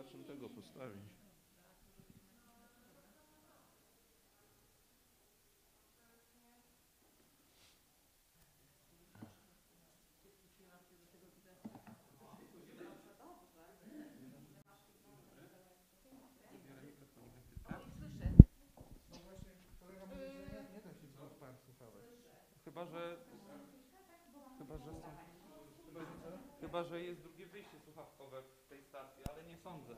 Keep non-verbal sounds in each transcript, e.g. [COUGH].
na czym tego postawić. Chyba, że... Chyba, że. Chyba, że jest drugie wyjście słuchawkowe w tej stacji, ale nie sądzę.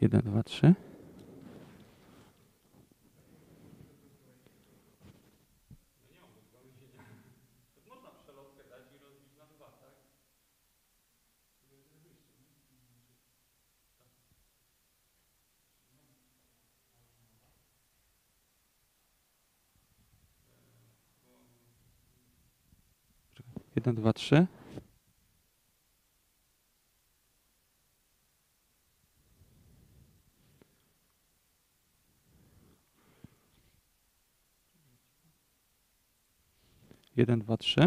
Jeden, dwa, trzy. 1, 2, 3. Jeden, dwa, trzy.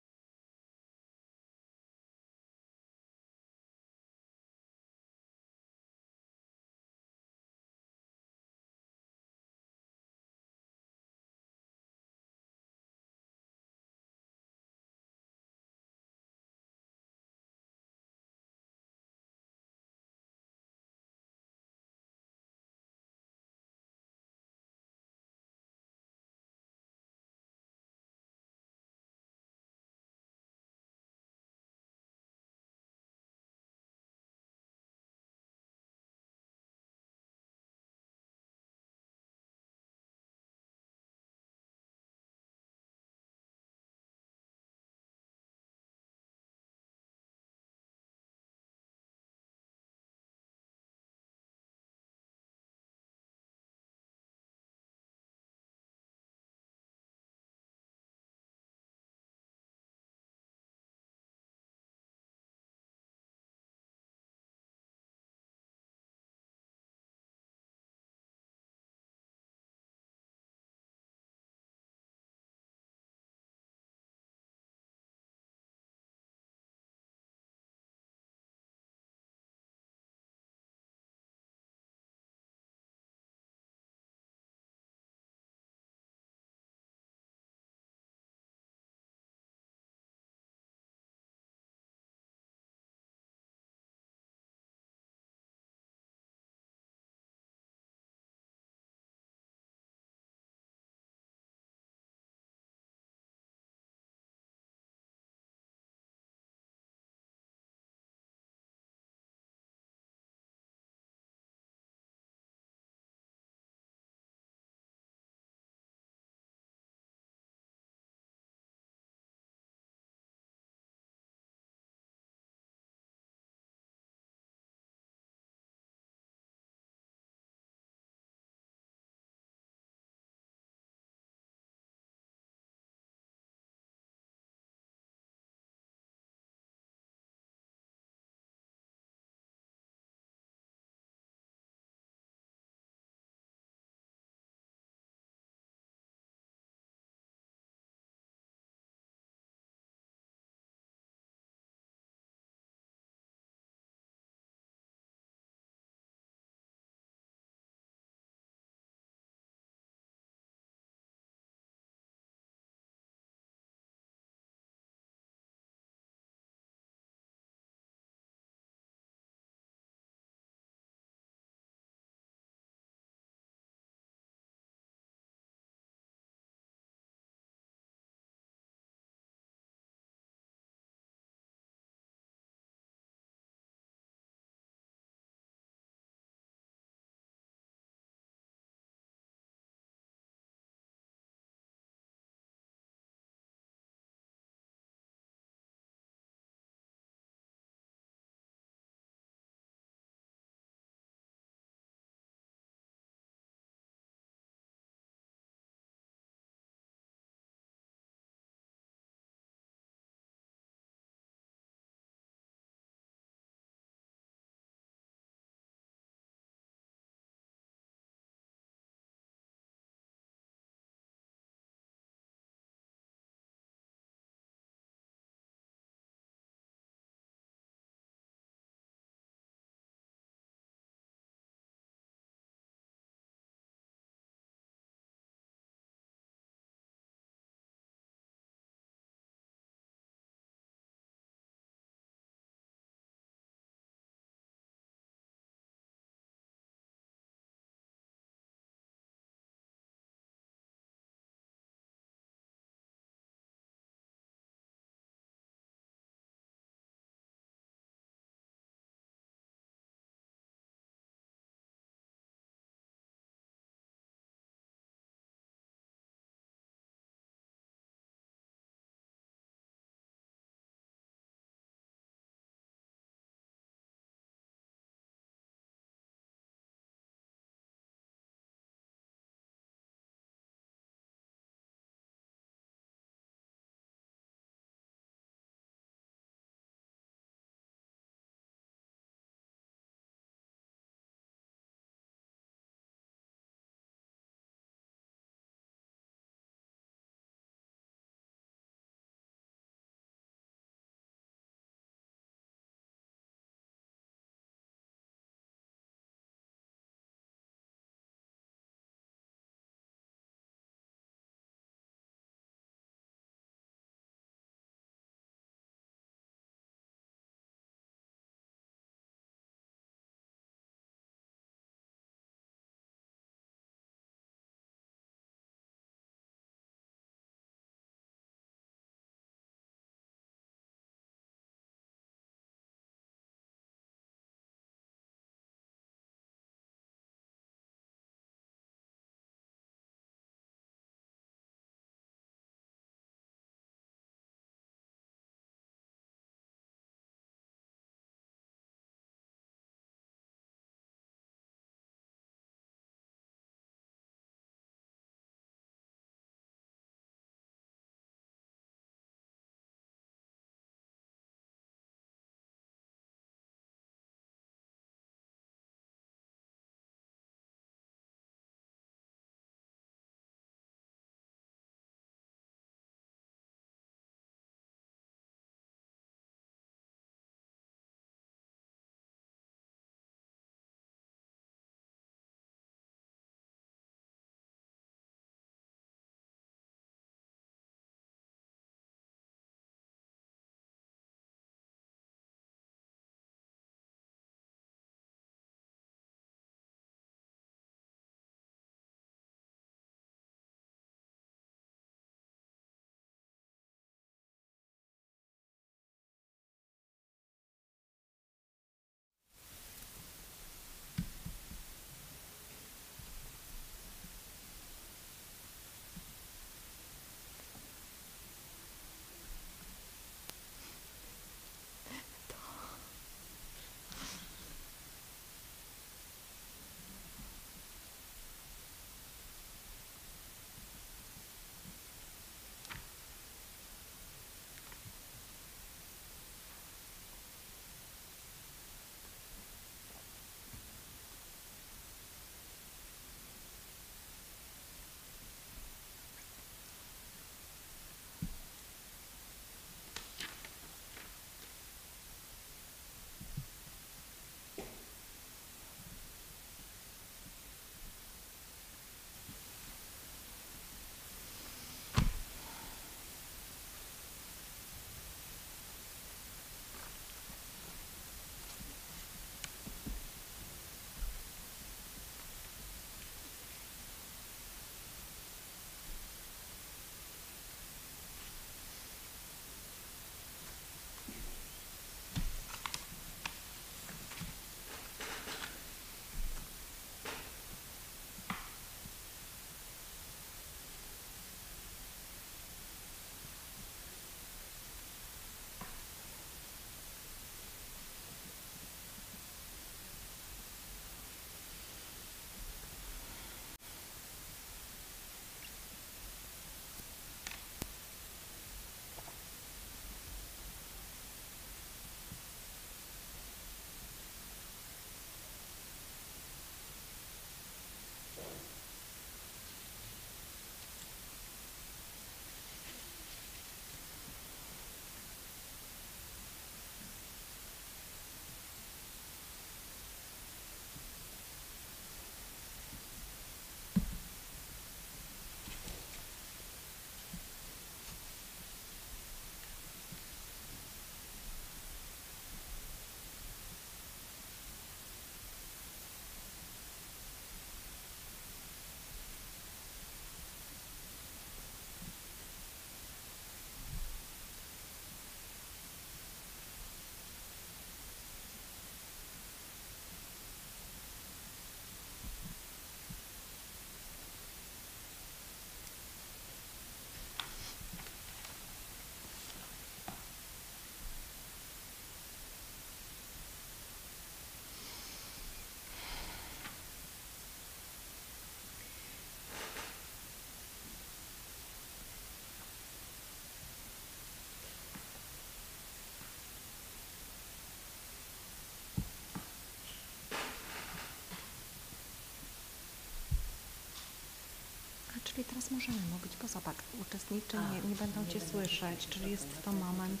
Teraz możemy mówić, bo zobacz, uczestniczy nie, nie będą Cię słyszeć, czyli jest to moment.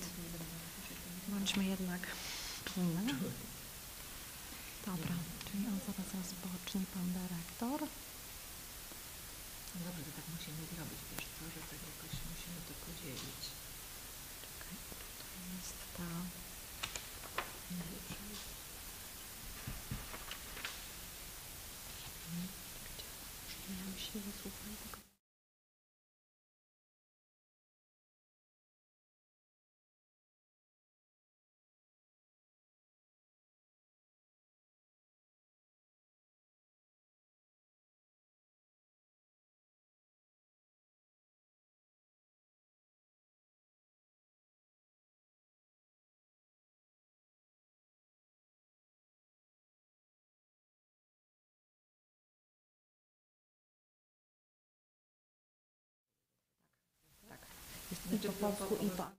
Bądźmy jednak czujne. Dobra, czyli on zaraz rozpocznie, Pan Dyrektor. No dobrze, to tak musimy zrobić, wiesz co, że tak jakoś musimy to podzielić. Czekaj, tutaj jest ta... Jest Gdzie? Już nie miałam siły, słuchaj tego. Jest i Znaczy, po po- polsku, po- i po... tak?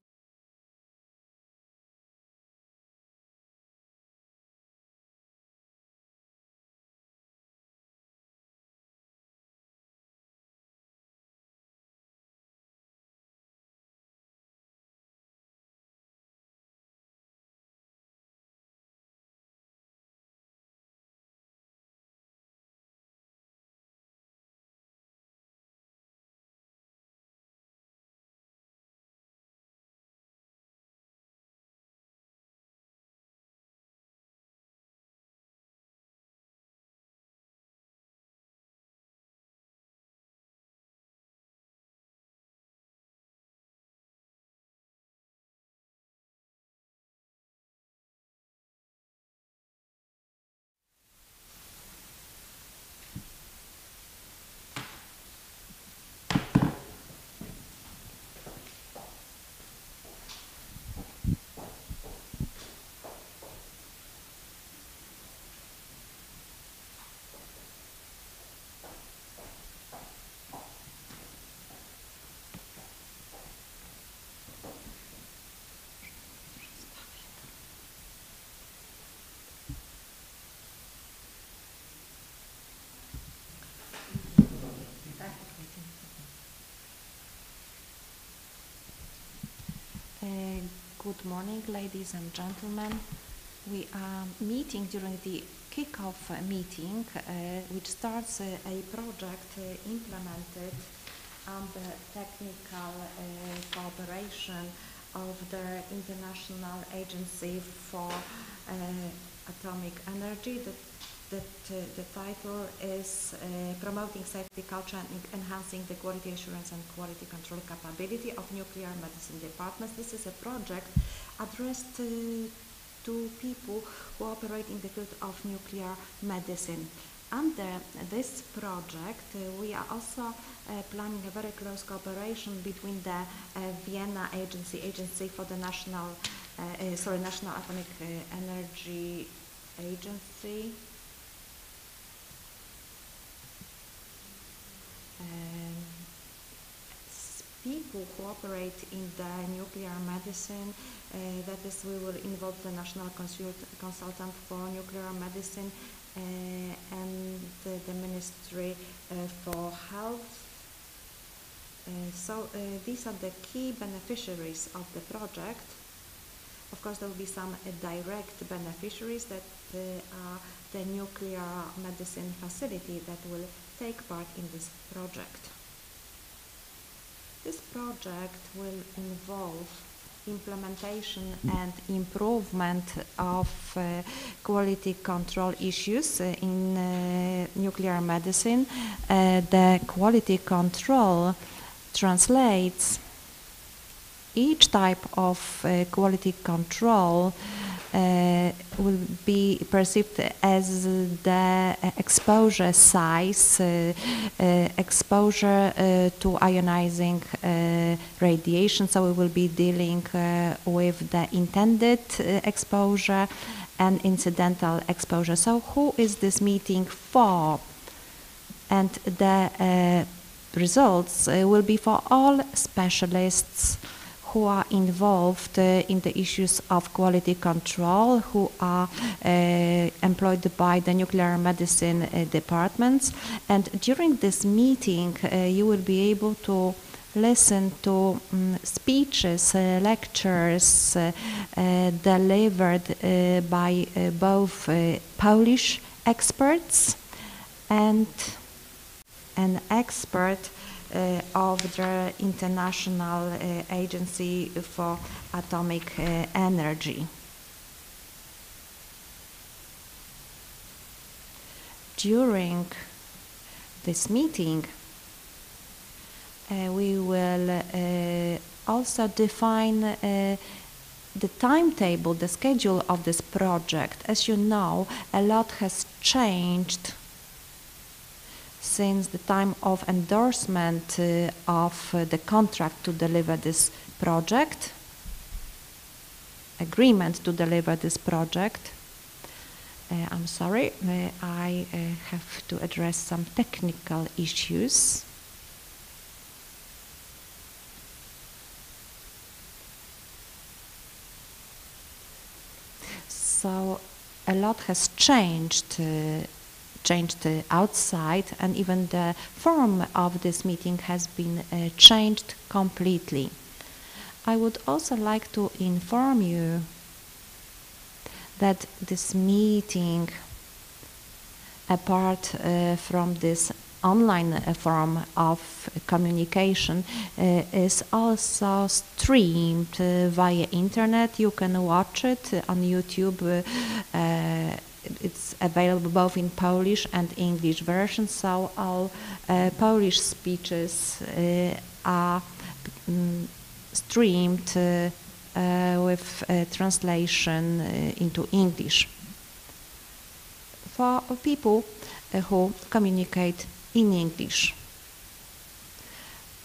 Uh, Good morning, ladies and gentlemen. We are meeting during the kick-off meeting, uh, which starts uh, a project uh, implemented under technical uh, cooperation of the International Agency for uh, Atomic Energy. The, that, uh, the title is Promoting Safety Culture and Enhancing the Quality Assurance and Quality Control Capability of Nuclear Medicine Departments. This is a project addressed uh, to people who operate in the field of nuclear medicine. Under this project, uh, we are also uh, planning a very close cooperation between the uh, Vienna Agency, Agency for the National, uh, uh, sorry, National Atomic uh, Energy Agency, um, s- people who operate in the nuclear medicine. Uh, that is, we will involve the National Consult- Consultant for Nuclear Medicine uh, and the, the Ministry uh, for Health. Uh, so uh, these are the key beneficiaries of the project. Of course, there will be some direct beneficiaries that are the nuclear medicine facility that will take part in this project. This project will involve implementation and improvement of uh, quality control issues uh, in uh, nuclear medicine. Uh, the quality control translates each type of uh, quality control will be perceived as the exposure size, uh, uh, exposure uh, to ionizing uh, radiation. So we will be dealing uh, with the intended uh, exposure and incidental exposure. So who is this meeting for? And the uh, results uh, will be for all specialists who are involved uh, in the issues of quality control, who are uh, employed by the nuclear medicine uh, departments. And during this meeting, you will be able to listen to mm, speeches, uh, lectures uh, uh, delivered by both Polish experts and an expert of the International uh, Agency for Atomic uh, Energy. During this meeting, uh, we will uh, also define uh, the timetable, the schedule of this project. As you know, a lot has changed since the time of endorsement uh, of uh, the contract to deliver this project, agreement to deliver this project. Uh, I'm sorry, uh, I uh, have to address some technical issues. So a lot has changed, uh, changed uh, outside, and even the form of this meeting has been uh, changed completely. I would also like to inform you that this meeting, apart uh, from this online uh, form of communication, uh, is also streamed uh, via internet. You can watch it uh, on YouTube. It's available both in Polish and English version, so all uh, Polish speeches uh, are mm, streamed uh, uh, with uh, translation uh, into English for people who communicate in English.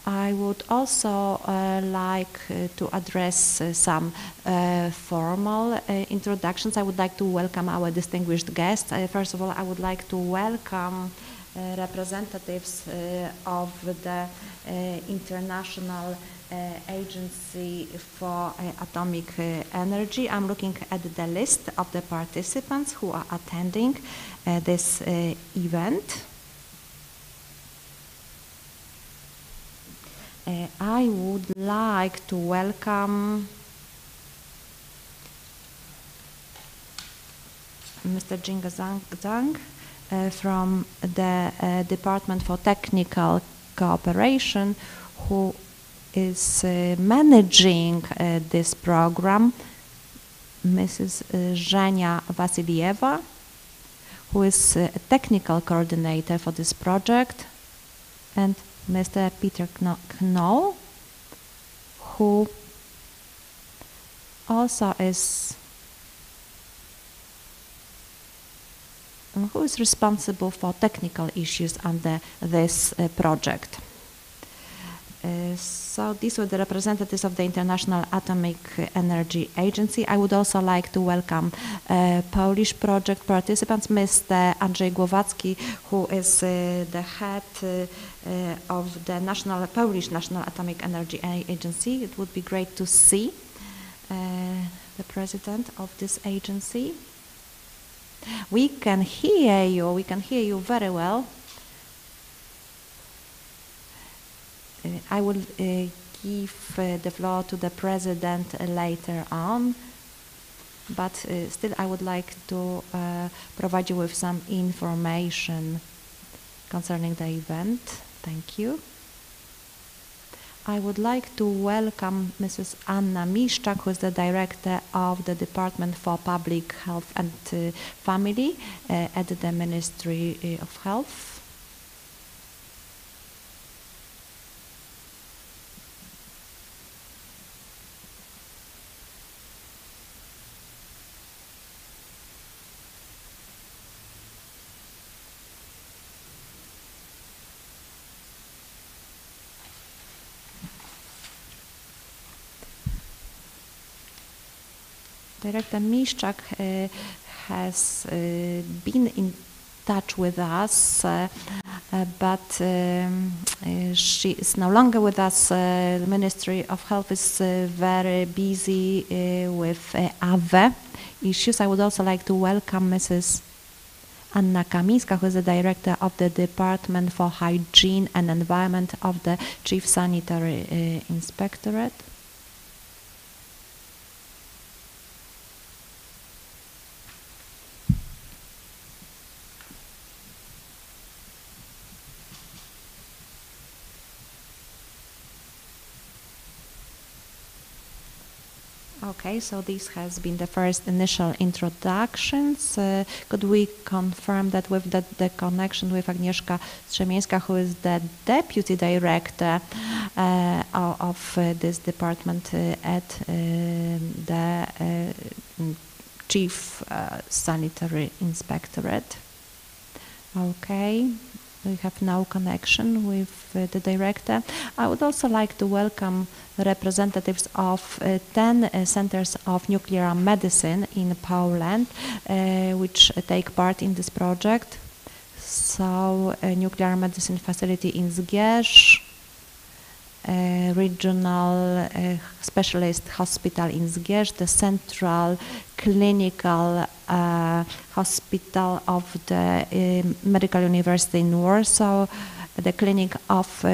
I would also uh, like uh, to address uh, some uh, formal uh, introductions. I would like to welcome our distinguished guests. Uh, first of all, I would like to welcome representatives of the International Agency for Atomic Energy. I'm looking at the list of the participants who are attending this event. Uh, I would like to welcome Mr. Jinga Zhang, Zhang uh, from the uh, Department for Technical Cooperation, who is uh, managing uh, this program, Mrs. uh, Zhenya Vasilieva, who is a technical coordinator for this project, and Mr. Peter Knoll, who also is who is responsible for technical issues under this uh, project. Uh, so these were the representatives of the International Atomic Energy Agency. I would also like to welcome uh, Polish project participants, Mr. Andrzej Głowacki, who is uh, the head uh, of the National Polish National Atomic Energy Agency. It would be great to see uh, the president of this agency. We can hear you. We can hear you very well. Uh, I will uh, give uh, the floor to the president uh, later on, but uh, still I would like to uh, provide you with some information concerning the event. Thank you. I would like to welcome Mrs. Anna Miszczak, who is the director of the Department for Public Health and uh, Family uh, at the Ministry uh, of Health. Director Miszczak has been in touch with us uh, uh, but um, uh, she is no longer with us. The Ministry of Health is very busy with AWE issues. I would also like to welcome Mrs. Anna Kamińska, who is the director of the Department for Hygiene and Environment of the Chief Sanitary Inspectorate. Okay, so this has been the first initial introductions. Uh, could we confirm that with the, the connection with Agnieszka Strzemińska, who is the deputy director uh, of uh, this department uh, at um the uh, chief uh, sanitary inspectorate? Okay, we have now connection with uh, the director. I would also like to welcome representatives of uh, 10 uh, centers of nuclear medicine in Poland, uh, which uh, take part in this project. So, a nuclear medicine facility in Zgierz, regional uh, specialist hospital in Zgierz, the central clinical uh, hospital of the um, Medical University in Warsaw, the clinic of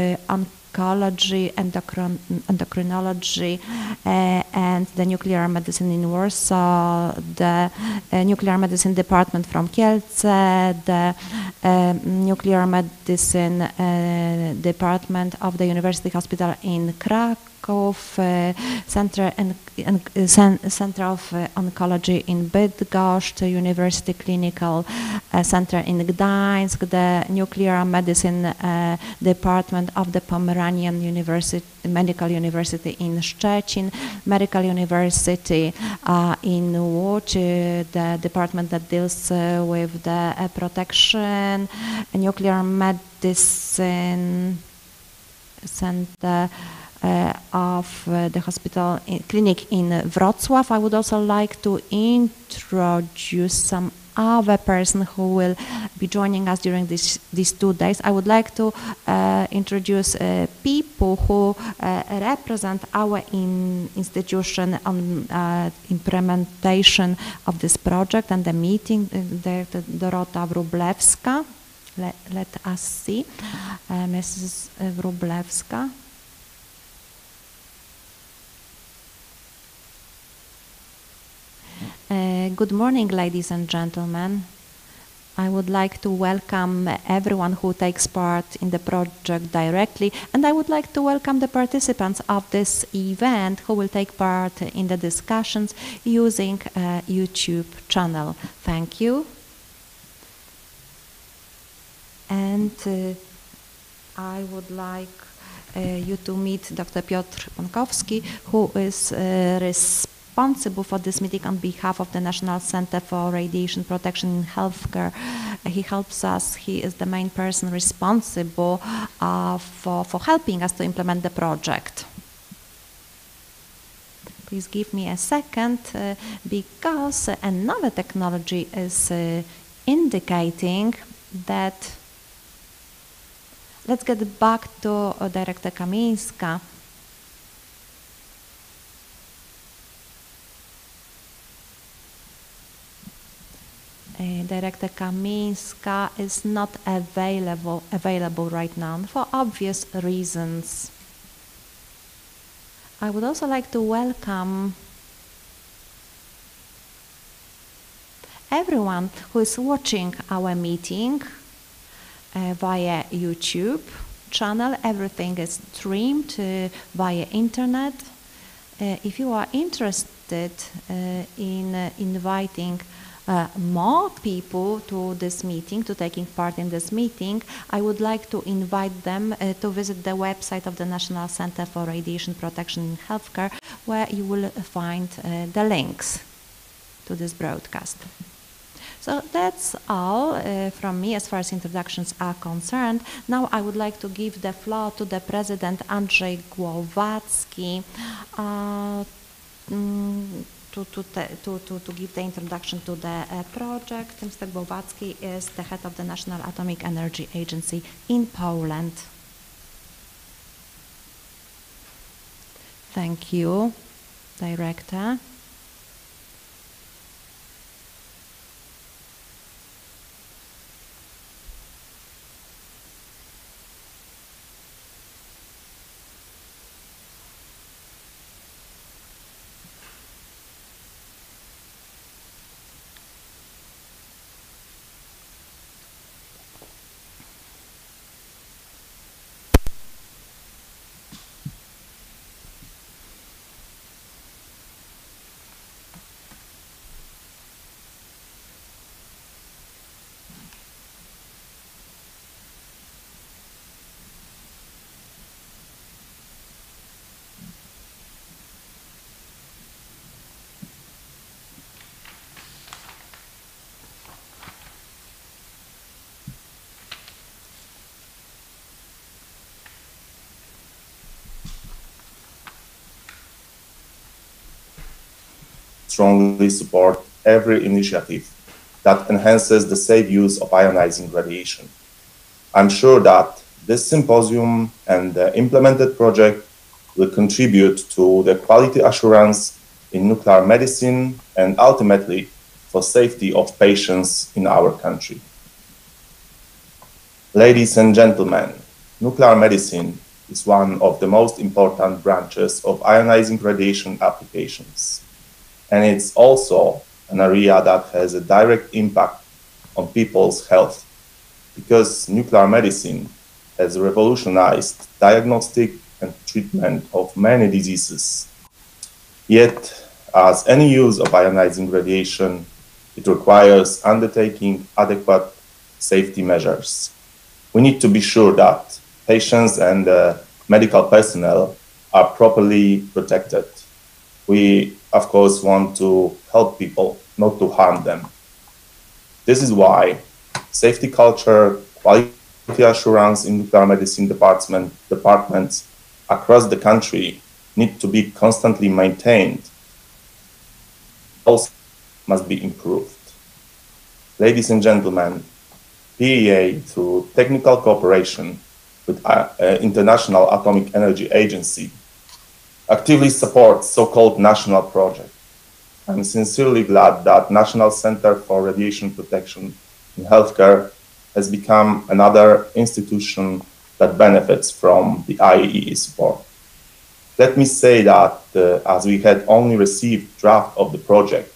oncology, endocrin- endocrinology, uh, and the nuclear medicine in Warsaw, the uh, nuclear medicine department from Kielce, the um, nuclear medicine department of the University Hospital in Kraków, uh, center and, and uh, center of uh, oncology in Bydgoszcz, University Clinical Center in Gdańsk, the nuclear medicine department of the Pomeranian University Medical University in Szczecin, Medical University in Łódź, the department that deals with the protection, nuclear medicine center of uh, the hospital in, clinic in Wrocław. I would also like to introduce some other person who will be joining us during this, these two days. I would like to uh, introduce uh, people who uh, represent our in institution on implementation of this project and the meeting. The, the Dorota Wróblewska. Let, let us see. Mrs. Wróblewska. Uh, good morning, ladies and gentlemen. I would like to welcome everyone who takes part in the project directly, and I would like to welcome the participants of this event who will take part in the discussions using a YouTube channel. Thank you. And uh, I would like uh, you to meet Dr. Piotr Pankowski, who is uh, responsible for this meeting on behalf of the National Center for Radiation Protection in Healthcare. He helps us, he is the main person responsible uh, for, for helping us to implement the project. Please give me a second uh, because another technology is uh, indicating that Let's get back to uh, Director Kamińska. Uh, Director Kamińska is not available available right now for obvious reasons. I would also like to welcome everyone who is watching our meeting uh, via YouTube channel. Everything is streamed uh, via internet. Uh, if you are interested uh, in inviting uh, more people to this meeting, to taking part in this meeting, I would like to invite them uh, to visit the website of the National Center for Radiation Protection in Healthcare, where you will find uh, the links to this broadcast. So that's all uh, from me as far as introductions are concerned. Now I would like to give the floor to the President Andrzej Głowacki uh, mm, to, to, to, to, to give the introduction to the uh, project. Mr. Głowacki is the head of the National Atomic Energy Agency in Poland. Thank you, Director. Strongly support every initiative that enhances the safe use of ionizing radiation. I'm sure that this symposium and the implemented project will contribute to the quality assurance in nuclear medicine and ultimately for safety of patients in our country. Ladies and gentlemen, nuclear medicine is one of the most important branches of ionizing radiation applications and it's also an area that has a direct impact on people's health because nuclear medicine has revolutionized diagnostic and treatment of many diseases. Yet, as any use of ionizing radiation, it requires undertaking adequate safety measures. We need to be sure that patients and uh, medical personnel are properly protected. We of course, want to help people, not to harm them. This is why safety culture, quality assurance in nuclear medicine department, departments across the country need to be constantly maintained. Also must be improved. Ladies and gentlemen, PAA, through technical cooperation with uh, uh, International Atomic Energy Agency, actively supports so-called national project. I'm sincerely glad that National Center for Radiation Protection in Healthcare has become another institution that benefits from the IAEA support. Let me say that uh, as we had only received draft of the project,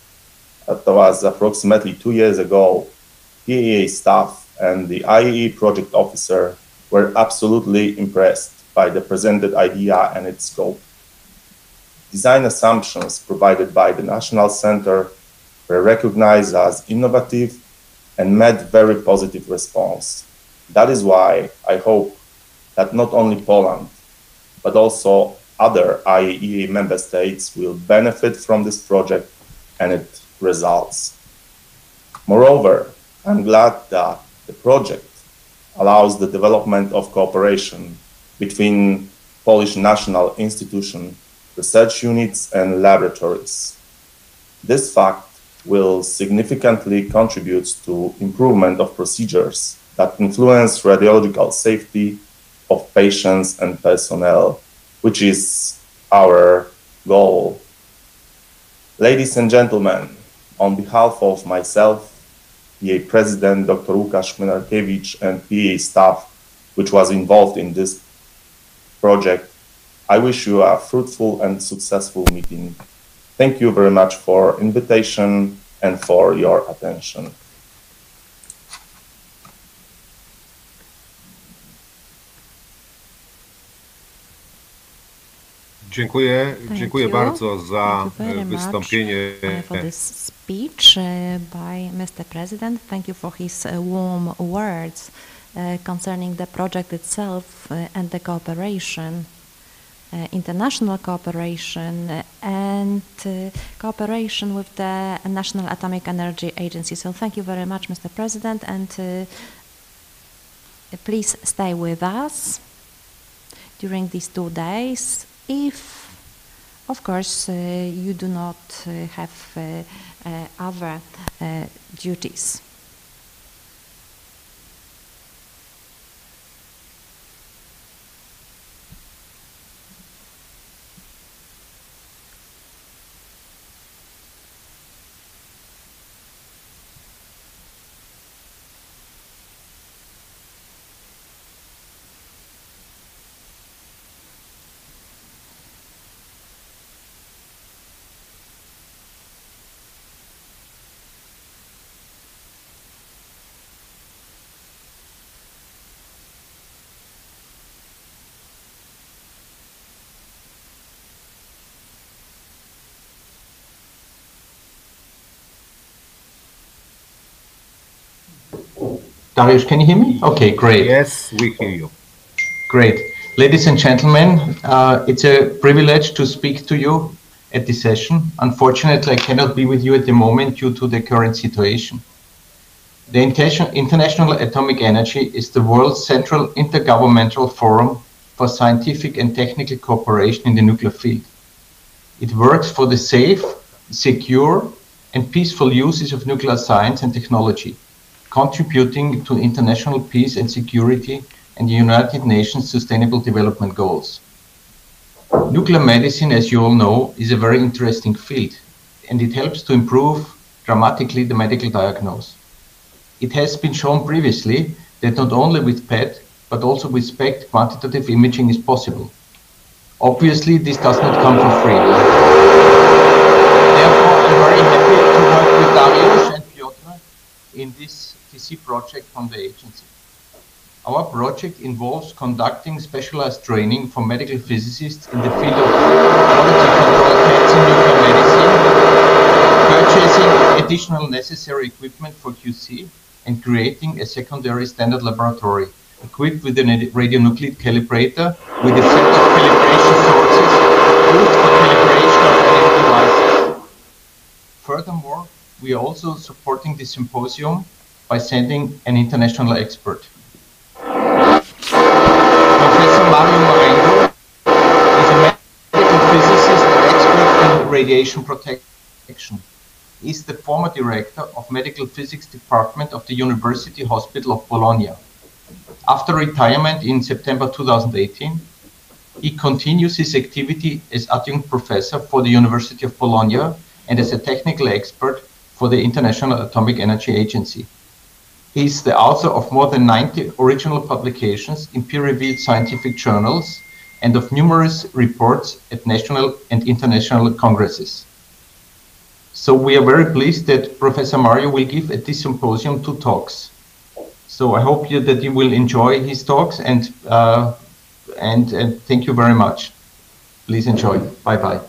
that was approximately two years ago, PAA staff and the IAEA project officer were absolutely impressed by the presented idea and its scope design assumptions provided by the National Center were recognized as innovative and met very positive response. That is why I hope that not only Poland, but also other IAEA member states will benefit from this project and its results. Moreover, I'm glad that the project allows the development of cooperation between Polish national institution research units, and laboratories. This fact will significantly contribute to improvement of procedures that influence radiological safety of patients and personnel, which is our goal. Ladies and gentlemen, on behalf of myself, PA President Dr. Łukasz Młynarkiewicz and PA staff, which was involved in this project, I wish you a fruitful and successful meeting. Thank you very much for invitation and for your attention. Dziękuję, Thank dziękuję you. bardzo za Thank you very much, wystąpienie. for this speech by Mr. President. Thank you for his uh, warm words uh, concerning the project itself uh, and the cooperation, international cooperation, uh, and uh, cooperation with the National Atomic Energy Agency. So thank you very much, Mr. President, and uh, please stay with us during these two days. If Of course, uh, you do not uh, have uh, uh, other uh, duties. Darius, can you hear me? Okay, great. Yes, we hear you. Great. Ladies and gentlemen, uh, it's a privilege to speak to you at this session. Unfortunately, I cannot be with you at the moment due to the current situation. The International Atomic Energy is the world's central intergovernmental forum for scientific and technical cooperation in the nuclear field. It works for the safe, secure, and peaceful uses of nuclear science and technology contributing to international peace and security and the United Nations Sustainable Development Goals. Nuclear medicine, as you all know, is a very interesting field, and it helps to improve dramatically the medical diagnosis. It has been shown previously that not only with PET, but also with SPECT quantitative imaging is possible. Obviously, this does not come for free. Therefore, I'm very happy to work with Darius and Piotr in this TC project from the agency. Our project involves conducting specialized training for medical physicists in the field of quality control in nuclear medicine, purchasing additional necessary equipment for QC, and creating a secondary standard laboratory equipped with a radionuclide calibrator with a set of calibration sources used for calibration of devices. Furthermore, we are also supporting the symposium by sending an international expert. Professor Mario Marengo is a medical physicist and expert in radiation protection. He is the former director of medical physics department of the University Hospital of Bologna. After retirement in September 2018, he continues his activity as adjunct professor for the University of Bologna and as a technical expert for the International Atomic Energy Agency. He is the author of more than 90 original publications in peer-reviewed scientific journals and of numerous reports at national and international congresses. So we are very pleased that Professor Mario will give at this symposium two talks. So I hope you, that you will enjoy his talks and, uh, and, and thank you very much. Please enjoy. Bye-bye.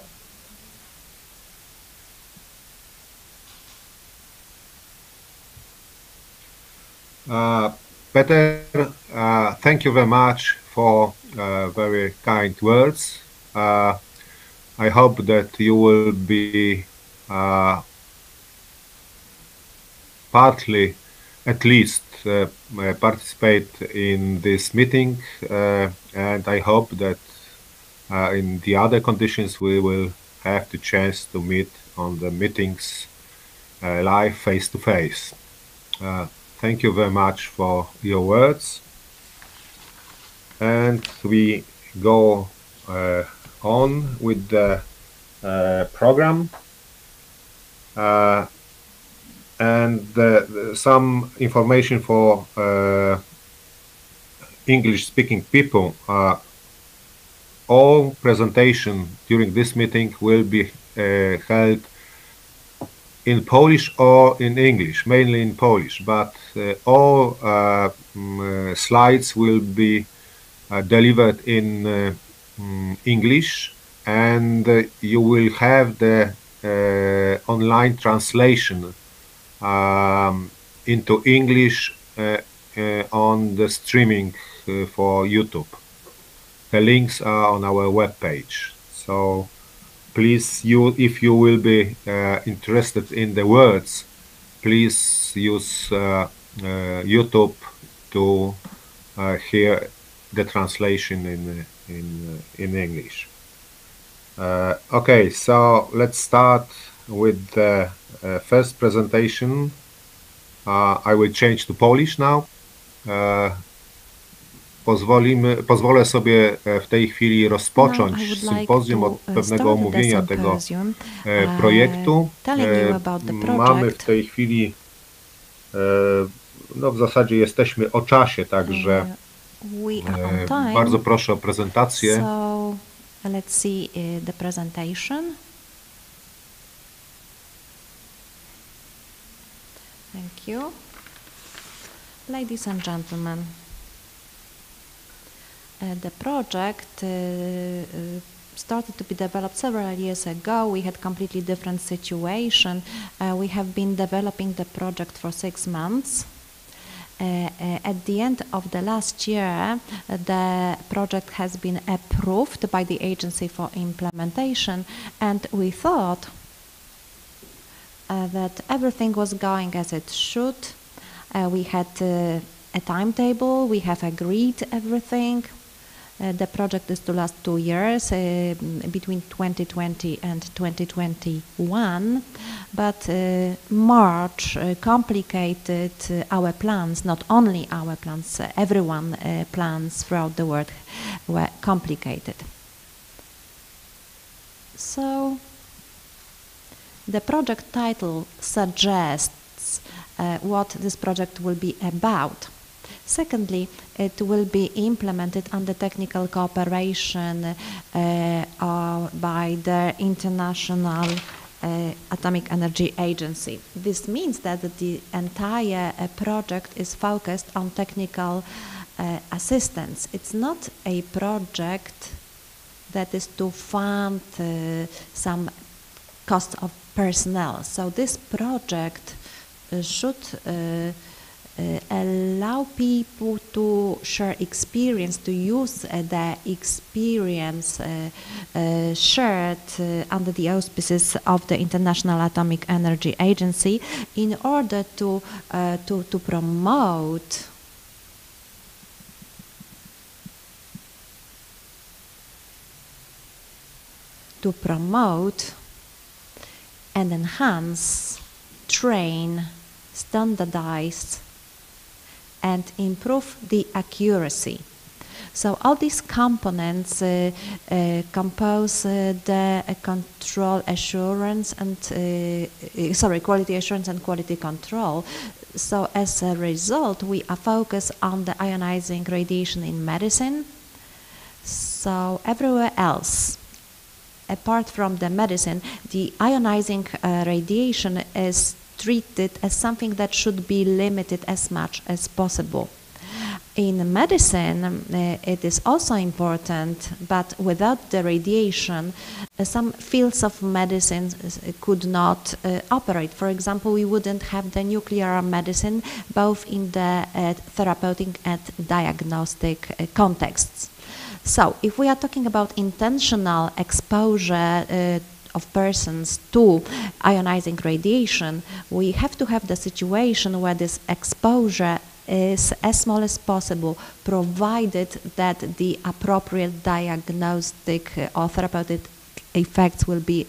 Peter, uh, thank you very much for uh, very kind words. Uh, I hope that you will be uh, partly, at least, uh, participate in this meeting, and I hope that in the other conditions we will have the chance to meet on the meetings live face to face. Thank you very much for your words. And we go uh, on with the uh, program. Uh, and some information for uh, English speaking people. Uh, all presentation during this meeting will be uh, held in Polish or in English, mainly in Polish, but uh, all uh, mm, uh, slides will be delivered in mm, English and you will have the online translation um, into English on the streaming for YouTube. The links are on our webpage. So please you if you will be uh, interested in the words please use uh, uh, youtube to uh, hear the translation in uh, in uh, in english okay, so let's start with the first presentation. I will change to Polish now. Uh, pozwolimy, pozwolę sobie e, w tej chwili Now rozpocząć I would like sympozjum to, od uh, pewnego start the omówienia tego symposium, e, uh, projektu. telling E, you about the Mamy w project. tej chwili, e, no w zasadzie jesteśmy o czasie, także Uh, we are e, on time. bardzo proszę o prezentację. So uh, let's see uh, the presentation. Thank you. Ladies and gentlemen, uh, the project uh, uh, started to be developed several years ago. We had completely different situation. Uh, we have been developing the project for six months. Uh, uh, at the end of the last year, uh, the project has been approved by the Agency for Implementation, and we thought uh, that everything was going as it should. Uh, we had uh, a timetable, we have agreed everything. Uh, the project is to last two years, uh, between 2020 and 2021. But uh, March complicated our plans, not only our plans, everyone uh, plans throughout the world were complicated. So the project title suggests uh, what this project will be about. Secondly, it will be implemented under technical cooperation uh, uh, by the International uh, Atomic Energy Agency. This means that the entire uh, project is focused on technical uh, assistance. It's not a project that is to fund uh, some cost of personnel. So this project should uh, allow people to share experience, to use uh, the experience uh, uh, shared uh, under the auspices of the International Atomic Energy Agency in order to, uh, to, to promote to promote and enhance, train, standardize, and improve the accuracy. So all these components uh, uh, compose uh, the uh, control assurance and uh, uh, sorry quality assurance and quality control. So as a result, we are focused on the ionizing radiation in medicine. So everywhere else, apart from the medicine, the ionizing radiation is treated as something that should be limited as much as possible. In medicine, uh, it is also important, but without the radiation, uh, some fields of medicine eh, could not operate. For example, we wouldn't have the nuclear medicine both in the therapeutic and diagnostic contexts. So, if we are talking about intentional exposure of persons to ionizing radiation, we have to have the situation where this exposure is as small as possible, provided that the appropriate diagnostic uh, or therapeutic effects will be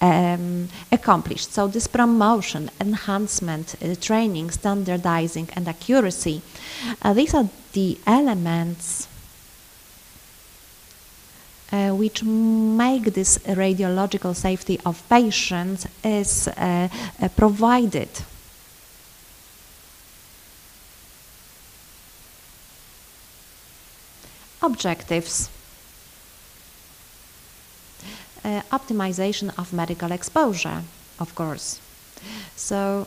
um, accomplished. So this promotion, enhancement, uh, training, standardizing, and accuracy, uh, these are the elements uh, which make this radiological safety of patients is uh, uh, provided. Objectives. Uh, optimization of medical exposure, of course. So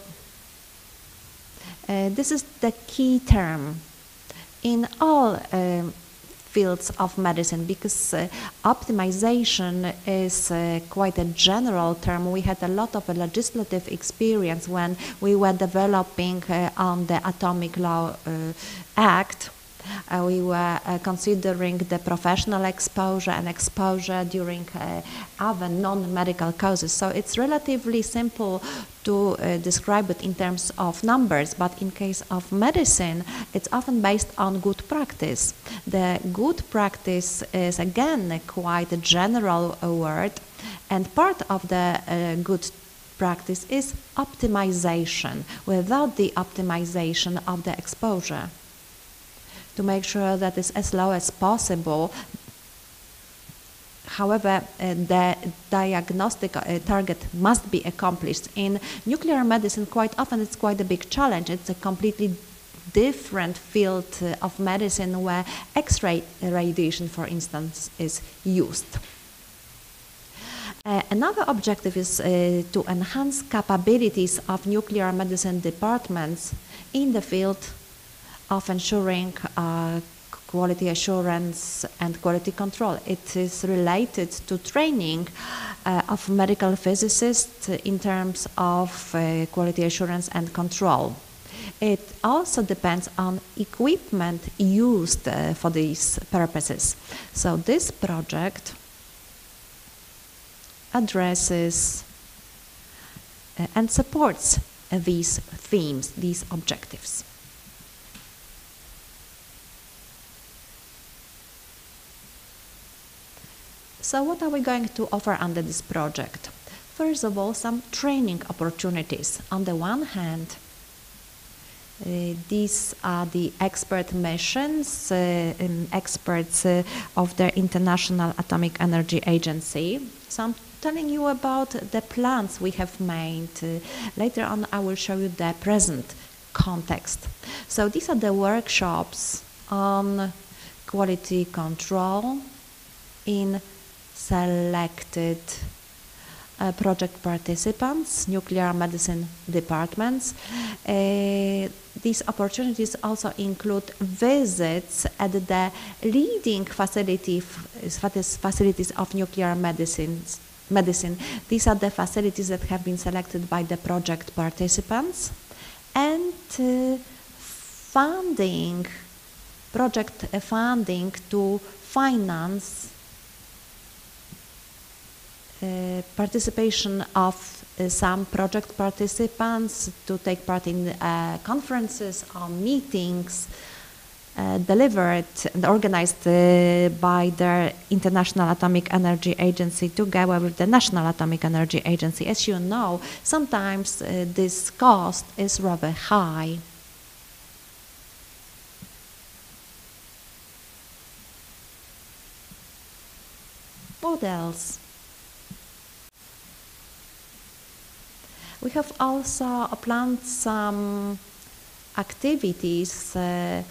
uh, this is the key term in all um, fields of medicine because uh, optimization is uh, quite a general term. We had a lot of legislative experience when we were developing uh, on the Atomic Law uh, Act. Uh, we were uh, considering the professional exposure and exposure during uh, other non-medical causes. So it's relatively simple to uh, describe it in terms of numbers, but in case of medicine, it's often based on good practice. The good practice is again quite a general word, and part of the uh, good practice is optimization, without the optimization of the exposure to make sure that it's as low as possible. However, uh, the diagnostic uh, target must be accomplished. In nuclear medicine, quite often it's quite a big challenge. It's a completely different field uh, of medicine where X-ray radiation, for instance, is used. Uh, another objective is uh, to enhance capabilities of nuclear medicine departments in the field of ensuring uh, quality assurance and quality control. It is related to training uh, of medical physicists in terms of uh, quality assurance and control. It also depends on equipment used uh, for these purposes. So this project addresses uh, and supports these themes, these objectives. So what are we going to offer under this project? First of all, some training opportunities. On the one hand, uh, these are the expert missions, uh, um, experts uh, of the International Atomic Energy Agency. So I'm telling you about the plans we have made. Uh, later on, I will show you the present context. So these are the workshops on quality control in selected uh, project participants, nuclear medicine departments. Uh, these opportunities also include visits at the leading facility facilities of nuclear medicines, medicine. These are the facilities that have been selected by the project participants. And uh, funding, project funding to finance uh, participation of uh, some project participants to take part in uh, conferences or meetings uh, delivered and organized uh, by the International Atomic Energy Agency together with the National Atomic Energy Agency. As you know, sometimes this cost is rather high. What else? We have also planned some activities uh,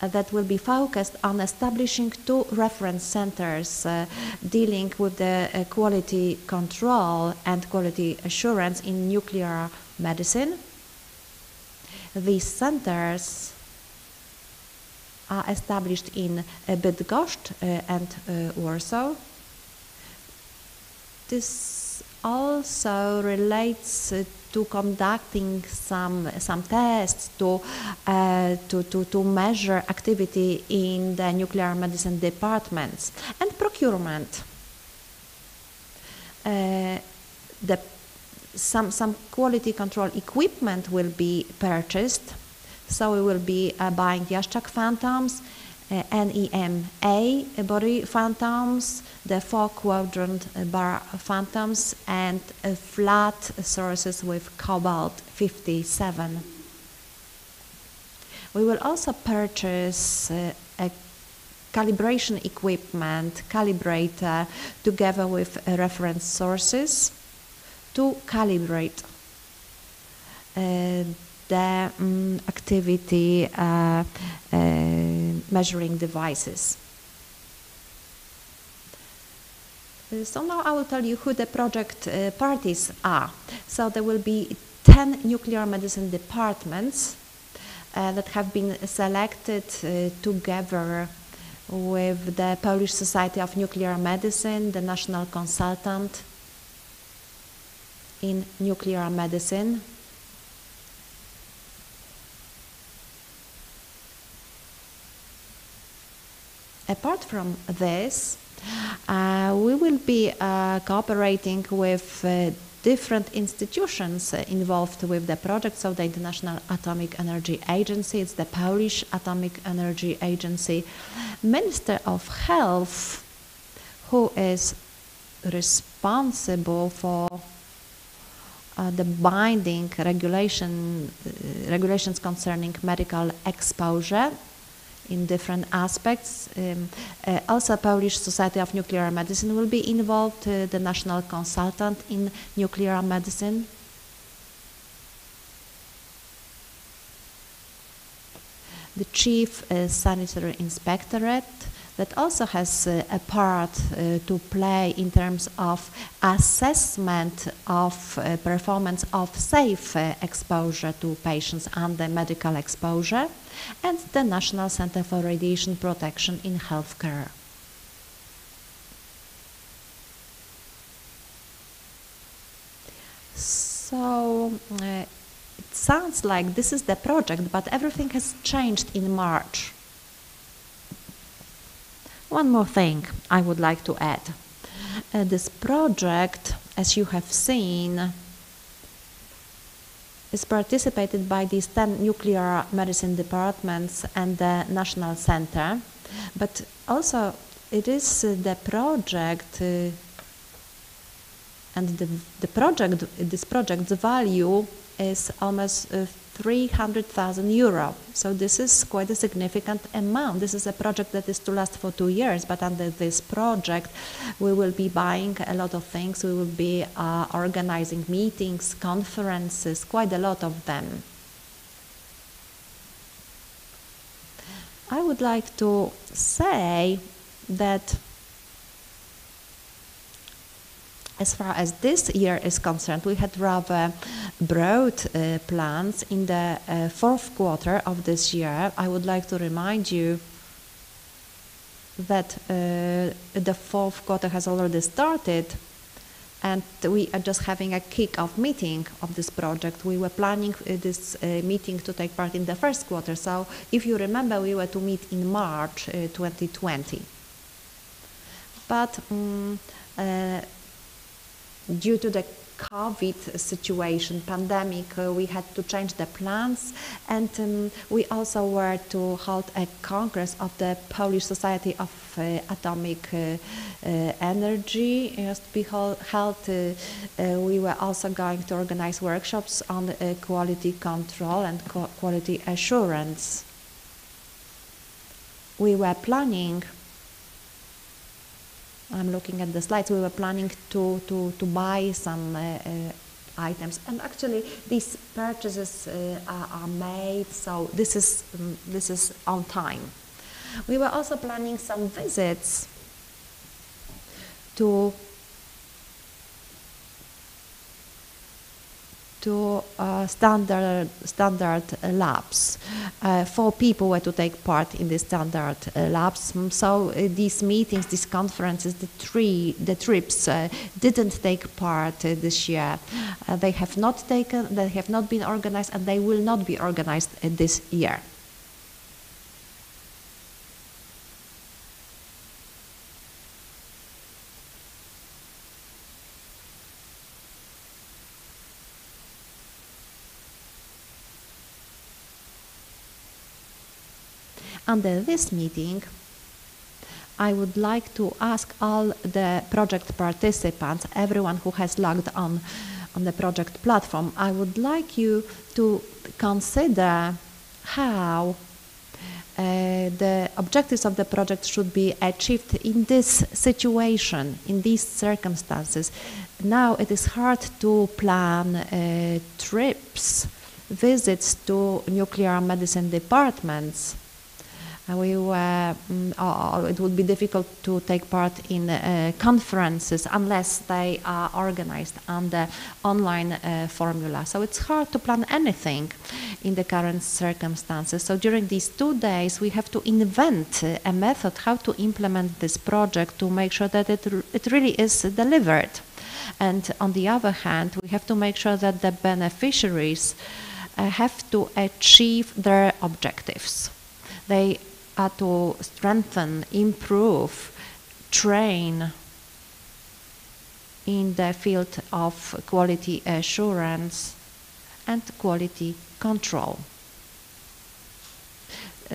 that will be focused on establishing two reference centers uh, dealing with the uh, quality control and quality assurance in nuclear medicine. These centers are established in Bydgoszcz uh, and uh, Warsaw. This also relates to conducting some some tests to uh, to, to to measure activity in the nuclear medicine departments and procurement. Uh, the some some quality control equipment will be purchased, so we will be uh, buying Jaszczak phantoms uh, NEMA body phantoms, the four quadrant bar phantoms, and uh, flat sources with cobalt 57. We will also purchase uh, a calibration equipment, calibrator, together with reference sources to calibrate uh, the um, activity uh, uh, measuring devices. Uh, so now I will tell you who the project uh, parties are. So there will be 10 nuclear medicine departments uh, that have been selected uh, together with the Polish Society of Nuclear Medicine, the national consultant in nuclear medicine, apart from this, we will be uh, cooperating with uh, different institutions uh, involved with the project. So the International Atomic Energy Agency, it's the Polish Atomic Energy Agency, Minister of Health, who is responsible for uh, the binding regulation uh, regulations concerning medical exposure in different aspects. Um, uh, also, Polish Society of Nuclear Medicine will be involved, uh, the national consultant in nuclear medicine. The chief uh, sanitary inspectorate that also has uh, a part uh, to play in terms of assessment of uh, performance of safe exposure to patients under medical exposure and the National Center for Radiation Protection in Healthcare. So uh, it sounds like this is the project, but everything has changed in March. One more thing I would like to add. Uh, this project, as you have seen, is participated by these 10 nuclear medicine departments and the National Center, but also it is uh, the project uh, and the, the project, this project's value is almost uh, 300,000 euro. So this is quite a significant amount. This is a project that is to last for two years, but under this project, we will be buying a lot of things. We will be uh, organizing meetings, conferences, quite a lot of them. I would like to say that as far as this year is concerned, we had rather broad uh, plans in the uh, fourth quarter of this year. I would like to remind you that uh, the fourth quarter has already started and we are just having a kick-off meeting of this project. We were planning uh, this uh, meeting to take part in the first quarter. So if you remember, we were to meet in March 2020. But um, due to the COVID situation, pandemic, uh, we had to change the plans, and um, we also were to hold a congress of the Polish Society of uh, Atomic uh, uh Energy. To be held. Uh, uh, we were also going to organize workshops on quality control and quality assurance. We were planning I'm looking at the slides, we were planning to, to, to buy some uh, uh, items. And actually, these purchases uh, are, are, made, so this is, um, this is on time. We were also planning some visits to to uh, standard standard labs. Uh, four people were to take part in the standard uh, labs. Mm, so uh, these meetings, these conferences, the three the trips uh, didn't take part uh, this year. they have not taken, they have not been organized, and they will not be organized this year. Under this meeting, I would like to ask all the project participants, everyone who has logged on on the project platform, I would like you to consider how uh, the objectives of the project should be achieved in this situation, in these circumstances. Now it is hard to plan uh, trips, visits to nuclear medicine departments we were, um, it would be difficult to take part in uh, conferences unless they are organized under online uh, formula. So it's hard to plan anything in the current circumstances. So during these two days, we have to invent a method how to implement this project to make sure that it, it really is delivered. And on the other hand, we have to make sure that the beneficiaries uh, have to achieve their objectives. They to strengthen, improve, train in the field of quality assurance and quality control.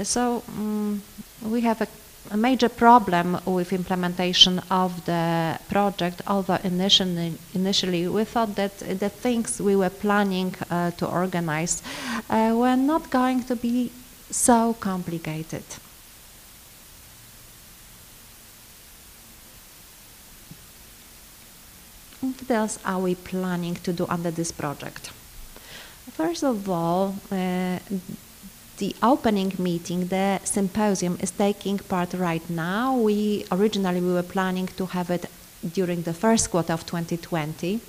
So mm, we have a, a major problem with implementation of the project, although initially, initially we thought that the things we were planning uh, to organize uh, were not going to be so complicated. What else are we planning to do under this project? First of all, uh, the opening meeting, the symposium, is taking part right now. We originally we were planning to have it during the first quarter of 2020.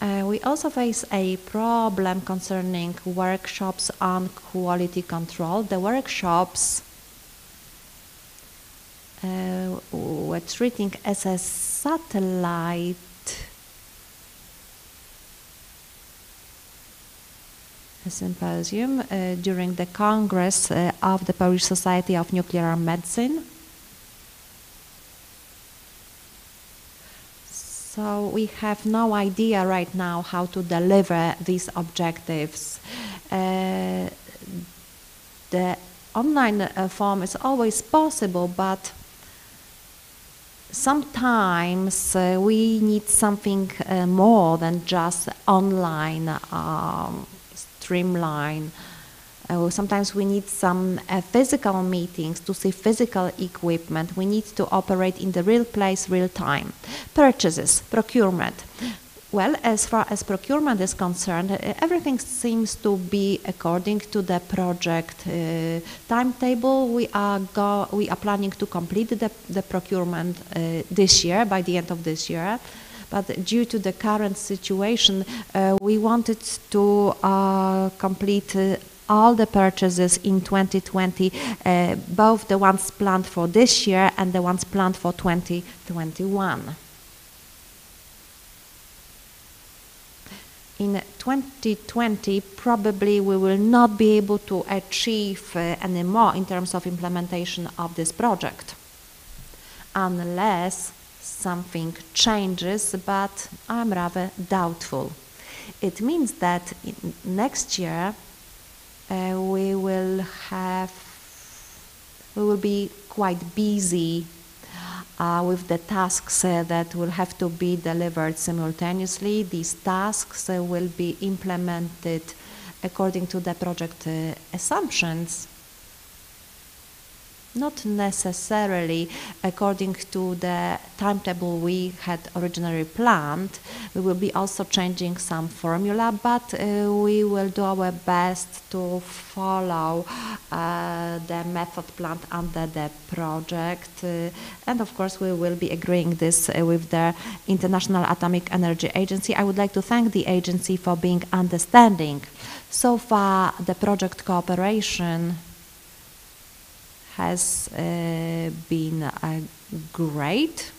Uh, we also face a problem concerning workshops on quality control. The workshops uh, were treating as a satellite a symposium uh, during the Congress uh, of the Polish Society of Nuclear Medicine. So we have no idea right now how to deliver these objectives. Uh, the online uh, form is always possible, but sometimes uh, we need something uh, more than just online um, streamline. Uh, sometimes we need some uh, physical meetings to see physical equipment. We need to operate in the real place, real time. Purchases, procurement. Well, as far as procurement is concerned, uh, everything seems to be according to the project uh, timetable. We are go- we are planning to complete the, the procurement uh, this year, by the end of this year but due to the current situation, uh, we wanted to uh, complete uh, all the purchases in 2020, uh, both the ones planned for this year and the ones planned for 2021. In 2020, probably we will not be able to achieve uh, any more in terms of implementation of this project, unless something changes, but I'm rather doubtful. It means that next year uh, we will have, we will be quite busy uh, with the tasks uh, that will have to be delivered simultaneously. These tasks uh, will be implemented according to the project uh, assumptions not necessarily according to the timetable we had originally planned. We will be also changing some formula, but uh, we will do our best to follow uh, the method planned under the project. Uh, and of course, we will be agreeing this uh, with the International Atomic Energy Agency. I would like to thank the agency for being understanding. So far, the project cooperation has uh, been uh, great.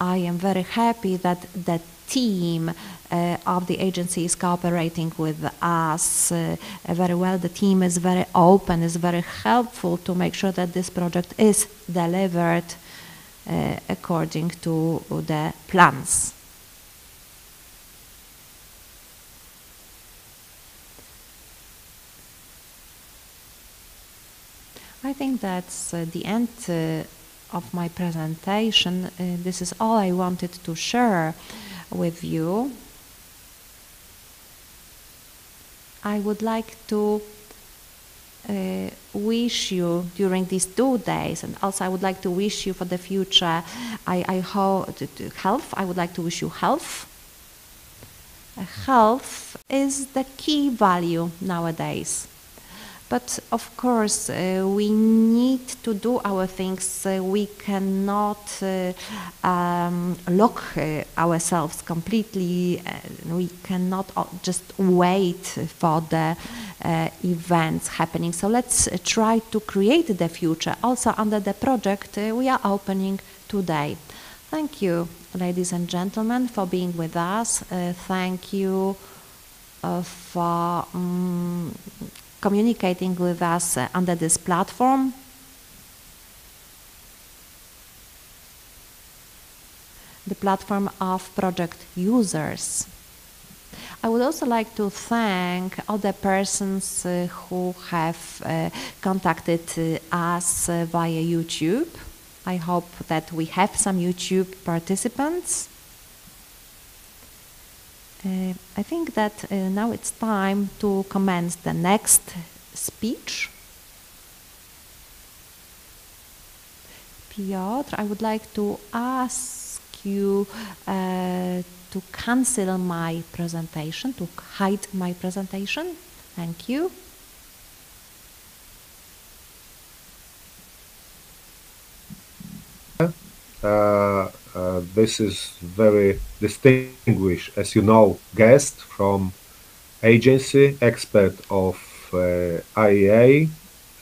I am very happy that the team uh, of the agency is cooperating with us uh, very well. The team is very open, is very helpful to make sure that this project is delivered uh, according to the plans. I think that's uh, the end uh, of my presentation. Uh, this is all I wanted to share with you. I would like to uh, wish you during these two days, and also I would like to wish you for the future. I, I hope health. I would like to wish you health. Uh, health is the key value nowadays. But of course, uh, we need to do our things. Uh, we cannot uh, um, lock uh, ourselves completely. Uh, we cannot uh, just wait for the events happening. So let's try to create the future. Also, under the project we are opening today. Thank you, ladies and gentlemen, for being with us. thank you for. Um, communicating with us under this platform. The platform of project users. I would also like to thank other persons uh, who have uh, contacted uh, us via YouTube. I hope that we have some YouTube participants. Uh, I think that uh, now it's time to commence the next speech. Piotr, I would like to ask you uh, to cancel my presentation, to hide my presentation. Thank you. Uh, uh, this is very distinguished, as you know, guest from agency, expert of uh, IEA,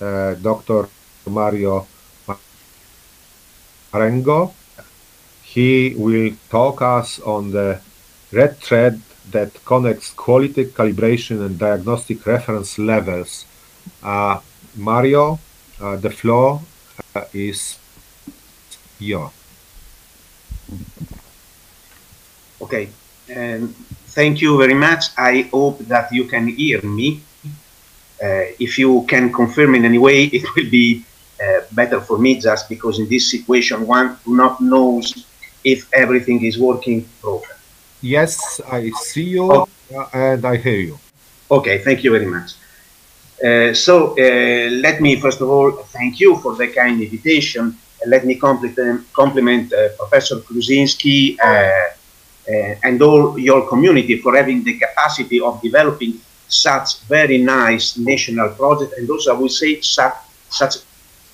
uh, Dr. Mario Marengo. He will talk us on the red thread that connects quality, calibration, and diagnostic reference levels. Uh, Mario, uh, the floor uh, is yours. Okay, and thank you very much. I hope that you can hear me. Uh, if you can confirm in any way, [LAUGHS] it will be uh, better for me just because in this situation one do not knows if everything is working properly. Yes, I see you Oh. and I hear you. Okay, thank you very much. Uh, so uh, let me first of all thank you for the kind invitation. Let me compliment, uh, Professor Kluzinski uh, uh, and all your community for having the capacity of developing such very nice national project and also I would say such, such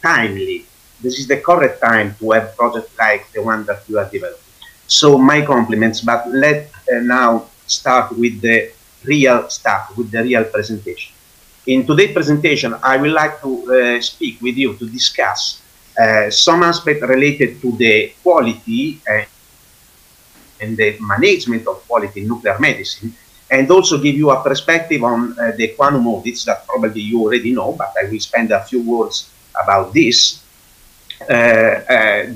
timely. This is the correct time to have project like the one that you are developing. So my compliments, but let uh, now start with the real stuff, with the real presentation. In today's presentation, I would like to uh, speak with you to discuss uh, some aspect related to the quality uh, and the management of quality in nuclear medicine, and also give you a perspective on uh, the QUANUM audits that probably you already know, but I will spend a few words about this.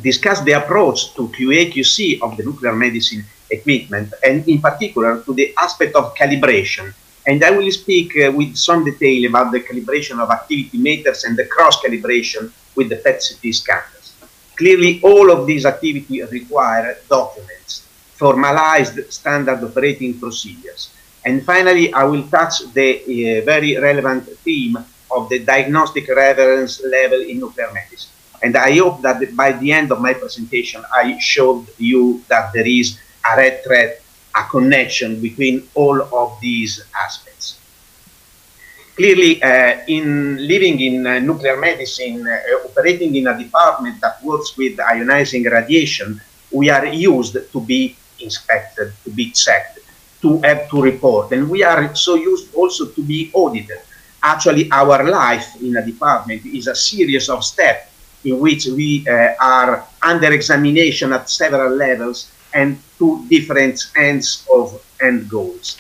Discuss the approach to QA/QC of the nuclear medicine equipment, and in particular to the aspect of calibration. And I will speak with some detail about the calibration of activity meters and the cross calibration with the PET-CT scanners. Clearly, all of these activities require documents, formalized standard operating procedures. And finally, I will touch the uh, very relevant theme of the diagnostic reference level in nuclear medicine. And I hope that by the end of my presentation, I showed you that there is a red thread, a connection between all of these aspects. Clearly, uh, in living in uh, nuclear medicine, uh, operating in a department that works with ionizing radiation, we are used to be inspected, to be checked, to have to report, and we are so used also to be audited. Actually, our life in a department is a series of steps in which we uh, are under examination at several levels and to different ends of end goals.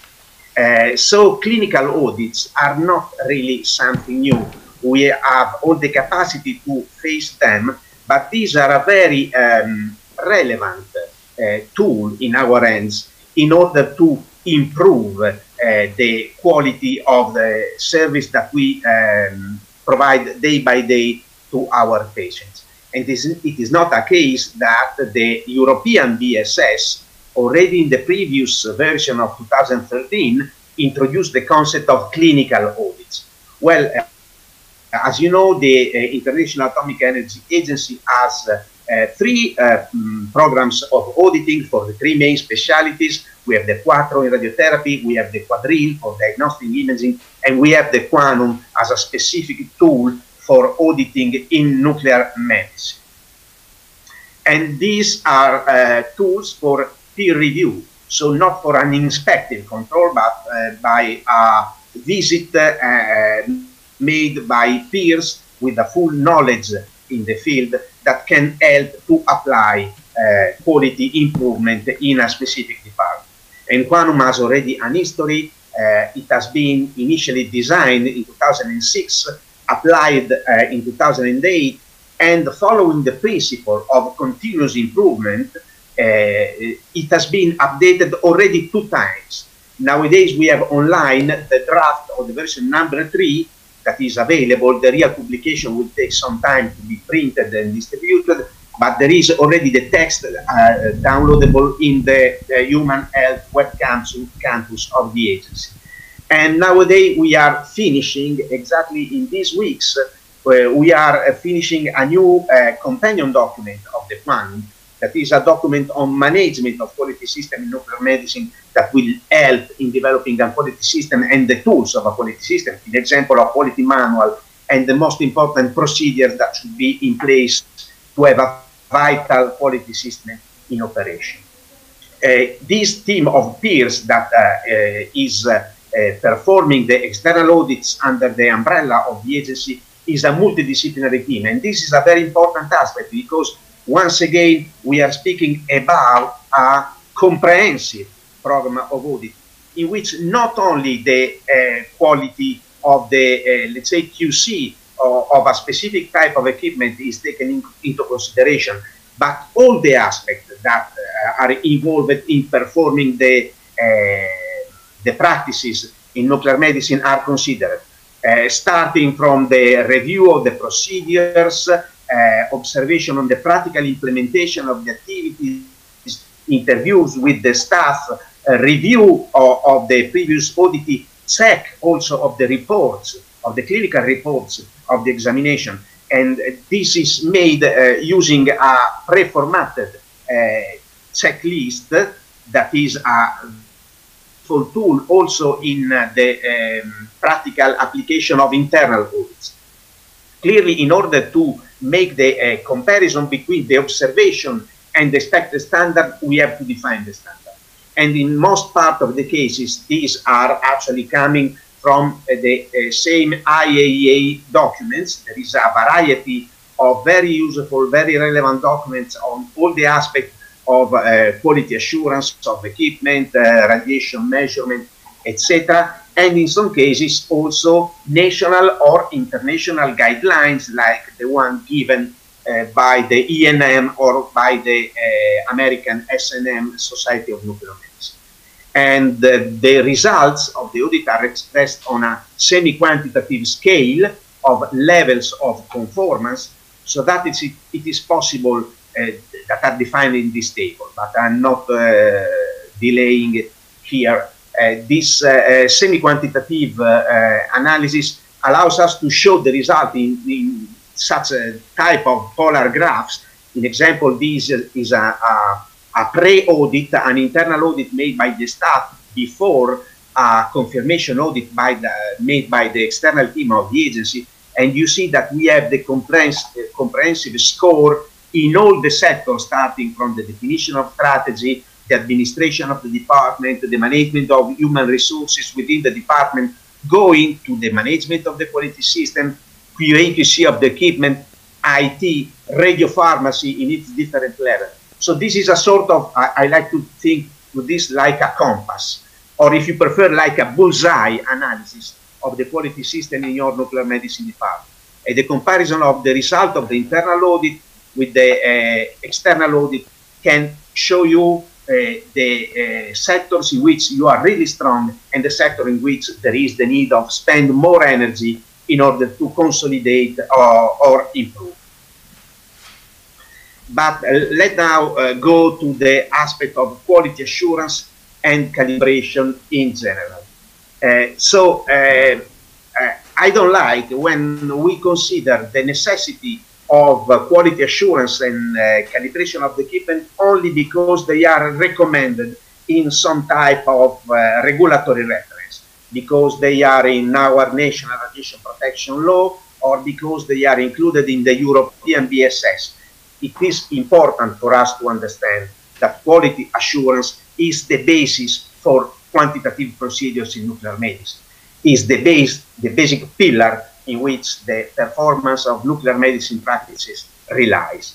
Uh, so clinical audits are not really something new. We have all the capacity to face them, but these are a very um, relevant uh, tool in our hands in order to improve uh, the quality of the service that we um, provide day by day to our patients. And it is, it is not a case that the European BSS, already in the previous version of 2013, introduced the concept of clinical audits. Well, uh, as you know, the uh, International Atomic Energy Agency has uh, uh, three mm, programs of auditing for the three main specialties. We have the QUATRO in radiotherapy, we have the QUAADRIL for diagnostic imaging, and we have the QUANUM as a specific tool for auditing in nuclear medicine. And these are uh, tools for peer review, so not for an inspective control, but uh, by a visit uh, made by peers with a full knowledge in the field that can help to apply uh, quality improvement in a specific department. And QUANUM has already an history. Uh, it has been initially designed in 2006, applied uh, in 2008, and following the principle of continuous improvement, it has been updated already two times. Nowadays, we have online the draft of the version number three that is available. The real publication will take some time to be printed and distributed, but there is already the text uh, downloadable in the uh, Human Health Web campus, campus of the agency. And nowadays, we are finishing exactly in these weeks. Uh, we are finishing a new companion document of the plan that is a document on management of quality system in nuclear medicine that will help in developing a quality system and the tools of a quality system. The example a quality manual and the most important procedures that should be in place to have a vital quality system in operation. Uh, this team of peers that uh, uh, is uh, performing the external audits under the umbrella of the agency is a multidisciplinary team. And this is a very important aspect because once again, we are speaking about a comprehensive program of audit in which not only the uh, quality of the, uh, let's say, QC of a specific type of equipment is taken in, into consideration, but all the aspects that uh, are involved in performing the, the practices in nuclear medicine are considered, starting from the review of the procedures, uh, observation on the practical implementation of the activities, interviews with the staff, uh, review of, of, the previous audit, check also of the reports, of the clinical reports of the examination. And this is made uh, using a pre-formatted uh, checklist that is a tool also in uh, the um, practical application of internal audits. Clearly, in order to make the uh, comparison between the observation and the expected standard, we have to define the standard. And in most part of the cases, these are actually coming from uh, the uh, same IAEA documents. There is a variety of very useful, very relevant documents on all the aspects of uh, quality assurance of equipment, uh, radiation measurement, etc and in some cases also national or international guidelines like the one given uh, by the ENM or by the uh, American SNM Society of Nuclear Medicine. And uh, the results of the audit are expressed on a semi-quantitative scale of levels of conformance so that it's, it is possible uh, that are defined in this table, but I'm not uh, delaying here this uh, uh, semi-quantitative analysis allows us to show the result in, in, such a type of polar graphs. In example, this is a, a, a pre-audit, an internal audit made by the staff before a confirmation audit by the, made by the external team of the agency. And you see that we have the comprehensive, comprehensive score in all the sectors, starting from the definition of strategy, the administration of the department, the management of human resources within the department, going to the management of the quality system, QA/QC of the equipment, IT, radio pharmacy in its different levels. So this is a sort of, I, I like to think to this like a compass, or if you prefer, like a bullseye analysis of the quality system in your nuclear medicine department. And the comparison of the result of the internal audit with the uh, external audit can show you the uh, sectors in which you are really strong and the sector in which there is the need of spend more energy in order to consolidate or, or improve. But uh, let now uh, go to the aspect of quality assurance and calibration in general. Uh, so uh, I don't like when we consider the necessity of uh, quality assurance and uh, calibration of the equipment only because they are recommended in some type of uh, regulatory reference, because they are in our national radiation protection law or because they are included in the European BSS. It is important for us to understand that quality assurance is the basis for quantitative procedures in nuclear medicine, is the base, the basic pillar in which the performance of nuclear medicine practices relies.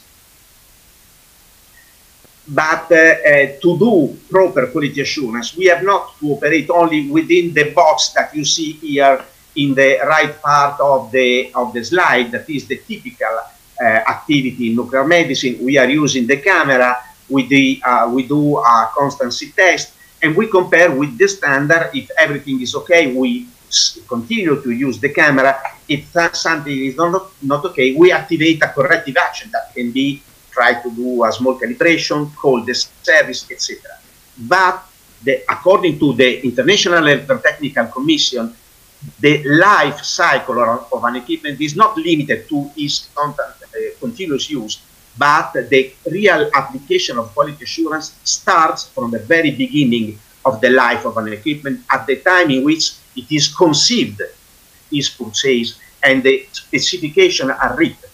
But uh, uh, to do proper quality assurance, we have not to operate only within the box that you see here in the right part of the, of the slide, that is the typical uh, activity in nuclear medicine. We are using the camera we, uh, we do a constancy test, and we compare with the standard. If everything is okay, we continue to use the camera. If something is not, not okay, we activate a corrective action that can be try to do a small calibration, call the service, etc. But the, according to the International Electrotechnical Commission, the life cycle of an equipment is not limited to its uh, continuous use, but the real application of quality assurance starts from the very beginning of the life of an equipment at the time in which it is conceived, is purchased, and the specification are written.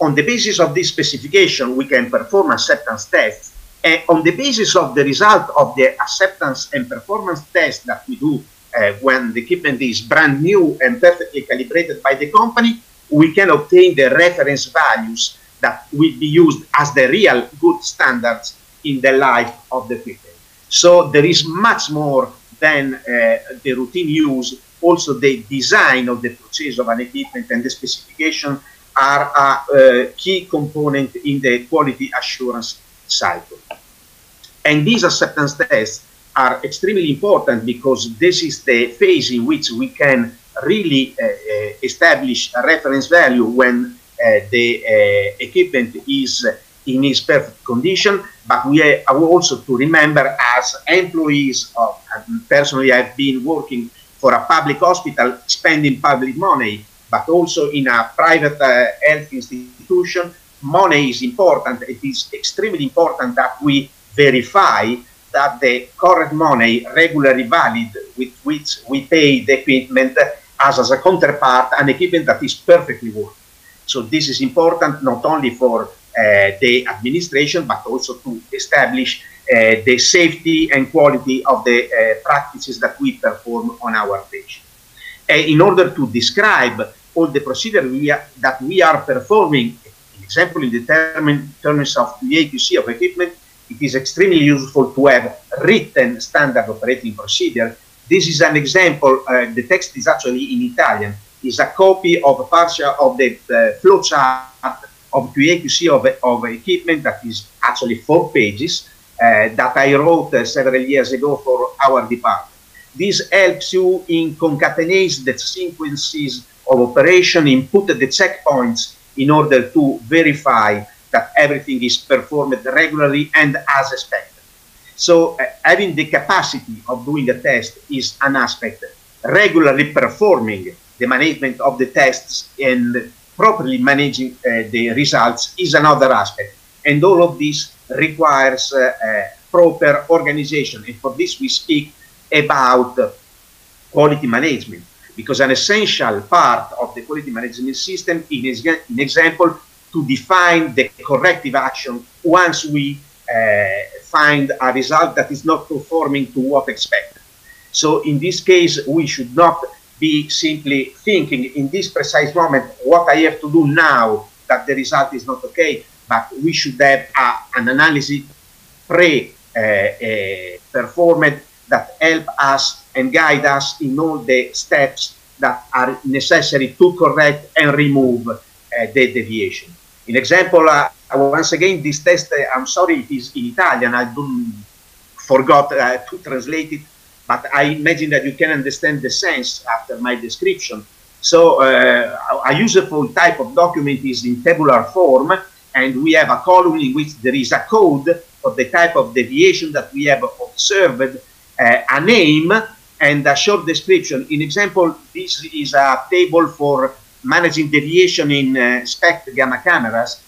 On the basis of this specification, we can perform acceptance tests, and on the basis of the result of the acceptance and performance test that we do uh, when the equipment is brand new and perfectly calibrated by the company, we can obtain the reference values that will be used as the real good standards in the life of the equipment. So there is much more than uh, the routine use. Also, the design of the purchase of an equipment and the specification are a uh, key component in the quality assurance cycle. And these acceptance tests are extremely important because this is the phase in which we can really uh, uh establish a reference value when uh, the uh, equipment is in its perfect condition, but we have also to remember as employees of, personally I've been working for a public hospital spending public money, but also in a private uh, health institution, money is important. It is extremely important that we verify that the correct money regularly valid with which we pay the equipment as, as a counterpart an equipment that is perfectly working. So this is important not only for uh, the administration, but also to establish the safety and quality of the uh, practices that we perform on our patient. in order to describe all the procedures that we are performing, for example, in the term, terms of QA/QC of equipment, it is extremely useful to have written standard operating procedure. This is an example. Uh, the text is actually in Italian is a copy of a partial of the uh, flowchart of QA/QC of, of equipment that is actually four pages uh, that I wrote uh, several years ago for our department. This helps you in concatenate the sequences of operation, input the checkpoints in order to verify that everything is performed regularly and as expected. So uh, having the capacity of doing a test is an aspect. Regularly performing the management of the tests and properly managing uh, the results is another aspect. And all of this requires uh, proper organization. And for this, we speak about quality management because an essential part of the quality management system is, an example, to define the corrective action once we uh, find a result that is not performing to what expected. So in this case, we should not be simply thinking in this precise moment what I have to do now that the result is not okay, but we should have an analysis pre uh, uh, performed that help us and guide us in all the steps that are necessary to correct and remove uh, the deviation. In example, uh, once again, this test, I'm sorry, it is in Italian. I don't forgot uh, to translate it but I imagine that you can understand the sense after my description. So uh, a useful type of document is in tabular form, and we have a column in which there is a code for the type of deviation that we have observed, uh, a name, and a short description. In example, this is a table for managing deviation in uh, SPECT gamma cameras.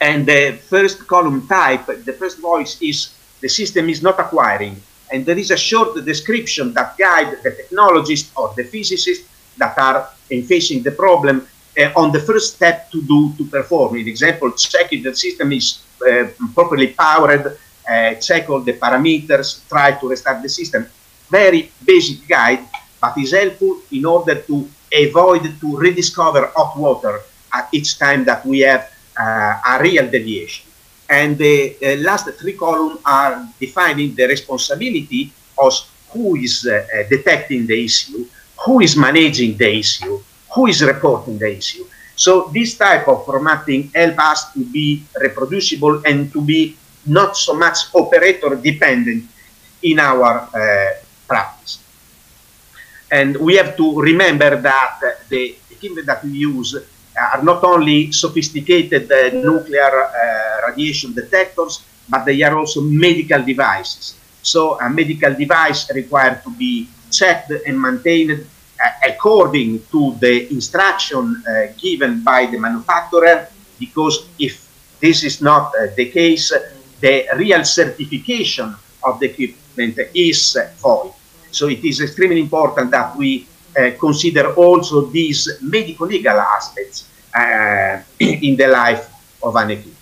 And the first column type, the first voice is the system is not acquiring and there is a short description that guide the technologists or the physicists that are facing the problem uh, on the first step to do to perform. In example, check if the system is uh, properly powered, uh, check all the parameters, try to restart the system. Very basic guide, but is helpful in order to avoid to rediscover hot water at each time that we have uh, a real deviation. And the uh, last three columns are defining the responsibility of who is uh, detecting the issue, who is managing the issue, who is reporting the issue. So this type of formatting helps us to be reproducible and to be not so much operator dependent in our uh, practice. And we have to remember that the equipment that we use are not only sophisticated uh, nuclear uh, radiation detectors, but they are also medical devices. So a medical device required to be checked and maintained uh, according to the instruction uh, given by the manufacturer, because if this is not uh, the case, the real certification of the equipment is void. So it is extremely important that we uh, consider also these medico-legal aspects [CLEARS THROAT] in the life of an equipment.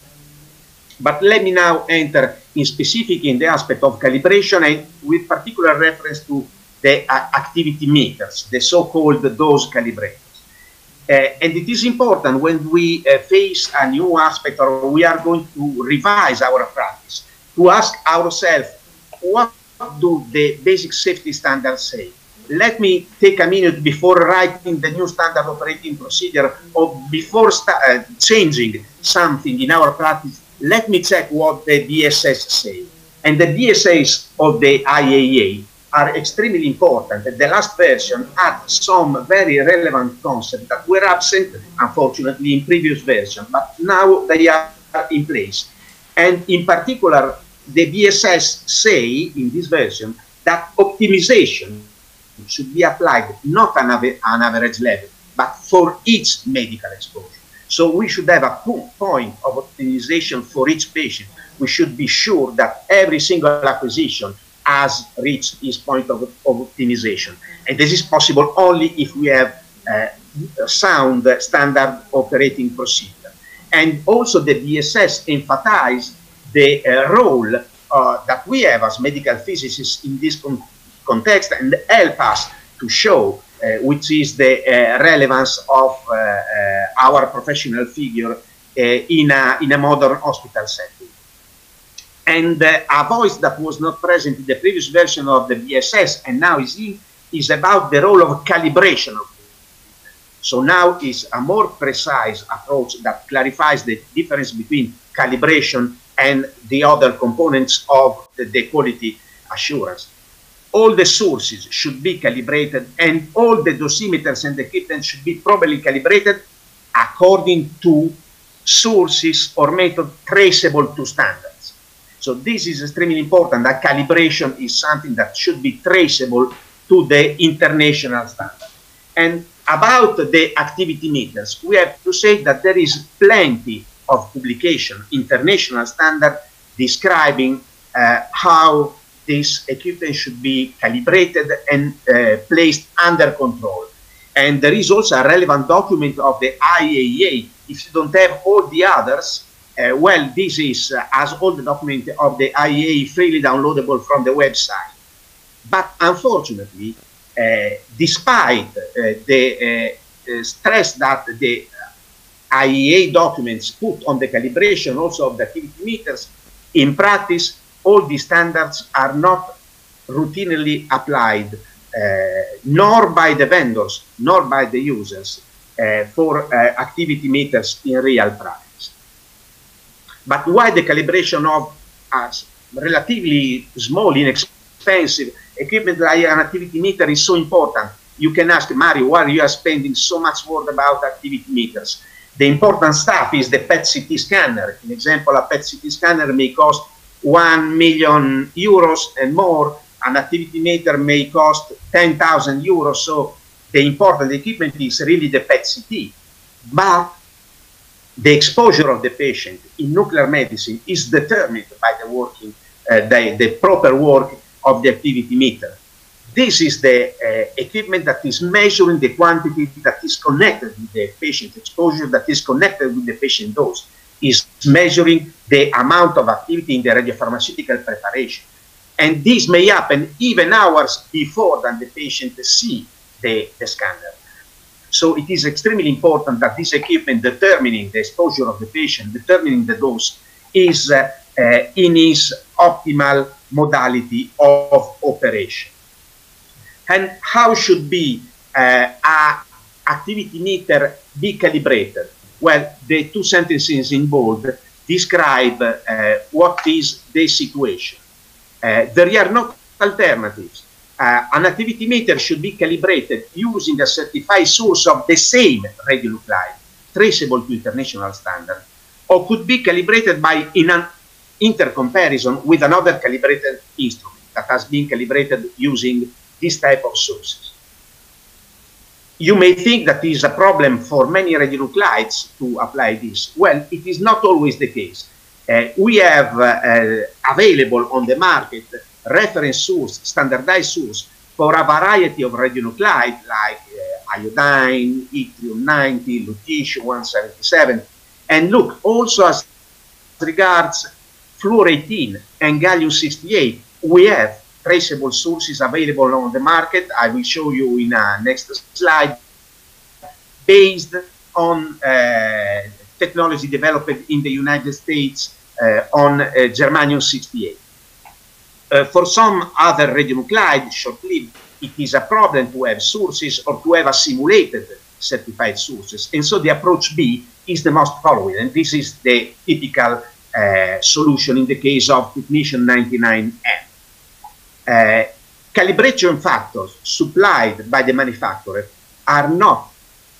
But let me now enter in specific in the aspect of calibration and with particular reference to the uh, activity meters, the so-called dose calibrators. Uh, and it is important when we uh, face a new aspect or we are going to revise our practice to ask ourselves what do the basic safety standards say? Let me take a minute before writing the new standard operating procedure or before uh, changing something in our practice. Let me check what the BSS say. And the BSS of the IAEA are extremely important. The last version had some very relevant concepts that were absent, unfortunately, in previous versions, but now they are in place. And in particular, the BSS say in this version that optimization should be applied not on an average level, but for each medical exposure. So we should have a point of optimization for each patient. We should be sure that every single acquisition has reached its point of, of optimization. And this is possible only if we have uh, sound standard operating procedure. And also the BSS emphasized the uh, role uh, that we have as medical physicists in this con context and help us to show uh, which is the uh, relevance of uh, our professional figure in, a, in a modern hospital setting. And a voice that was not present in the previous version of the BSS and now is in is about the role of calibration so now is a more precise approach that clarifies the difference between calibration and the other components of the, the quality assurance. All the sources should be calibrated and all the dosimeters and equipment should be properly calibrated according to sources or method traceable to standards. So this is extremely important that calibration is something that should be traceable to the international standard. And about the activity meters, we have to say that there is plenty of publication, international standard describing uh, how this equipment should be calibrated and uh, placed under control. And there is also a relevant document of the IAEA. If you don't have all the others, uh, well, this is uh, as all the document of the IAEA freely downloadable from the website. But unfortunately, uh, despite uh, the stress that the IAEA documents put on the calibration also of the activity meters, in practice, all these standards are not routinely applied, uh, nor by the vendors, nor by the users, uh, for uh, activity meters in real practice. But why the calibration of a relatively small, inexpensive equipment like an activity meter is so important? You can ask Mario, why you are spending so much word about activity meters? The important stuff is the PET CT scanner. In example, a PET CT scanner may cost 1 million euros and more. An activity meter may cost 10,000 euros. So the important equipment is really the PET CT. But the exposure of the patient in nuclear medicine is determined by the working, uh, the, the proper work of the activity meter. This is the uh, equipment that is measuring the quantity that is connected with the patient exposure, that is connected with the patient dose, is measuring the amount of activity in the radiopharmaceutical preparation. And this may happen even hours before than the patient see the, the scanner. So it is extremely important that this equipment determining the exposure of the patient, determining the dose, is uh, uh, in its optimal modality of operation and how should be uh, a activity meter be calibrated? Well, the two sentences in bold describe uh, what is the situation. Uh, there are no alternatives. Uh, an activity meter should be calibrated using a certified source of the same radionuclide, traceable to international standard, or could be calibrated by in an intercomparison with another calibrated instrument that has been calibrated using this type of sources. You may think that is a problem for many radionuclides to apply this. Well, it is not always the case. Uh, we have uh, uh, available on the market reference source, standardized source for a variety of radionuclide like uh, iodine, yttrium-90, lutetium-177. And look, also as regards fluorine and gallium-68, we have traceable sources available on the market. I will show you in a next slide, based on uh, technology developed in the United States uh, on uh, germanium-68. Uh, for some other radionuclide, short-lived, it is a problem to have sources or to have a simulated certified sources. And so the approach B is the most following, and this is the typical uh, solution in the case of technetium 99M. Uh, calibration factors supplied by the manufacturer are not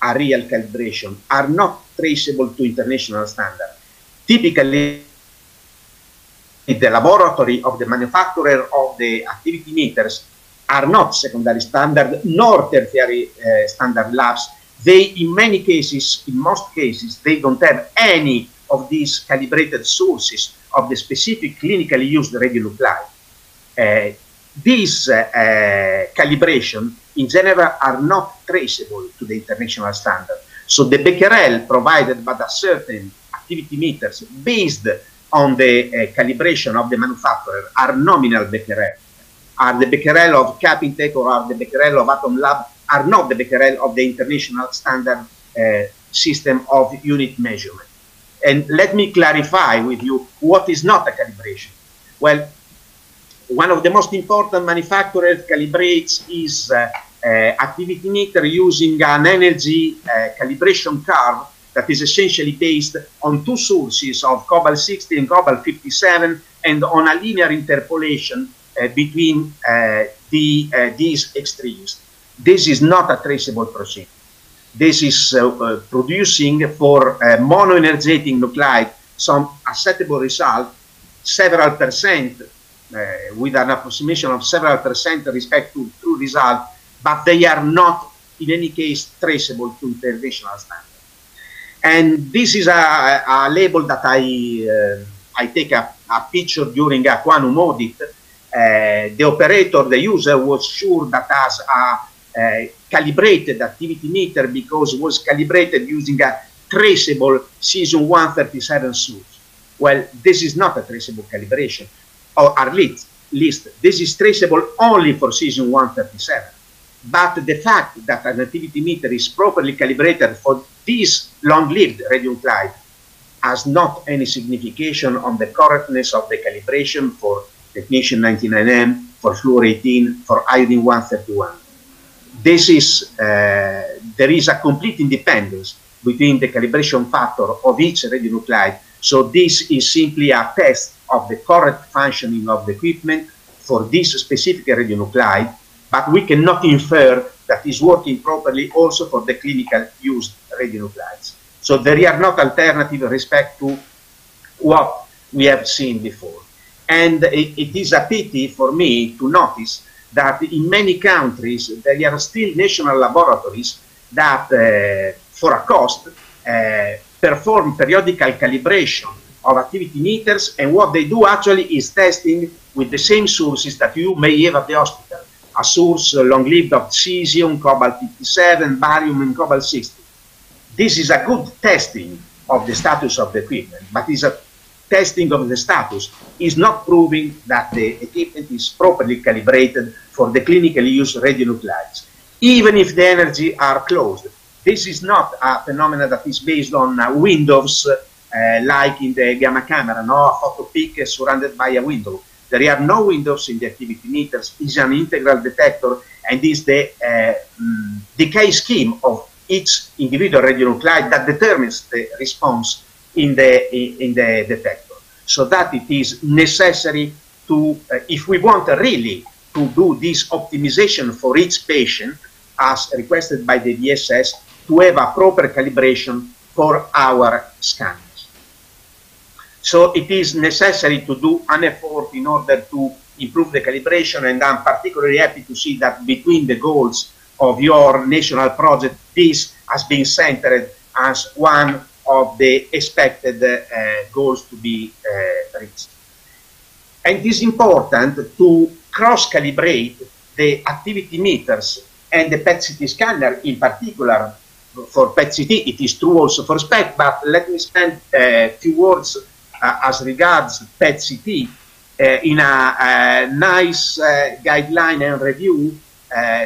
a real calibration, are not traceable to international standard. Typically, the laboratory of the manufacturer of the activity meters are not secondary standard nor tertiary uh, standard labs. They, in many cases, in most cases, they don't have any of these calibrated sources of the specific clinically used radionuclide. Uh, these uh, uh, calibration in general are not traceable to the international standard. So the becquerel provided by a certain activity meters based on the uh, calibration of the manufacturer are nominal becquerel. Are the becquerel of Capintec or are the becquerel of Atomlab are not the becquerel of the international standard uh, system of unit measurement. And let me clarify with you what is not a calibration. Well, one of the most important manufacturers calibrates is uh, uh, activity meter using an energy uh, calibration curve that is essentially based on two sources of cobalt 60 and cobalt 57 and on a linear interpolation uh, between uh, the, uh, these extremes. This is not a traceable procedure. This is producing for monoenergetic nuclide some acceptable result, several percent uh, with an approximation of several percent respect to true result, but they are not in any case traceable to international standard. And this is a, a label that I, uh, I take a, a, picture during a QUANUM audit. Uh, the operator, the user was sure that as a, a calibrated activity meter because it was calibrated using a traceable cesium 137 source. Well, this is not a traceable calibration or at least, least this is traceable only for cesium 137. But the fact that an activity meter is properly calibrated for this long-lived radionuclide has not any signification on the correctness of the calibration for technetium 99M, for fluorine, for iodine 131. This is, uh, there is a complete independence between the calibration factor of each radionuclide. So this is simply a test of the correct functioning of the equipment for this specific radionuclide, but we cannot infer that is working properly also for the clinical used radionuclides. So there are not alternatives respect to what we have seen before. And it, it is a pity for me to notice that in many countries there are still national laboratories that, uh, for a cost, uh, perform periodical calibration of activity meters, and what they do actually is testing with the same sources that you may have at the hospital. A source uh, long-lived of cesium, cobalt 57, barium, and cobalt 60. This is a good testing of the status of the equipment, but is a testing of the status is not proving that the equipment is properly calibrated for the clinically used radionuclides, even if the energy are closed. This is not a phenomenon that is based on uh, Windows uh, uh, like in the gamma camera, no? a photo peak surrounded by a window. There are no windows in the activity meters. It's an integral detector and is the uh, mm, decay scheme of each individual radionuclide that determines the response in the, in the detector. So that it is necessary to, uh, if we want really to do this optimization for each patient, as requested by the BSS, to have a proper calibration for our scanners. So it is necessary to do an effort in order to improve the calibration, and I'm particularly happy to see that between the goals of your national project, this has been centered as one of the expected uh, goals to be uh, reached. And it is important to cross-calibrate the activity meters and the PET-CT scanner in particular. For PET-CT, it is true also for SPECT, but let me spend a few words uh, as regards PET-CT. Uh, in a, a nice uh, guideline and review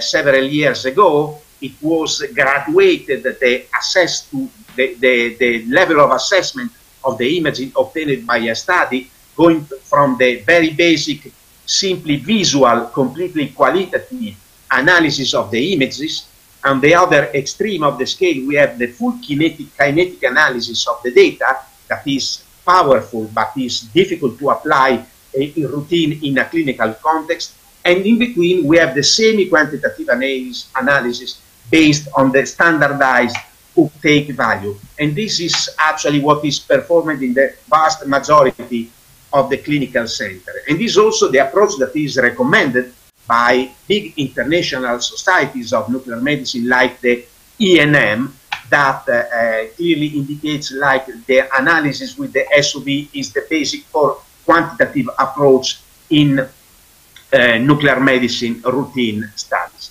several years ago, it was graduated the assess to the, the, the level of assessment of the imaging obtained by a study, going from the very basic, simply visual, completely qualitative analysis of the images. On the other extreme of the scale, we have the full kinetic, kinetic analysis of the data that is powerful but is difficult to apply in routine in a clinical context. And in between, we have the semi-quantitative analysis, analysis based on the standardized uptake value. And this is actually what is performed in the vast majority of the clinical center. And this is also the approach that is recommended by big international societies of nuclear medicine like the EANM that uh, uh, clearly indicates like the analysis with the SUV is the basic for quantitative approach in uh, nuclear medicine routine studies.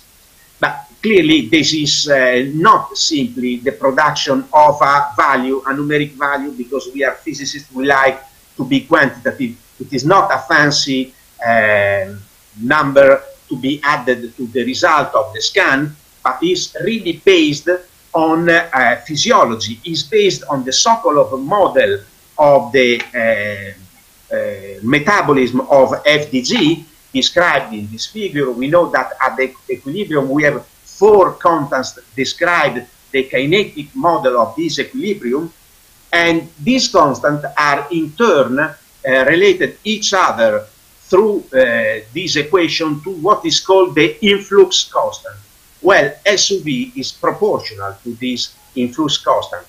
But clearly this is uh, not simply the production of a value, a numeric value, because we are physicists, we like to be quantitative. It is not a fancy uh, number to be added to the result of the scan, but is really based on uh, physiology, is based on the Sokoloff model of the uh, uh, metabolism of FDG described in this figure. We know that at the equilibrium we have four constants described the kinetic model of this equilibrium, and these constants are in turn uh, related each other through uh, this equation to what is called the influx constant. Well, SUV is proportional to this influx constant.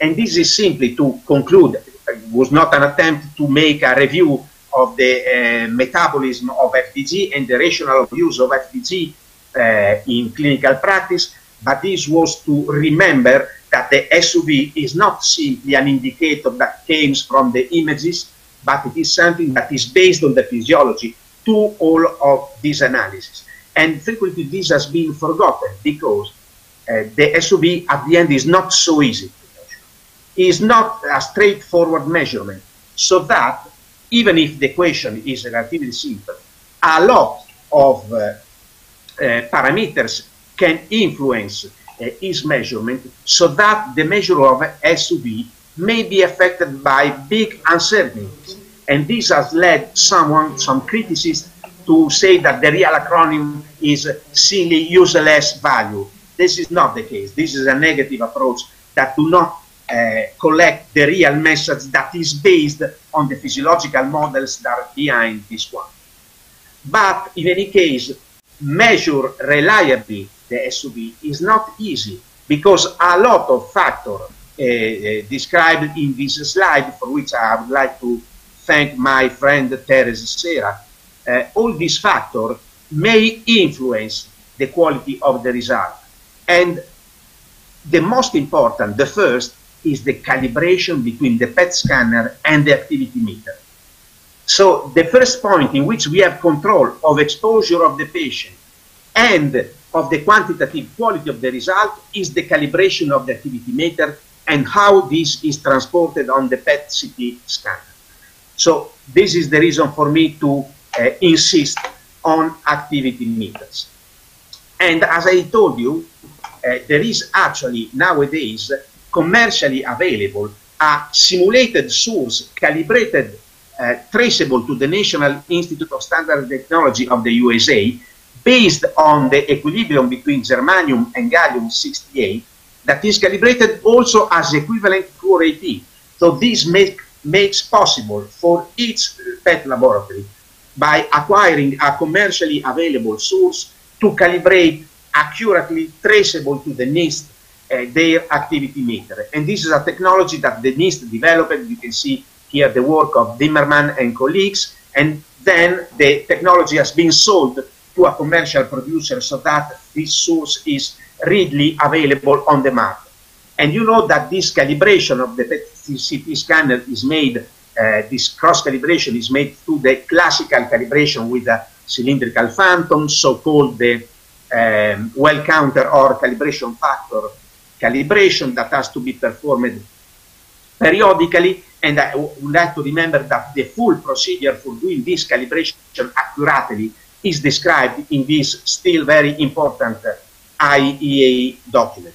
And this is simply to conclude, it was not an attempt to make a review of the uh, metabolism of FDG and the rational use of FDG uh, in clinical practice, but this was to remember that the SUV is not simply an indicator that comes from the images, but it is something that is based on the physiology to all of these analyses. And frequently this has been forgotten because uh, the SUV at the end is not so easy to measure. It is not a straightforward measurement, so that even if the equation is relatively simple, a lot of uh, uh, parameters can influence uh, its measurement so that the measure of SUV may be affected by big uncertainties. And this has led someone, some criticism, to say that the real acronym is silly, useless value. This is not the case. This is a negative approach that do not uh, collect the real message that is based on the physiological models that are behind this one. But in any case, measure reliably the SUV is not easy because a lot of factors uh, uh, described in this slide, for which I would like to thank my friend Terez Sera, uh, all these factors may influence the quality of the result. And the most important, the first, is the calibration between the PET scanner and the activity meter. So the first point in which we have control of exposure of the patient and of the quantitative quality of the result is the calibration of the activity meter and how this is transported on the PET-CT scanner. So this is the reason for me to uh, insist on activity meters. And as I told you, uh, there is actually nowadays commercially available a simulated source calibrated uh, traceable to the National Institute of Standard Technology of the USA based on the equilibrium between germanium and gallium 68 that is calibrated also as equivalent fluor AP So this make, makes possible for each pet laboratory by acquiring a commercially available source to calibrate accurately traceable to the NIST uh, their activity meter. And this is a technology that the NIST developed. You can see here the work of Zimmerman and colleagues. And then the technology has been sold to a commercial producer so that this source is readily available on the market. And you know that this calibration of the CT scanner is made, this cross calibration is made through the classical calibration with a cylindrical phantom, so-called the um, well counter or calibration factor calibration that has to be performed periodically. And I would like to remember that the full procedure for doing this calibration accurately is described in this still very important uh, IAEA document.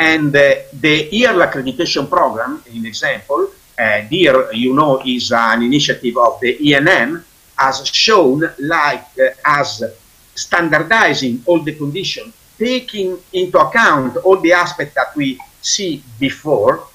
And the yearly accreditation program, in example, uh, EARL, you know, is an initiative of the EANM, has shown like uh, as standardizing all the conditions, taking into account all the aspects that we see before,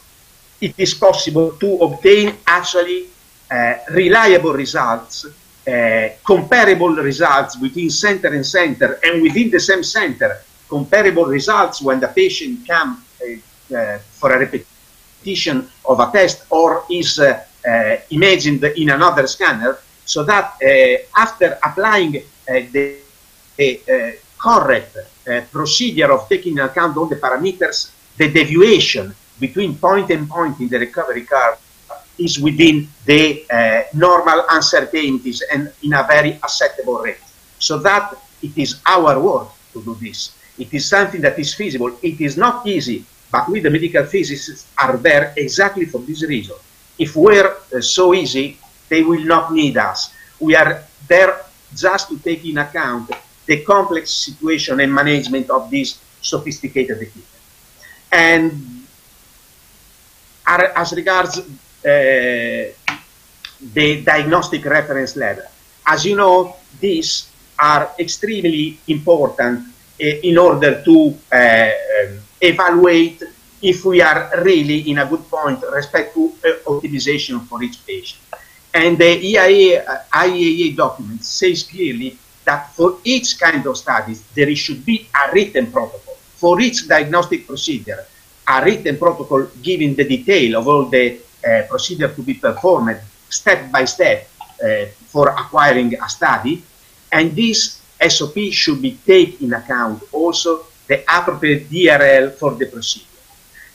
it is possible to obtain actually uh, reliable results, uh, comparable results within center and center, and within the same center, comparable results when the patient comes uh, uh, for a repetition of a test or is uh, uh, imagined in another scanner, so that after applying the, correct procedure of taking account all the parameters, the deviation between point and point in the recovery curve is within the uh, normal uncertainties and in a very acceptable rate. So that it is our work to do this. It is something that is feasible. It is not easy, but we, the medical physicists, are there exactly for this reason. If we're uh, so easy, they will not need us. We are there just to take in account the complex situation and management of this sophisticated equipment. And as regards uh, the diagnostic reference level, as you know, these are extremely important in order to uh, um, evaluate if we are really in a good point respect to optimization for each patient. And the IAEA, uh, document says clearly that for each kind of studies, there should be a written protocol. For each diagnostic procedure, a written protocol giving the detail of all the uh, procedure to be performed step by step uh, for acquiring a study. And this SOP should be take in account also the appropriate DRL for the procedure.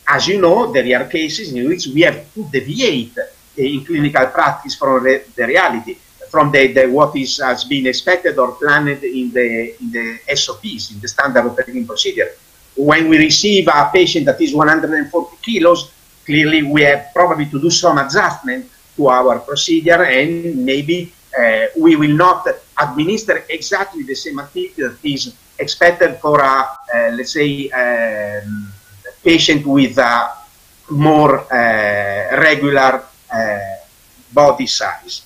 As you know, there are cases in which we have to deviate in clinical practice from re the reality, from the, the, what is has been expected or planned in the in the SOPs, in the standard operating procedure. When we receive a patient that is 140 kilos, clearly we have probably to do some adjustment to our procedure and maybe uh, we will not administer exactly the same activity that is expected for a, uh, let's say, um, patient with a more uh, regular body size.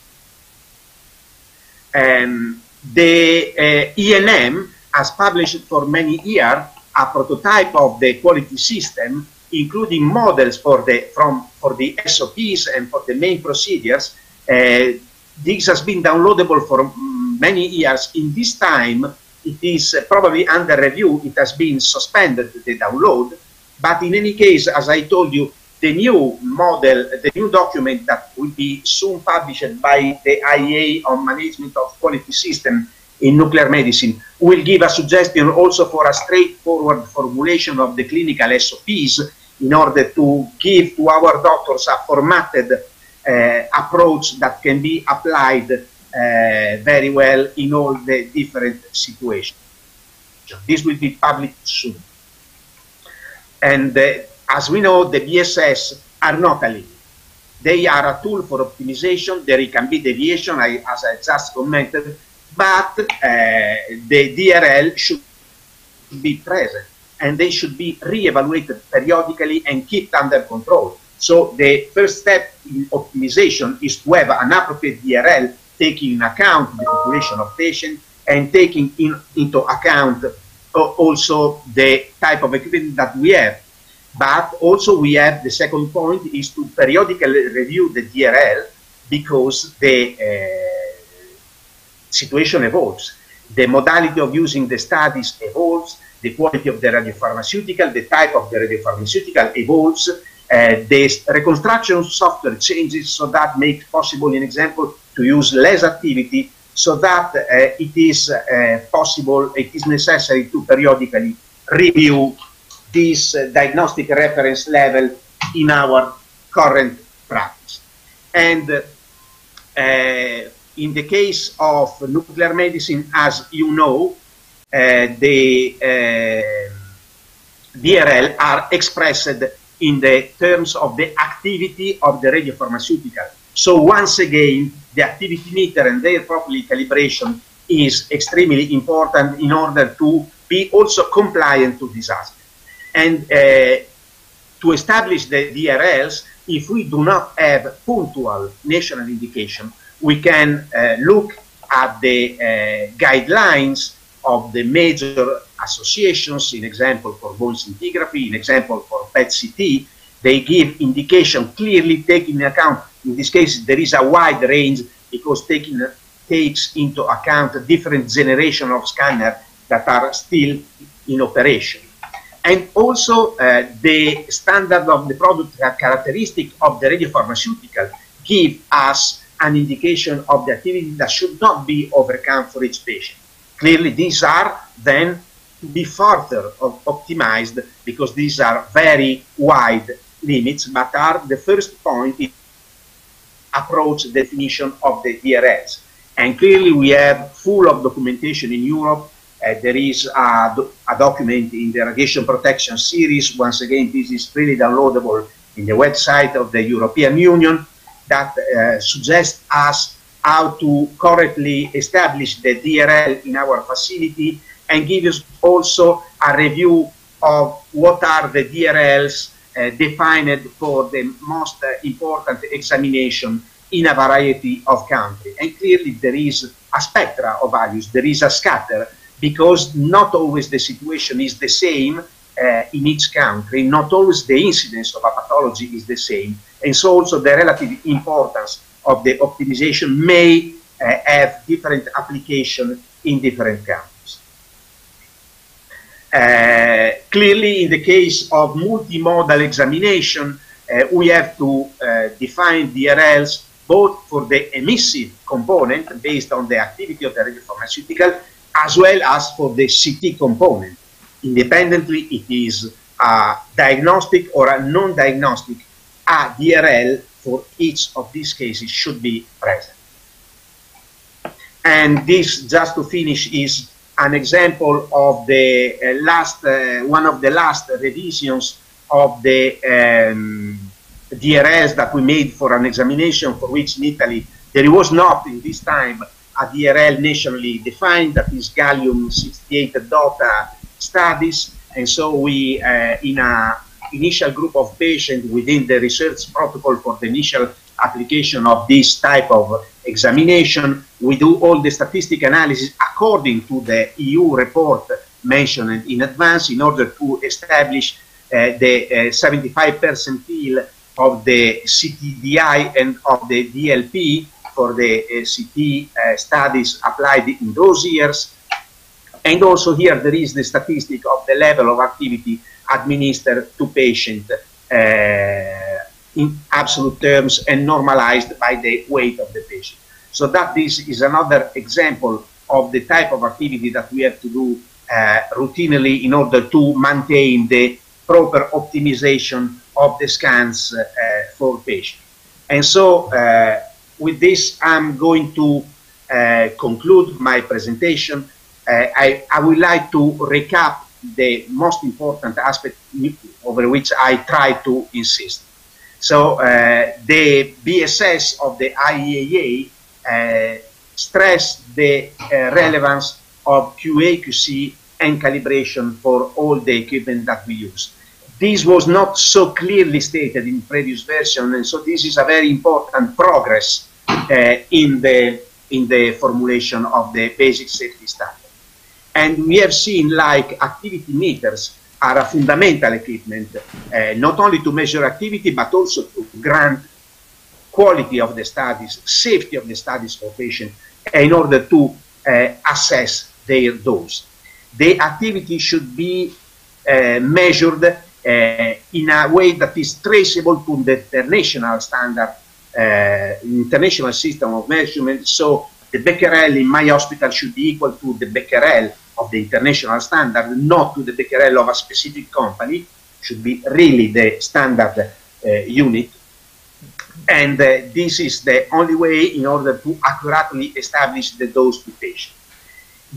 Um, the EANM has published for many years a prototype of the quality system, including models for the from for the SOPs and for the main procedures. Uh, this has been downloadable for many years. In this time, it is probably under review. It has been suspended, the download. But in any case, as I told you, the new model, the new document that will be soon published by the IAEA on management of quality system in nuclear medicine will give a suggestion also for a straightforward formulation of the clinical SOPs in order to give to our doctors a formatted uh, approach that can be applied uh, very well in all the different situations. This will be published soon. And uh, as we know, the BSS are not a limit. They are a tool for optimization. There can be deviation, as I just commented, but uh, the DRL should be present and they should be re-evaluated periodically and kept under control. So the first step in optimization is to have an appropriate DRL taking into account the population of patients and taking in, into account also the type of equipment that we have. but also we have the second point is to periodically review the DRL because the uh, situation evolves. The modality of using the studies evolves, the quality of the radiopharmaceutical, the type of the radiopharmaceutical evolves, uh, the reconstruction software changes so that makes possible, in example, to use less activity so that uh, it is uh, possible, it is necessary to periodically review this uh, diagnostic reference level in our current practice. And uh, in the case of nuclear medicine, as you know, uh, the DRL are expressed in the terms of the activity of the radiopharmaceutical. So once again, the activity meter and their properly calibration is extremely important in order to be also compliant to this aspect. And uh, to establish the DRLs, if we do not have punctual national indication, we can uh, look at the uh, guidelines of the major associations, in example for bone scintigraphy, in example for PET-CT, they give indication clearly taking into account, in this case there is a wide range because taking takes into account different generation of scanner that are still in operation. And also uh, the standard of the product characteristic of the radiopharmaceutical give us an indication of the activity that should not be overcome for each patient. Clearly, these are then to be further optimized because these are very wide limits, but are the first point in approach definition of the DRLs. And clearly, we have full of documentation in Europe. Uh, there is a, a document in the radiation protection series. Once again, this is freely downloadable in the website of the European Union that uh, suggests us how to correctly establish the DRL in our facility and give us also a review of what are the DRLs defined for the most uh, important examination in a variety of countries. And clearly there is a spectra of values, there is a scatter, because not always the situation is the same uh, in each country, not always the incidence of a pathology is the same, and so also the relative importance of the optimization may uh, have different application in different countries. Uh, clearly, in the case of multimodal examination, uh, we have to uh, define DRLs both for the emissive component based on the activity of the radiopharmaceutical as well as for the CT component. Independently, it is a diagnostic or a non-diagnostic, a DRL for each of these cases should be present. And this, just to finish, is an example of the uh, last, uh, one of the last revisions of the um, DRLs that we made for an examination for which in Italy there was not in this time a DRL nationally defined that is gallium 68 DOTA studies and so we uh, in a initial group of patients within the research protocol for the initial application of this type of examination we do all the statistic analysis according to the EU report mentioned in advance in order to establish uh, the uh, 75 percentile of the CTDI and of the DLP for the uh, CT uh, studies applied in those years. And also here there is the statistic of the level of activity administered to patient uh, in absolute terms and normalized by the weight of the patient. So that this is another example of the type of activity that we have to do uh, routinely in order to maintain the proper optimization of the scans uh, for patients. And so uh, with this, I'm going to uh, conclude my presentation. I, I would like to recap the most important aspect over which I try to insist. So uh, the BSS of the IAEA uh, stressed the uh, relevance of QA, QC, and calibration for all the equipment that we use. This was not so clearly stated in previous version, and so this is a very important progress uh, in the in the formulation of the basic safety standard. And we have seen like activity meters are a fundamental equipment, uh, not only to measure activity, but also to grant quality of the studies, safety of the studies for patients, in order to uh, assess their dose. The activity should be uh, measured in a way that is traceable to the international standard, international system of measurement. So the becquerel in my hospital should be equal to the becquerel of the international standard, not to the becquerel of a specific company, should be really the standard uh, unit. And uh, this is the only way in order to accurately establish the dose to patient.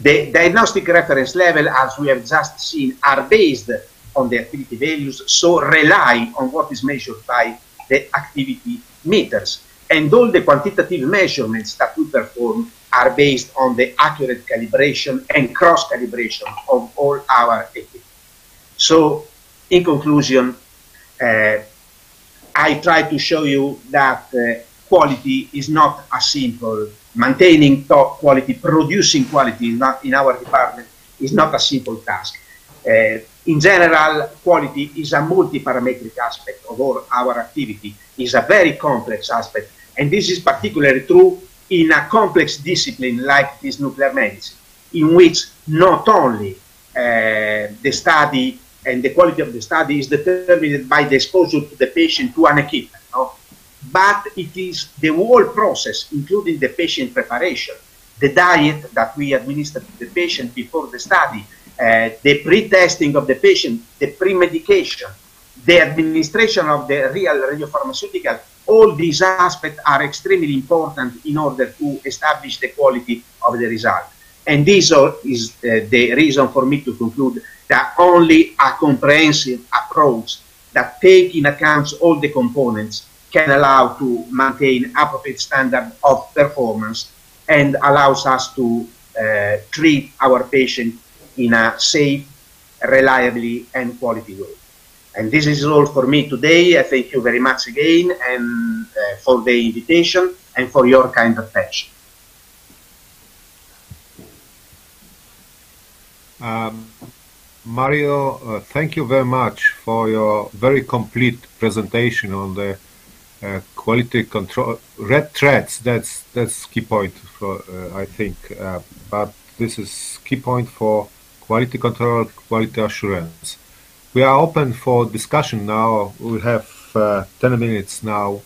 The diagnostic reference level, as we have just seen, are based on the activity values, so rely on what is measured by the activity meters. And all the quantitative measurements that we perform are based on the accurate calibration and cross calibration of all our equipment. So, in conclusion, uh, I try to show you that uh, quality is not a simple maintaining top quality, producing quality not in our department is not a simple task. Uh, in general, quality is a multi-parametric aspect of all our activity, is a very complex aspect, and this is particularly true in a complex discipline like this nuclear medicine, in which not only uh, the study and the quality of the study is determined by the exposure to the patient to an equipment, no? but it is the whole process, including the patient preparation, the diet that we administer to the patient before the study, uh, the pre-testing of the patient, the pre-medication, the administration of the real radiopharmaceutical, all these aspects are extremely important in order to establish the quality of the result. And this is uh, the reason for me to conclude that only a comprehensive approach that take in account all the components can allow to maintain appropriate standard of performance and allows us to uh, treat our patient in a safe, reliably, and quality way. And this is all for me today. I thank you very much again and uh, for the invitation and for your kind attention. Um, Mario, uh, thank you very much for your very complete presentation on the uh, quality control red threads. That's that's key point for uh, I think. Uh, but this is key point for quality control, quality assurance. We are open for discussion now. We have uh, 10 minutes now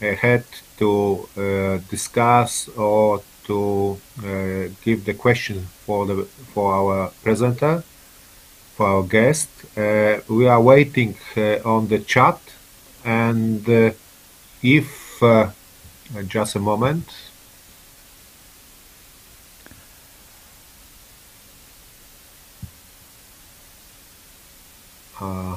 ahead to uh, discuss or to uh, give the question for the for our presenter, for our guest. Uh, we are waiting uh, on the chat, and uh, if just a moment. Uh,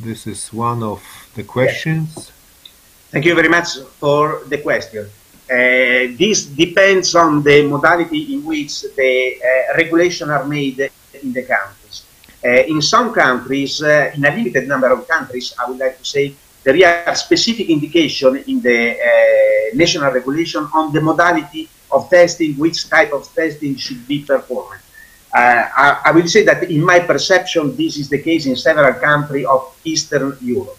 this is one of the questions. Thank you very much for the question. Uh, this depends on the modality in which the uh, regulation are made in the countries. Uh, in some countries, uh, in a limited number of countries, I would like to say, there are specific indication in the uh, national regulation on the modality of testing, which type of testing should be performed. Uh, I, I, will say that in my perception, this is the case in several countries of Eastern Europe.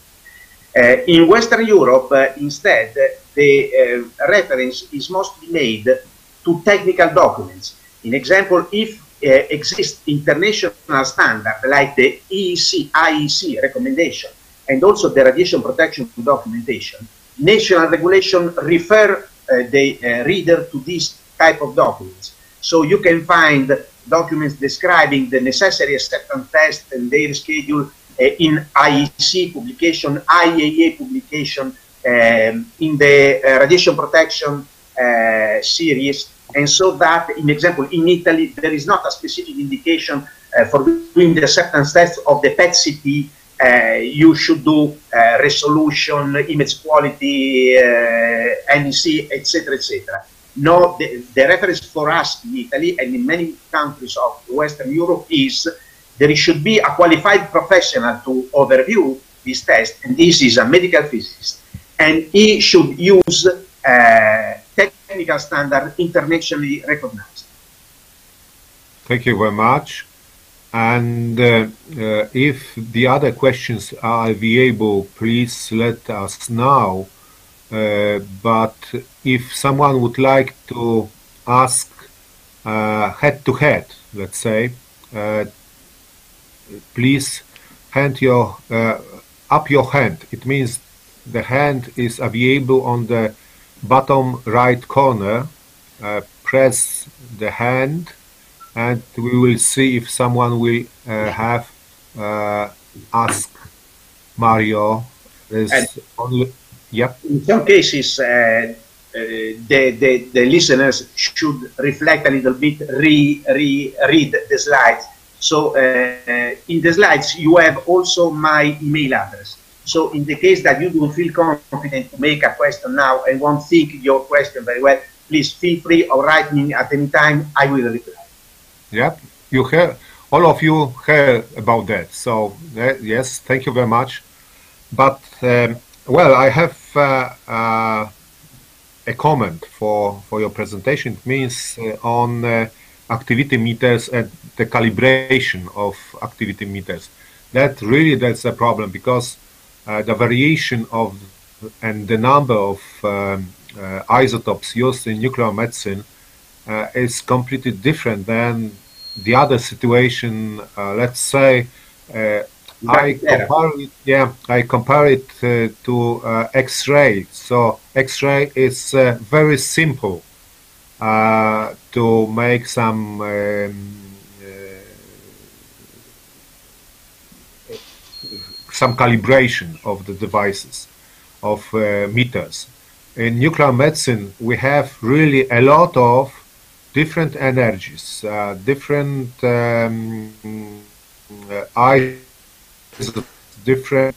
Uh, in Western Europe, uh, instead, the reference is mostly made to technical documents. In example, if uh, exists international standard like the EEC, IEC recommendation and also the radiation protection documentation, national regulation refer uh, the uh, reader to this type of documents. So you can find documents describing the necessary acceptance test and their schedule uh, in IEC publication, IAEA publication, um, in the uh, radiation protection uh, series, and so that, in example, in Italy, there is not a specific indication uh, for doing the acceptance test of the PET-CT. Uh, you should do uh, resolution, image quality, uh, NEC, etc., etc. No, the, the, reference for us in Italy and in many countries of Western Europe is there should be a qualified professional to overview this test, and this is a medical physicist, and he should use uh, technical standard internationally recognized. Thank you very much. And uh, uh, if the other questions are available, please let us know. Uh, but if someone would like to ask head to head, let's say, uh, please hand your uh, up your hand. It means the hand is available on the bottom right corner. Uh, press the hand and we will see if someone will uh, have uh, ask Mario. There's only, yep. In some cases, uh, uh, the, the, the listeners should reflect a little bit, re, re, read the slides. So uh, in the slides, you have also my email address. So in the case that you don't feel confident to make a question now and won't think your question very well, please feel free or write me at any time. I will reply. Yep, you hear, all of you heard about that. So uh, yes, thank you very much. But um, well, I have uh, uh, a comment for for your presentation. It means uh, on uh, activity meters and the calibration of activity meters. That really that's a problem because uh, the variation of and the number of um, isotopes used in nuclear medicine is completely different than the other situation, uh, let's say, uh, I compare it, yeah, I compare it uh, to uh, X-ray. So X-ray is uh, very simple uh, to make some um, some calibration of the devices of meters. In nuclear medicine, we have really a lot of different energies, uh, different um, uh, different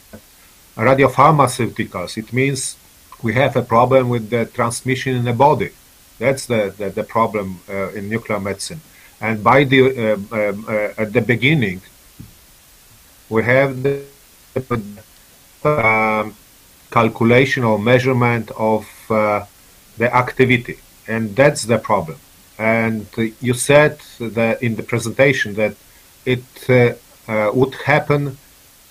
radiopharmaceuticals. It means we have a problem with the transmission in the body. That's the, the, the problem uh, in nuclear medicine. And by the uh, um, uh, at the beginning, we have the um, calculation or measurement of uh, the activity, and that's the problem and you said that in the presentation that it uh, uh, would happen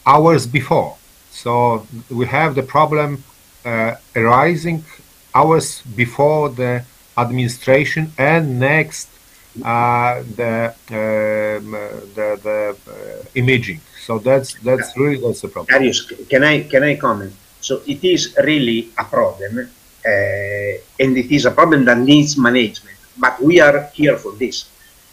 hours before. So we have the problem uh, arising hours before the administration and next uh, the, um, the, the uh, imaging. So that's that's really that's the problem. Darius, can I can I comment? So it is really a problem, uh, and it is a problem that needs management but we are here for this.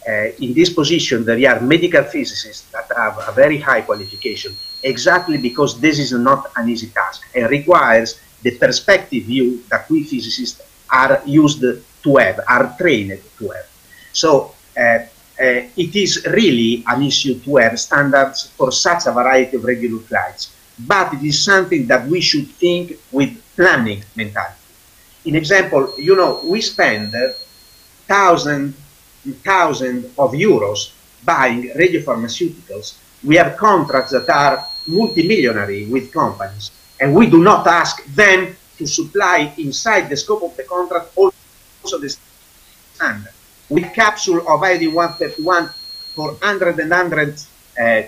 Uh, in this position, there are medical physicists that have a very high qualification, exactly because this is not an easy task and requires the perspective view that we physicists are used to have, are trained to have. So uh, uh, it is really an issue to have standards for such a variety of radionuclides, but it is something that we should think with planning mentality. In example, you know, we spend thousand thousand of euros buying radiopharmaceuticals. We have contracts that are multimillionary with companies, and we do not ask them to supply inside the scope of the contract also the standard. With capsule of iodine 131 for hundred and hundred uh,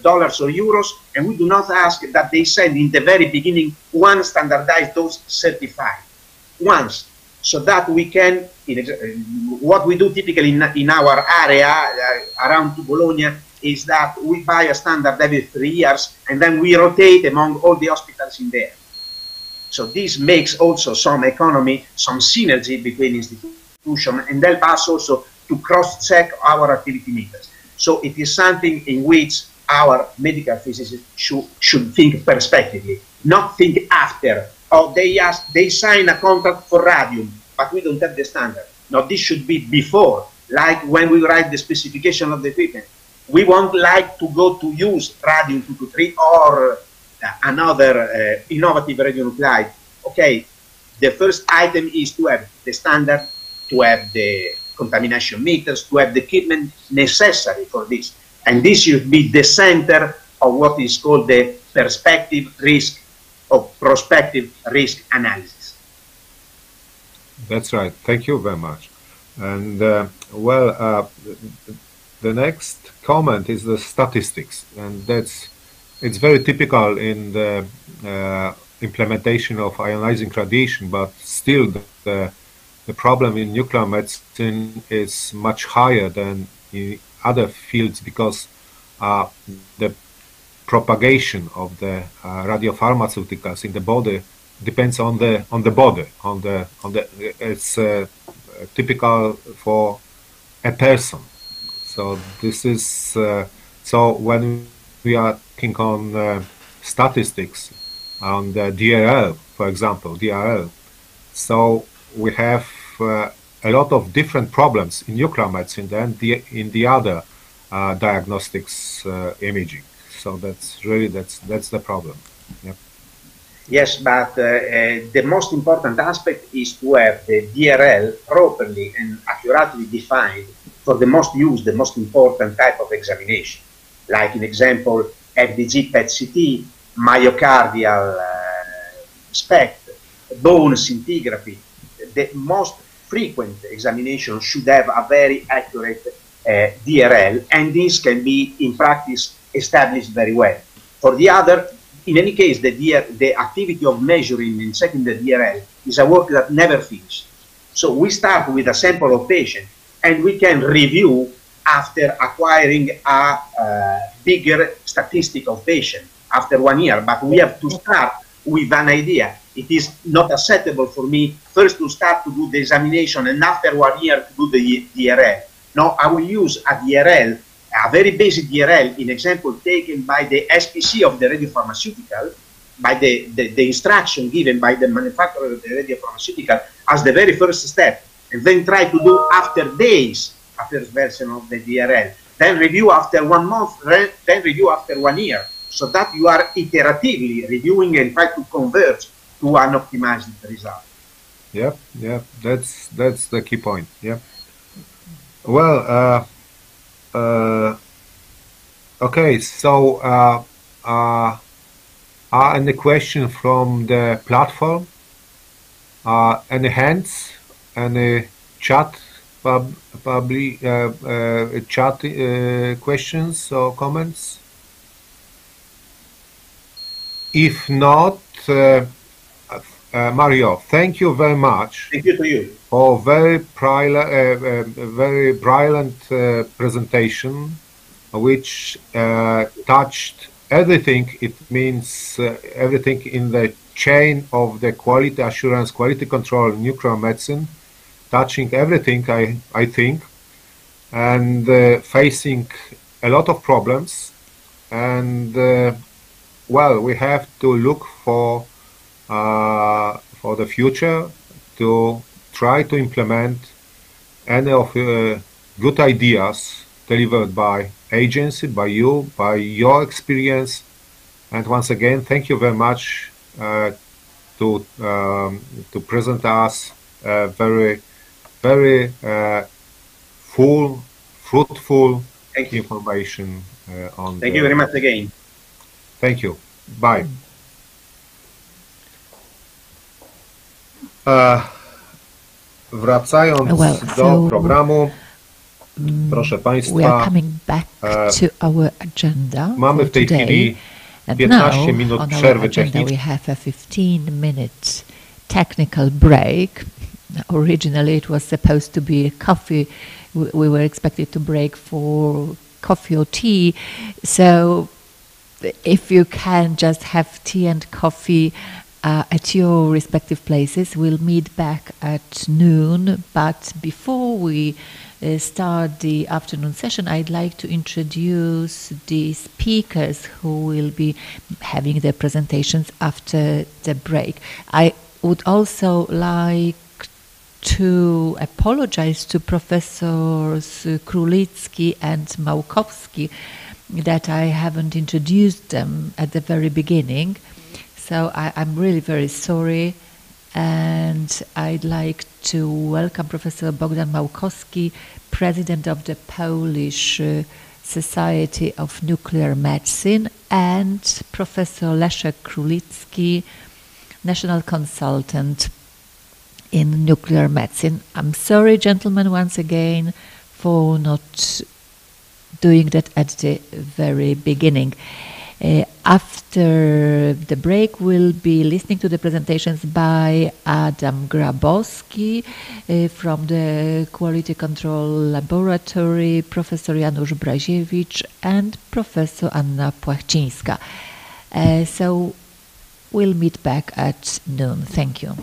dollars or euros, and we do not ask that they send in the very beginning one standardized dose certified once so that we can, what we do typically in, in our area uh, around Bologna is that we buy a standard every three years and then we rotate among all the hospitals in there. So this makes also some economy, some synergy between institutions and help us also to cross-check our activity meters. So it is something in which our medical physicists should, should think prospectively, not think after oh, they ask, they sign a contract for radium, but we don't have the standard. No, this should be before, like when we write the specification of the equipment. We won't like to go to use radium 223 or uh, another uh, innovative radionuclide. Okay, the first item is to have the standard, to have the contamination meters, to have the equipment necessary for this. And this should be the center of what is called the perspective risk of prospective risk analysis. That's right. Thank you very much. And uh, well, uh, the next comment is the statistics, and that's it's very typical in the uh, implementation of ionizing radiation, but still the, the, problem in nuclear medicine is much higher than in other fields because uh, the propagation of the uh, radiopharmaceuticals in the body depends on the on the body on the on the it's uh, typical for a person. So this is uh, so when we are looking on uh, statistics on the DRL for example DRL so we have uh, a lot of different problems in nuclear medicine than the, in the other uh, diagnostics uh, imaging so that's really that's that's the problem yep. Yes, but uh, uh, the most important aspect is to have the DRL properly and accurately defined for the most used, the most important type of examination. Like in example, FDG PET-CT, myocardial uh, SPECT, bone scintigraphy. The most frequent examination should have a very accurate uh, DRL, and this can be in practice established very well. For the other, in any case, the, DR, the activity of measuring and checking the DRL is a work that never finishes. So we start with a sample of patient and we can review after acquiring a uh, bigger statistic of patient after one year, but we have to start with an idea. It is not acceptable for me first to start to do the examination and after one year to do the DRL. No, I will use a DRL a very basic DRL, in example taken by the SPC of the radiopharmaceutical, by the, the, the, instruction given by the manufacturer of the radiopharmaceutical as the very first step, and then try to do after days a first version of the DRL, then review after one month, then review after one year, so that you are iteratively reviewing and try to converge to an optimized result. Yep, yep, that's that's the key point. Yep. Well, uh, okay, so uh, uh, are any question from the platform? Uh, any hands? Any chat? Pub, probably uh, uh, chat uh, questions or comments? If not, uh, Mario, thank you very much. Thank you to you. For very brilliant, uh, uh, very brilliant uh, presentation, which uh, touched everything. It means uh, everything in the chain of the quality assurance, quality control, nuclear medicine, touching everything. I I think, and facing a lot of problems, and well, we have to look for uh, for the future to try to implement any of uh, good ideas delivered by agency, by you, by your experience. And once again, thank you very much uh, to um, to present us a very, very uh, full, fruitful information uh, on. Thank the, you very much again. Thank you. Bye. Wracając oh, well, do so, programu, mm, proszę Państwa, we are coming back to our agenda mamy w tej today. chwili 15 now, minut przerwy our we technicznej. have a 15 minute technical break. Originally it was supposed to be a coffee. We were expected to break for coffee or tea. So if you can just have tea and coffee uh, at your respective places. We'll meet back at noon, but before we uh, start the afternoon session, I'd like to introduce the speakers who will be having their presentations after the break. I would also like to apologize to Professors Królicki and Małkowski that I haven't introduced them at the very beginning. So I, am really very sorry, and I'd like to welcome Professor Bogdan Małkowski, President of the Polish uh, Society of Nuclear Medicine, and Professor Leszek Królicki, National Consultant in nuclear medicine. I'm sorry, gentlemen, once again, for not doing that at the very beginning. Uh, after the break, we'll be listening to the presentations by Adam Grabowski uh, from the Quality Control Laboratory, Professor Janusz Braziewicz, and Professor Anna Płachcińska. Uh, so we'll meet back at noon. Thank you.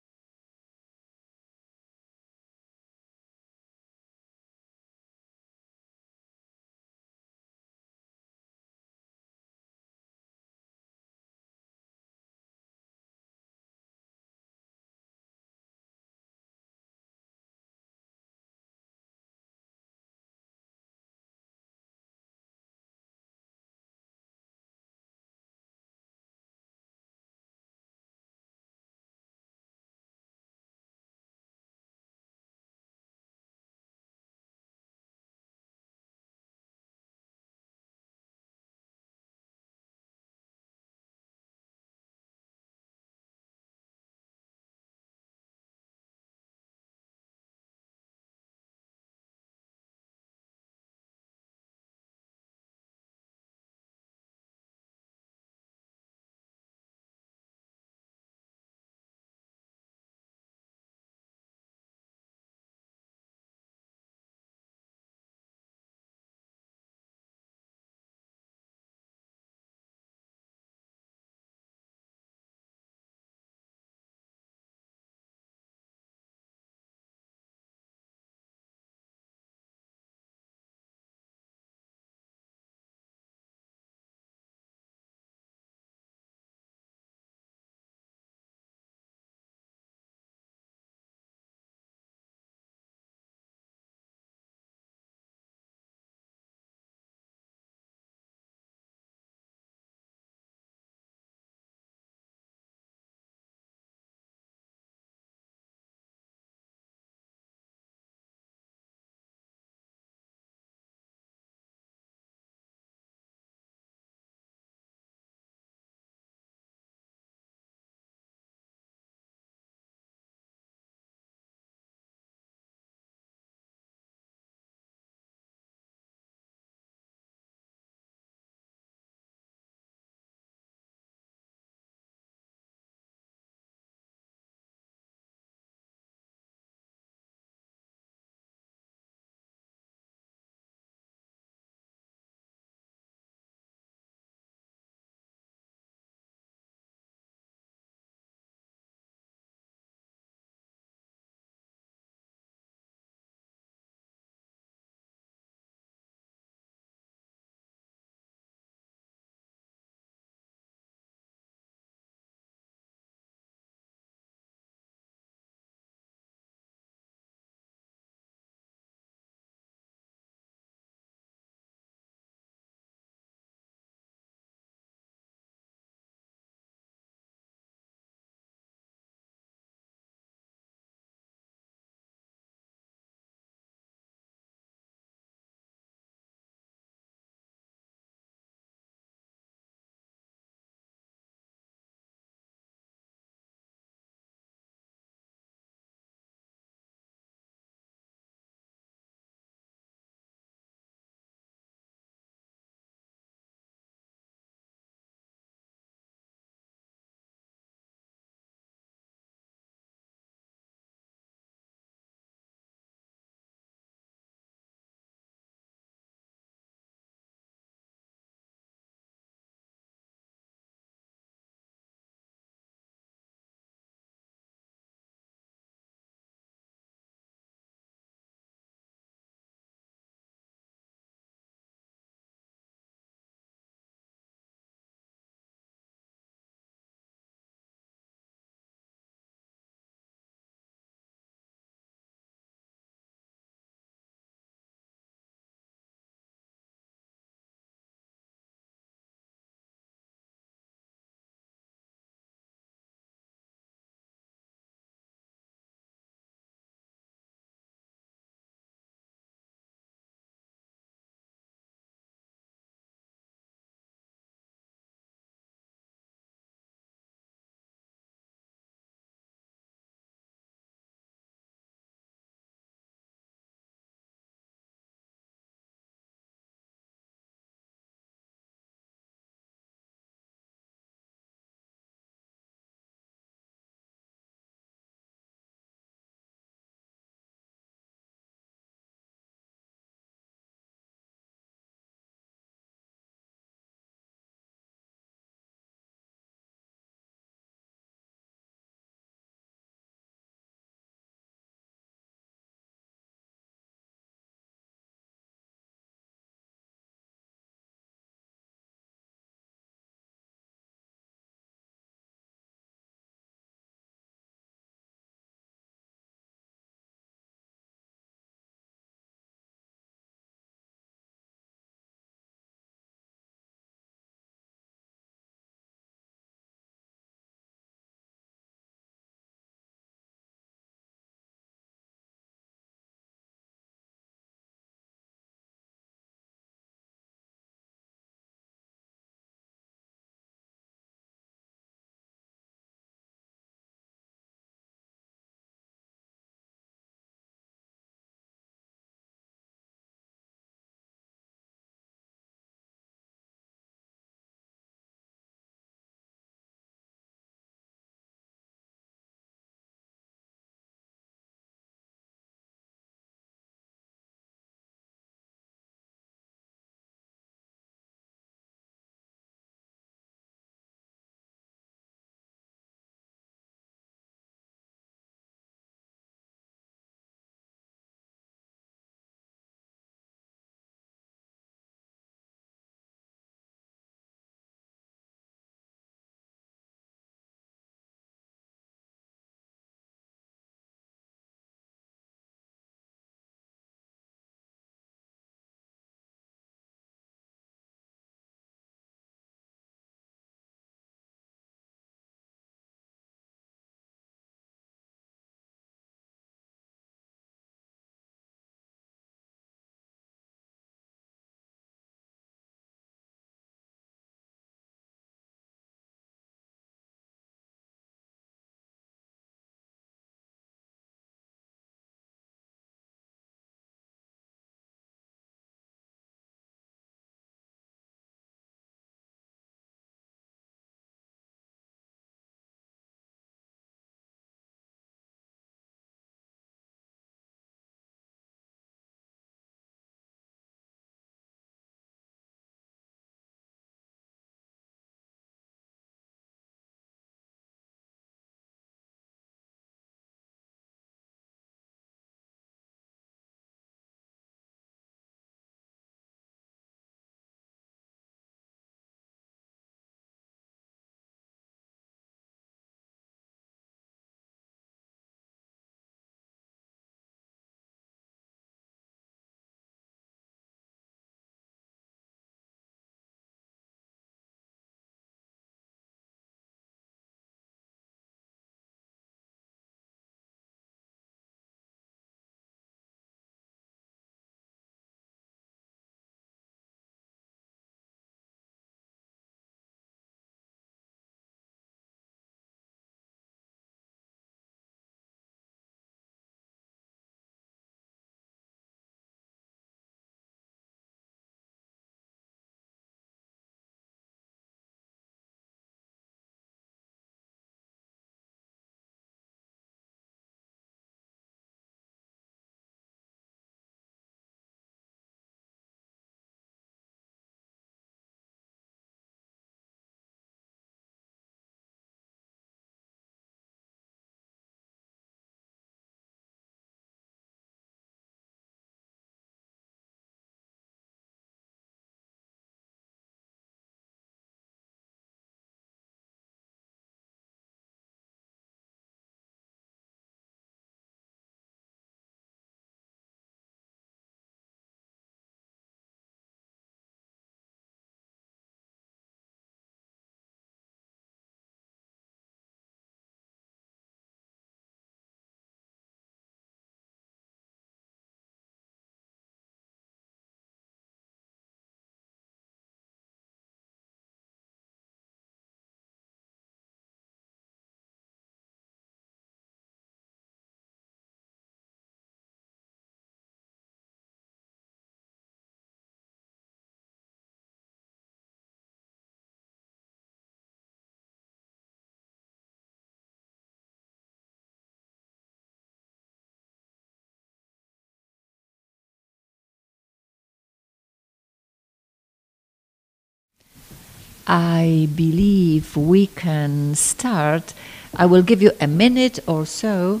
I believe we can start. I will give you a minute or so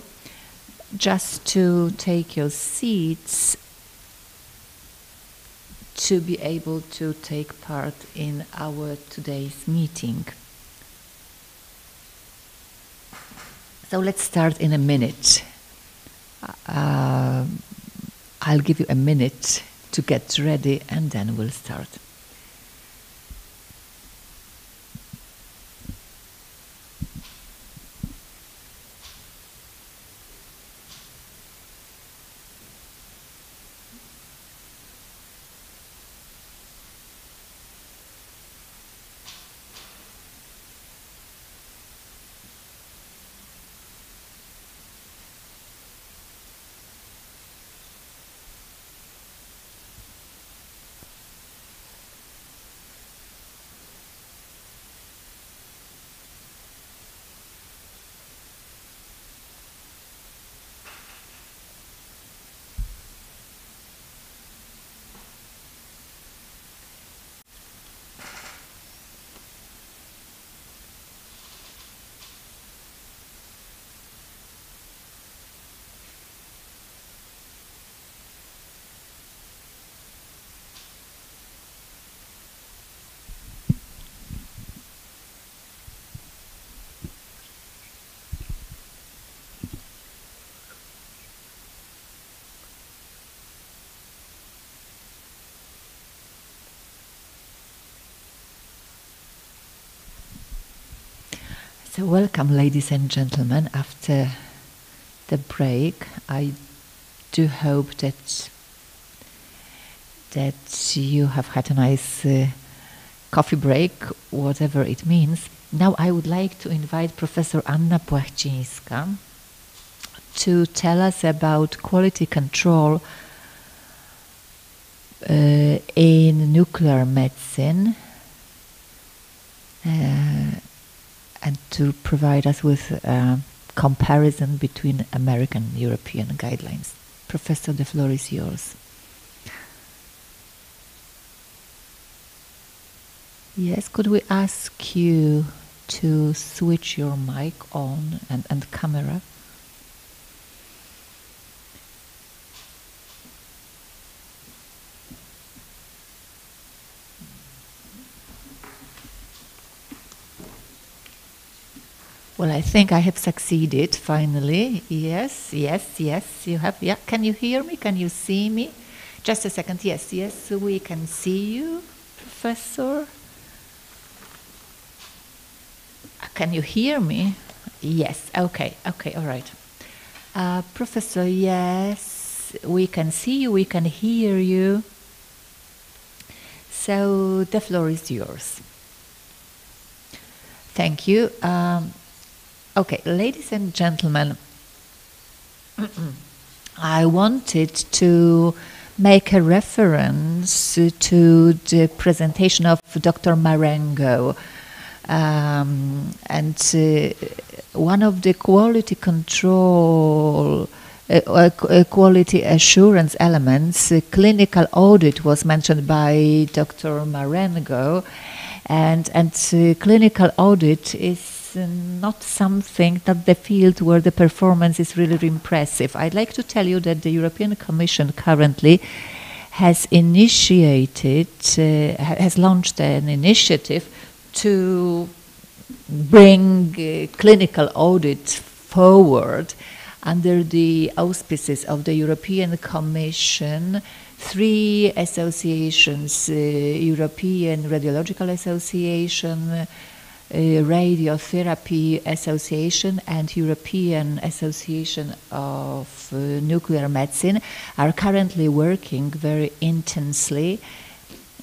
just to take your seats to be able to take part in our today's meeting. So let's start in a minute. Uh, I'll give you a minute to get ready and then we'll start. So, welcome, ladies and gentlemen. After the break, I do hope that that you have had a nice uh, coffee break, whatever it means. Now, I would like to invite Professor Anna Płachcińska to tell us about quality control uh, in nuclear medicine. Uh, and to provide us with a comparison between American and European guidelines. Professor, the floor is yours. Yes, could we ask you to switch your mic on and, and camera? Well, I think I have succeeded finally. Yes, yes, yes, you have. Yeah, can you hear me? Can you see me? Just a second. Yes, yes, we can see you, Professor. Can you hear me? Yes, okay, okay, all right. Uh, professor, yes, we can see you, we can hear you. So the floor is yours. Thank you. Um, Okay, ladies and gentlemen, I wanted to make a reference to the presentation of Dr. Marengo. Um, and uh, one of the quality control, uh, uh, quality assurance elements, clinical audit was mentioned by Dr. Marengo. And, and clinical audit is not something that the field where the performance is really impressive. I'd like to tell you that the European Commission currently has initiated, uh, has launched an initiative to bring uh, clinical audit forward under the auspices of the European Commission three associations uh, European Radiological Association, Radiotherapy Association and European Association of uh, Nuclear Medicine are currently working very intensely.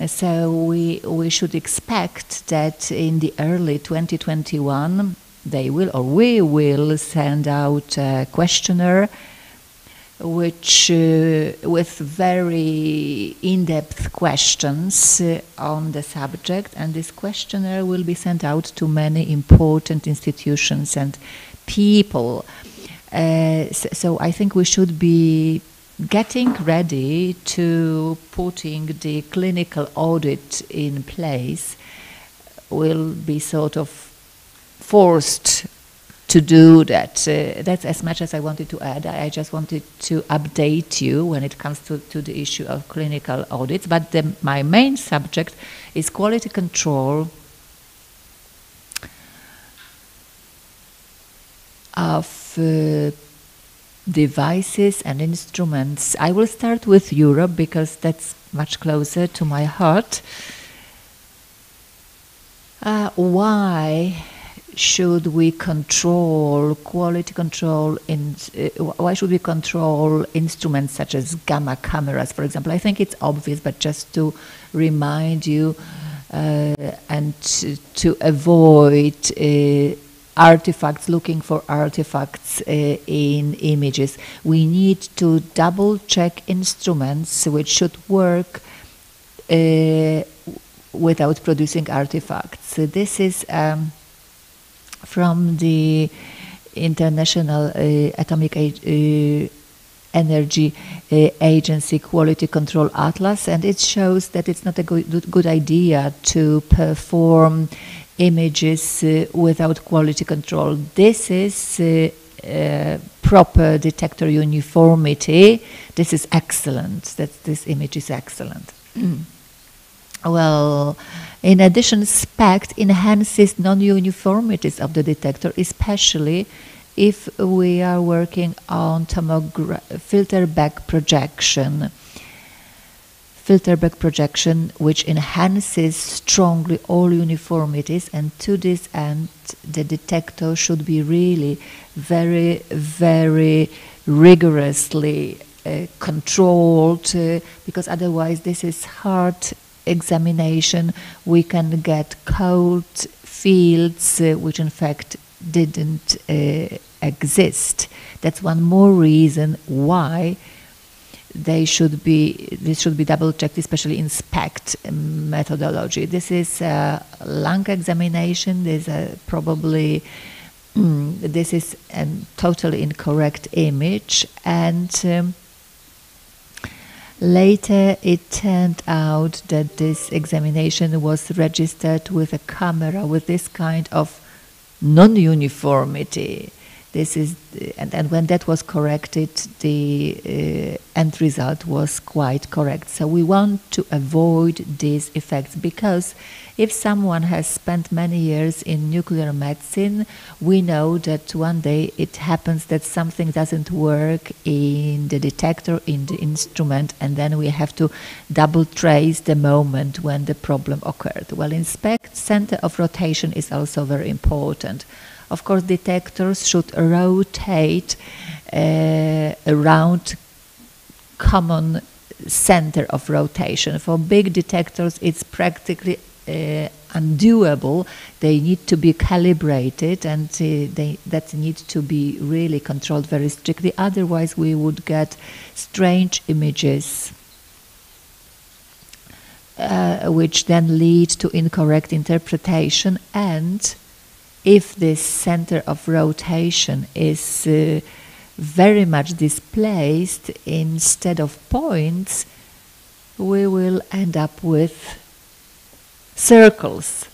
So we we should expect that in the early 2021 they will or we will send out a questionnaire which uh, with very in-depth questions uh, on the subject. And this questionnaire will be sent out to many important institutions and people. Uh, so, so, I think we should be getting ready to putting the clinical audit in place. Will be sort of forced to do that. Uh, that's as much as I wanted to add. I, just wanted to update you when it comes to, to the issue of clinical audits. But the, my main subject is quality control of uh, devices and instruments. I will start with Europe because that's much closer to my heart. Uh, why should we control quality control in uh, why should we control instruments such as gamma cameras for example? I think it's obvious but just to remind you uh, and to, to avoid uh, artifacts looking for artifacts uh, in images we need to double check instruments which should work uh, without producing artifacts. So this is um, from the International uh, Atomic uh, Energy uh, Agency Quality Control Atlas, and it shows that it's not a good, good idea to perform images uh, without quality control. This is uh, uh, proper detector uniformity. This is excellent. That this image is excellent. well, in addition, SPECT enhances non-uniformities of the detector, especially if we are working on filter back projection. Filter back projection, which enhances strongly all uniformities, and to this end, the detector should be really very, very rigorously uh, controlled, uh, because otherwise, this is hard examination, we can get cold fields uh, which in fact didn't uh, exist. That's one more reason why they should be this should be double checked, especially in SPECT methodology. This is a lung examination. There's a probably mm, this is a totally incorrect image and. Um, Later, it turned out that this examination was registered with a camera with this kind of non uniformity. This is, and, and when that was corrected, the uh, end result was quite correct. So we want to avoid these effects because if someone has spent many years in nuclear medicine, we know that one day it happens that something doesn't work in the detector, in the instrument, and then we have to double trace the moment when the problem occurred. Well, in SPECT, center of rotation is also very important. Of course, detectors should rotate uh, around common center of rotation. For big detectors, it's practically uh, undoable. They need to be calibrated and uh, they, that needs to be really controlled very strictly. Otherwise, we would get strange images. Uh, which then lead to incorrect interpretation and if this center of rotation is uh, very much displaced instead of points, we will end up with circles,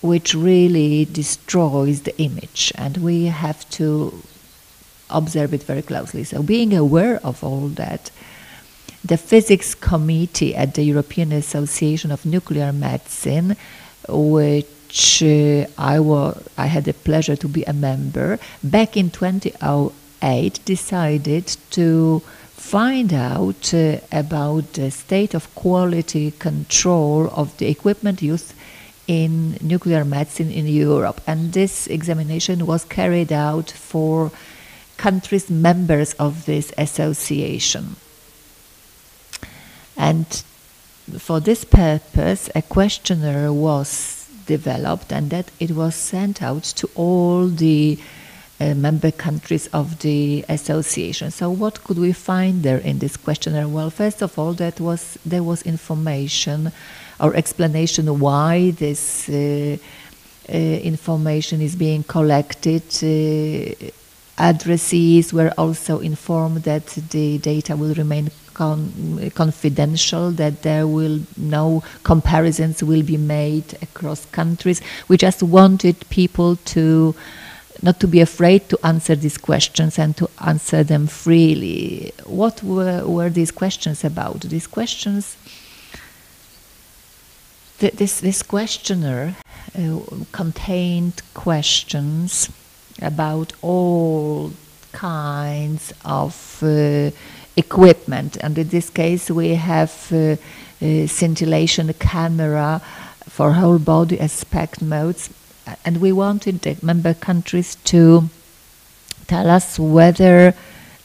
which really destroys the image, and we have to observe it very closely. So, being aware of all that, the physics committee at the European Association of Nuclear Medicine, which which uh, I, I had the pleasure to be a member, back in 2008 decided to find out uh, about the state of quality control of the equipment used in nuclear medicine in Europe. And this examination was carried out for countries members of this association. And for this purpose, a questionnaire was developed and that it was sent out to all the uh, member countries of the association. So what could we find there in this questionnaire? Well, first of all, that was there was information or explanation why this uh, uh, information is being collected. Uh, addressees were also informed that the data will remain con- confidential, that there will no comparisons will be made across countries. We just wanted people to not to be afraid to answer these questions and to answer them freely. What were, were these questions about? These questions, th- this, this questionnaire uh, contained questions about all kinds of uh, equipment. And in this case, we have uh, uh, scintillation camera for whole body aspect modes. And we wanted the member countries to tell us whether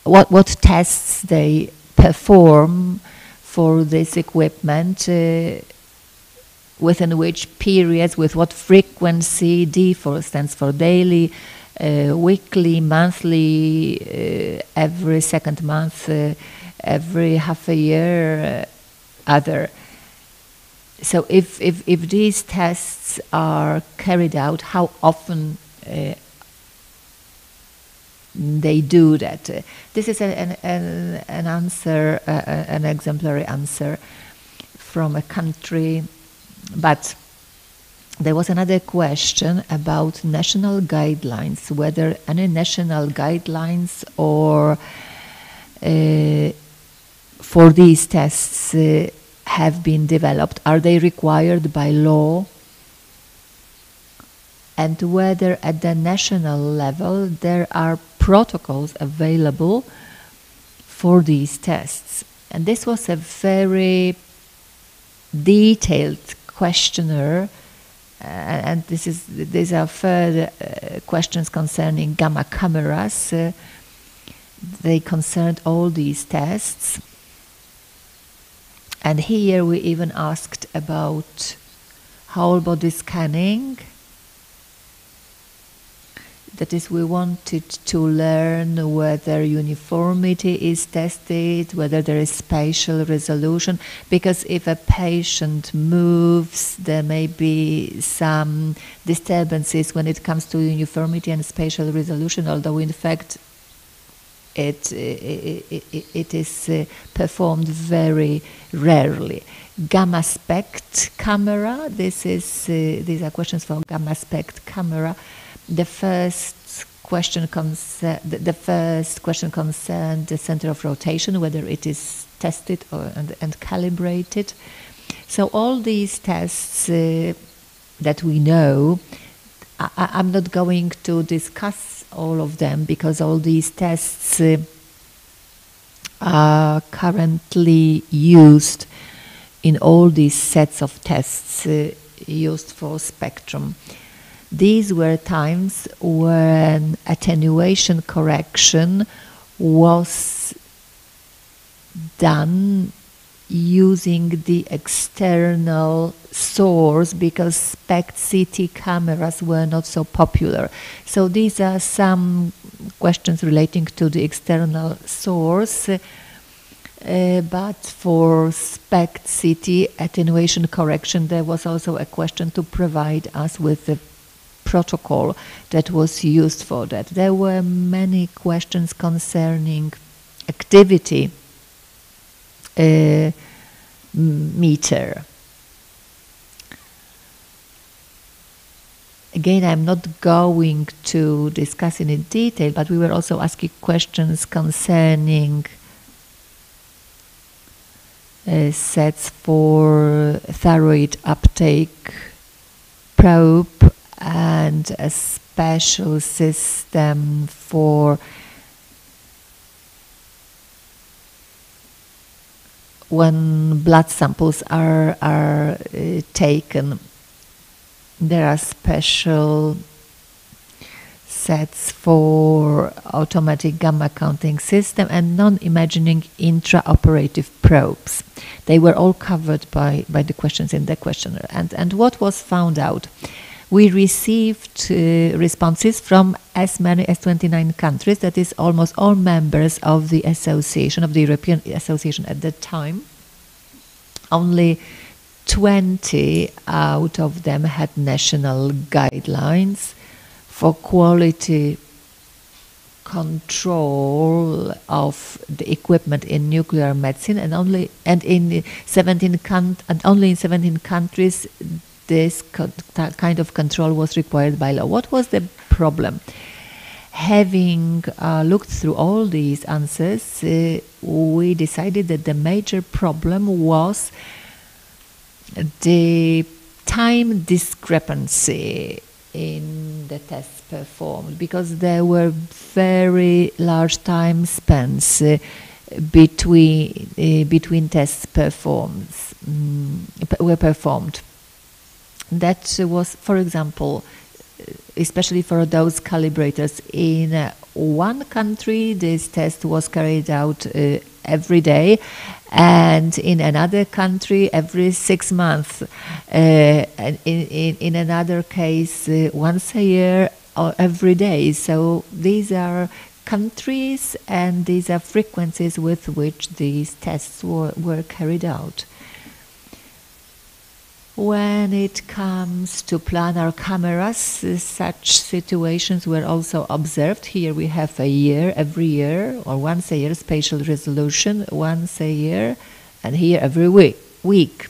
what, what tests they perform for this equipment, uh, within which periods, with what frequency. D for stands for daily, weekly, monthly, uh, every second month, uh, every half a year, uh, other. So if, if, if these tests are carried out, how often uh, they do that? Uh, this is an, an, an answer, uh, an exemplary answer from a country, but there was another question about national guidelines, whether any national guidelines or uh, for these tests uh, have been developed. Are they required by law? And whether at the national level there are protocols available for these tests. And this was a very detailed questionnaire and this is these are further uh, questions concerning gamma cameras. Uh, they concerned all these tests, and here we even asked about whole body scanning. That is, we wanted to learn whether uniformity is tested, whether there is spatial resolution, because if a patient moves, there may be some disturbances when it comes to uniformity and spatial resolution, although in fact it, it, it, is uh, performed very rarely. Gamma spect camera, this is, uh, these are questions for gamma spect camera the first question concer- the, the first question concerned the center of rotation, whether it is tested or, and, and calibrated. So all these tests uh, that we know, I, I'm not going to discuss all of them because all these tests uh, are currently used in all these sets of tests uh, used for spectrum. These were times when attenuation correction was done using the external source because SPECT CT cameras were not so popular. So these are some questions relating to the external source. Uh, but for SPECT CT attenuation correction, there was also a question to provide us with the protocol that was used for that. There were many questions concerning activity uh, meter. Again, I'm not going to discuss in detail, but we were also asking questions concerning uh, sets for thyroid uptake probe and a special system for when blood samples are are uh, taken. There are special sets for automatic gamma counting system and non-imaging intraoperative probes. They were all covered by by the questions in the questionnaire. And and what was found out we received uh, responses from as many as 29 countries, that is almost all members of the association, of the European Association at that time. Only 20 out of them had national guidelines for quality control of the equipment in nuclear medicine, and only and in 17 and only in 17 countries this kind of control was required by law. What was the problem? Having uh, looked through all these answers, uh, we decided that the major problem was the time discrepancy in the tests performed because there were very large time spans uh, between uh, between tests performed mm, were performed that was for example especially for those calibrators in uh, one country this test was carried out uh, every day and in another country every six months uh, and in, in, in another case uh, once a year or every day. So these are countries and these are frequencies with which these tests were, were carried out when it comes to planar cameras, such situations were also observed. Here we have a year, every year, or once a year, spatial resolution, once a year, and here every week. week.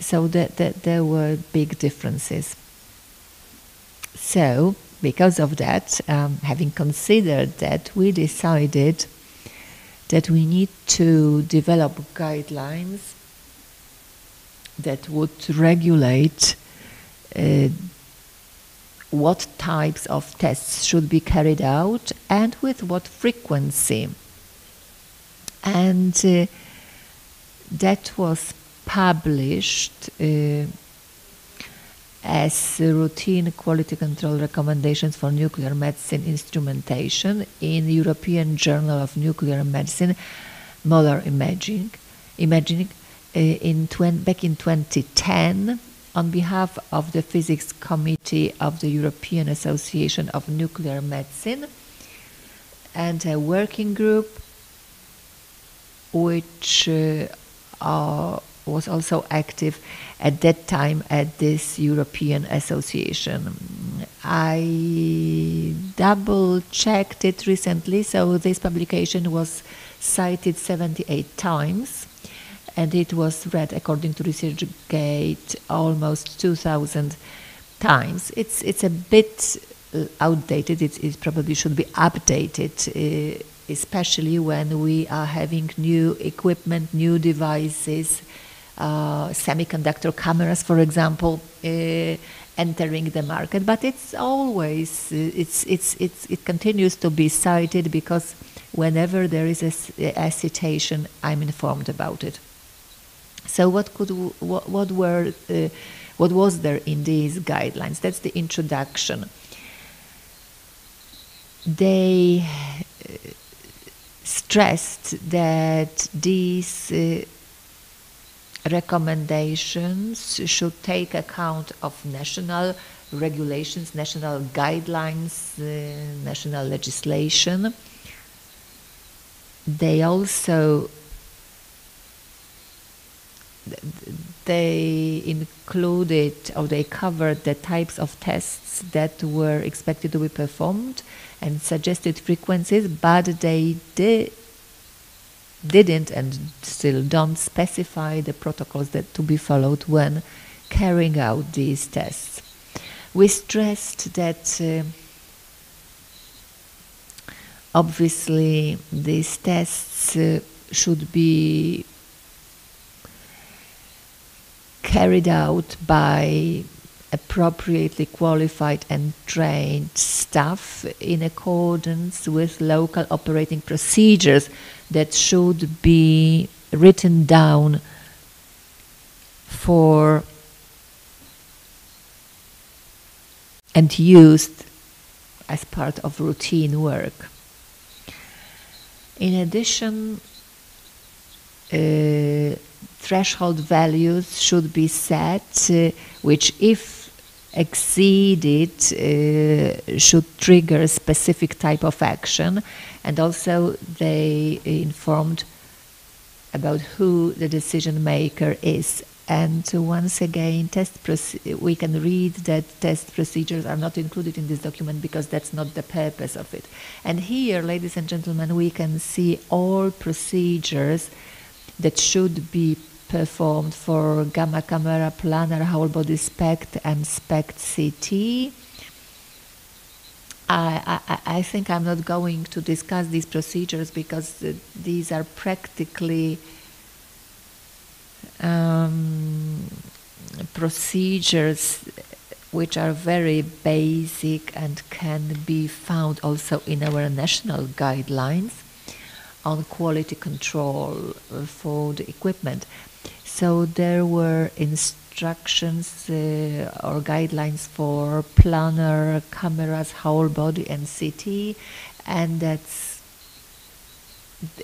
So that, that there were big differences. So, because of that, um, having considered that, we decided that we need to develop guidelines that would regulate uh, what types of tests should be carried out and with what frequency. And uh, that was published uh, as routine quality control recommendations for nuclear medicine instrumentation in European Journal of Nuclear Medicine, Molecular Imaging, Imaging in twen- back in 2010 on behalf of the Physics Committee of the European Association of Nuclear Medicine and a working group which uh, uh, was also active at that time at this European Association. I double checked it recently, so this publication was cited 78 times and it was read according to ResearchGate almost 2,000 times. It's it's a bit uh, outdated. It, it probably should be updated, uh, especially when we are having new equipment, new devices, uh, semiconductor cameras, for example. Uh, entering the market but it's always uh, it's it's it's it continues to be cited because whenever there is a, a citation i'm informed about it so what could what, what were uh, what was there in these guidelines? That's the introduction. They uh, stressed that these uh, recommendations should take account of national regulations, national guidelines, uh, national legislation. They also they included or they covered the types of tests that were expected to be performed and suggested frequencies, but they did, didn't and still don't specify the protocols that to be followed when carrying out these tests. We stressed that uh, obviously these tests uh, should be carried out by appropriately qualified and trained staff in accordance with local operating procedures that should be written down for and used as part of routine work. In addition, uh, threshold values should be set, uh, which, if exceeded, uh, should trigger a specific type of action. And also, they informed about who the decision maker is And once again, test we can read that test procedures are not included in this document because that's not the purpose of it. And here, ladies and gentlemen, we can see all procedures that should be performed for gamma camera, planar, whole body SPECT, and SPECT CT. I, I, I think I'm not going to discuss these procedures because these are practically um, procedures which are very basic and can be found also in our national guidelines on quality control for the equipment. So there were instructions uh, or guidelines for planar, cameras, whole body, and CT, and that's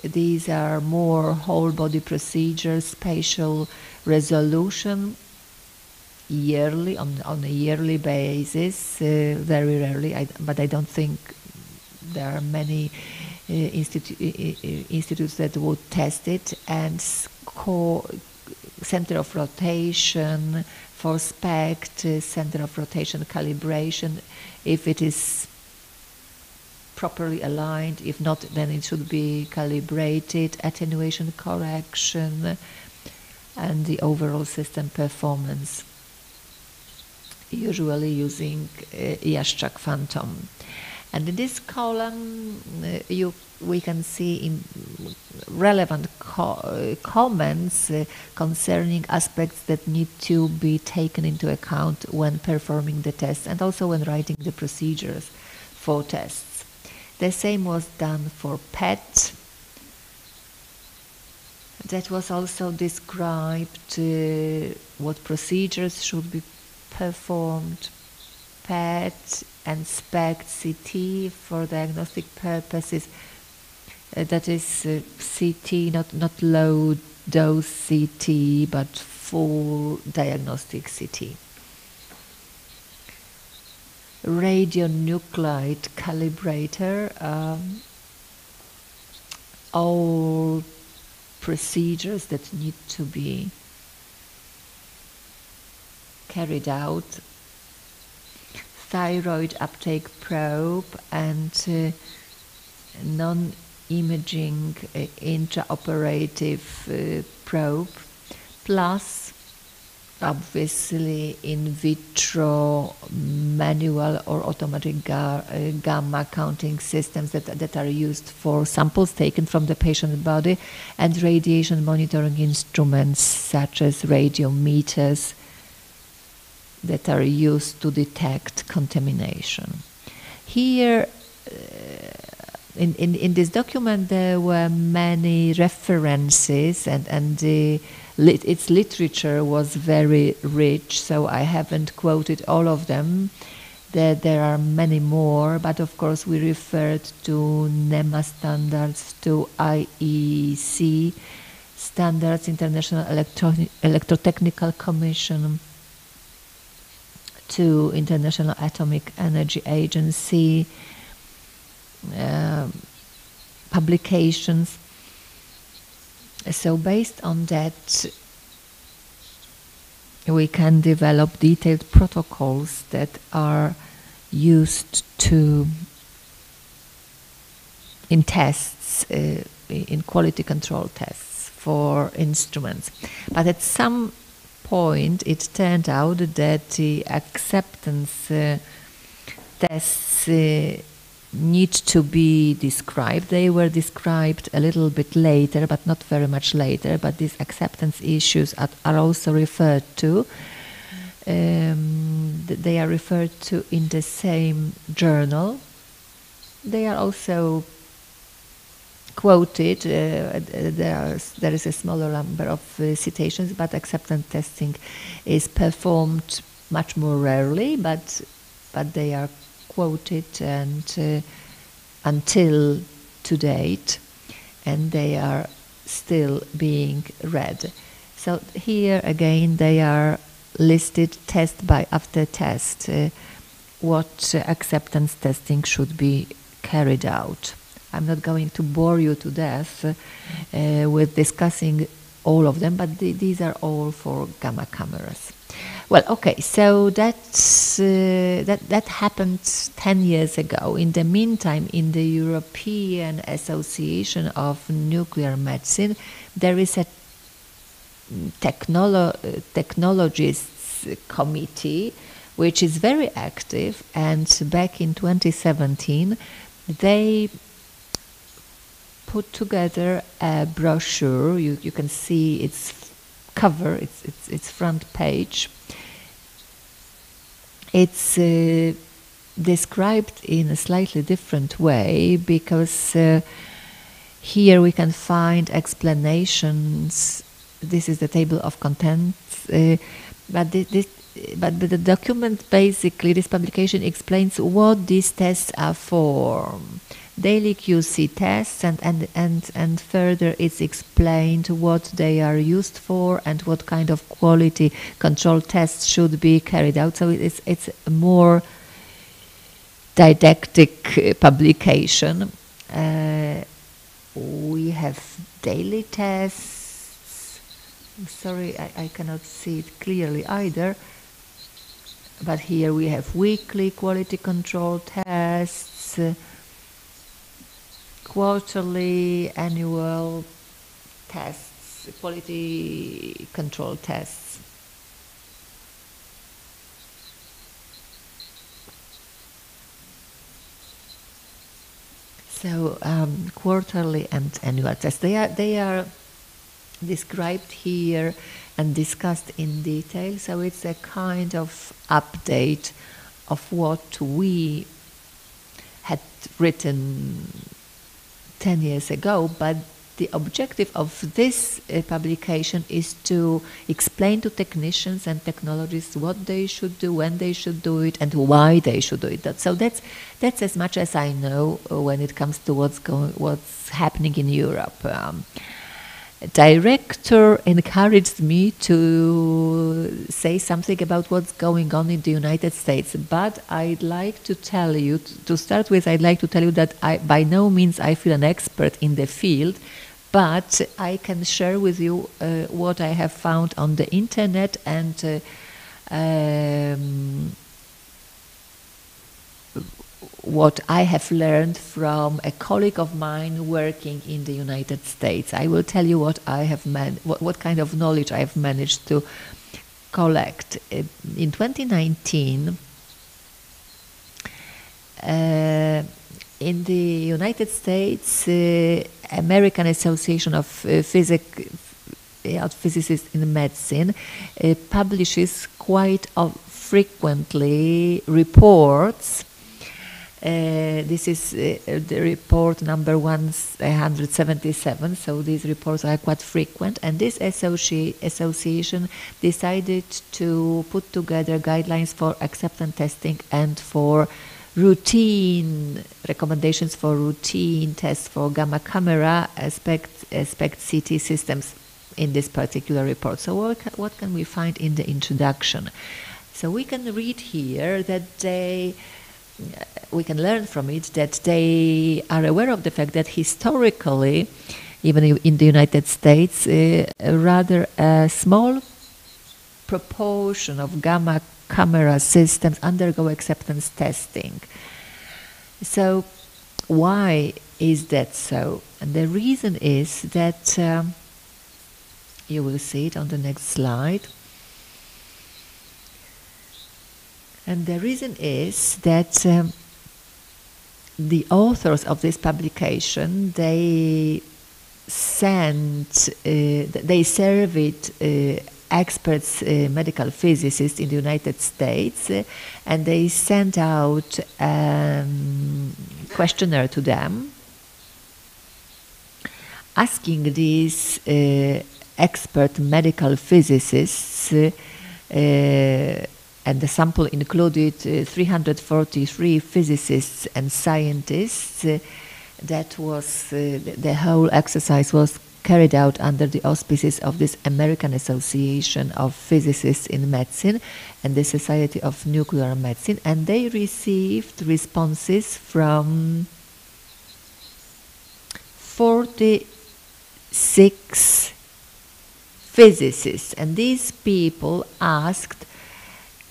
these are more whole body procedures, spatial resolution, yearly on on a yearly basis. Uh, very rarely, I, but I don't think there are many uh, institu- institutes that would test it and score center of rotation for SPECT, uh, center of rotation calibration, if it is properly aligned. If not, then it should be calibrated, attenuation correction, and the overall system performance, usually using uh, Jaszczak Phantom. And in this column, uh, you we can see relevant co uh, comments uh, concerning aspects that need to be taken into account when performing the test and also when writing the procedures for tests. The same was done for PET. That was also described uh, what procedures should be performed. PET and SPECT CT for diagnostic purposes. Uh, that is uh, CT, not, not low dose CT, but full diagnostic CT. Radionuclide calibrator, um, all procedures that need to be carried out thyroid uptake probe and uh, non-imaging uh, intraoperative uh, probe plus obviously in vitro manual or automatic ga gamma counting systems that, that are used for samples taken from the patient body and radiation monitoring instruments such as radiometers that are used to detect contamination. Here, uh, in, in, in this document, there were many references, and, and the, its literature was very rich, so I haven't quoted all of them. There, there are many more, but of course, we referred to NEMA standards, to IEC standards, International Electro Electrotechnical Commission to International Atomic Energy Agency uh, publications. So based on that, we can develop detailed protocols that are used to in tests, uh, in quality control tests for instruments. But at some point, it turned out that the acceptance uh, tests uh, need to be described. They were described a little bit later, but not very much later. But these acceptance issues are, are also referred to. Um, they are referred to in the same journal. They are also quoted. Uh, there, are, there is a smaller number of uh, citations, but acceptance testing is performed much more rarely, but but they are quoted and uh, until to date, and they are still being read. So here again, they are listed test by after test uh, what acceptance testing should be carried out. I'm not going to bore you to death uh, with discussing all of them, but the, these are all for gamma cameras. Well, okay, so that's, uh, that, that happened 10 years ago. In the meantime, in the European Association of Nuclear Medicine, there is a technolo- technologists committee which is very active, and back in 2017, they put together a brochure. You, you can see its cover, its, its, its front page. It's uh, described in a slightly different way because uh, here we can find explanations. This is the table of contents, uh, but this, this but, but the document basically, this publication explains what these tests are for. Daily QC tests, and, and, and, and further it's explained what they are used for and what kind of quality control tests should be carried out. So it's, it's a more didactic publication. Uh, we have daily tests. Sorry, I, I cannot see it clearly either but here we have weekly quality control tests, uh, quarterly, annual tests, quality control tests. So um, quarterly and annual tests, they are, they are described here and discussed in detail. So it's a kind of update of what we had written 10 years ago, but the objective of this uh, publication is to explain to technicians and technologists what they should do, when they should do it, and why they should do it. That, So that's that's as much as I know uh, when it comes to what's going, what's happening in Europe. Um, director encouraged me to say something about what's going on in the United States. But I'd like to tell you, to start with, I'd like to tell you that I, by no means I feel an expert in the field, but I can share with you uh, what I have found on the internet and uh, um, what I have learned from a colleague of mine working in the United States. I will tell you what I have man- what, what kind of knowledge I have managed to collect. In 2019, uh, in the United States, uh, American Association of uh, Physic- Physicists in Medicine uh, publishes quite frequently reports uh, this is uh, the report number 177, so these reports are quite frequent. And this associ association decided to put together guidelines for acceptance testing and for routine recommendations for routine tests for gamma camera aspect, aspect CT systems in this particular report. So, what, what can we find in the introduction? So, we can read here that they we can learn from it that they are aware of the fact that historically, even in the United States, uh, rather a small proportion of gamma camera systems undergo acceptance testing. So, why is that so? And the reason is that um, you will see it on the next slide. And the reason is that um, the authors of this publication they sent, uh, they surveyed uh, experts, uh, medical physicists in the United States, uh, and they sent out a um, questionnaire to them, asking these uh, expert medical physicists uh, and the sample included uh, 343 physicists and scientists. Uh, that was uh, the whole exercise was carried out under the auspices of this American Association of Physicists in Medicine and the Society of Nuclear Medicine, and they received responses from 46 physicists, and these people asked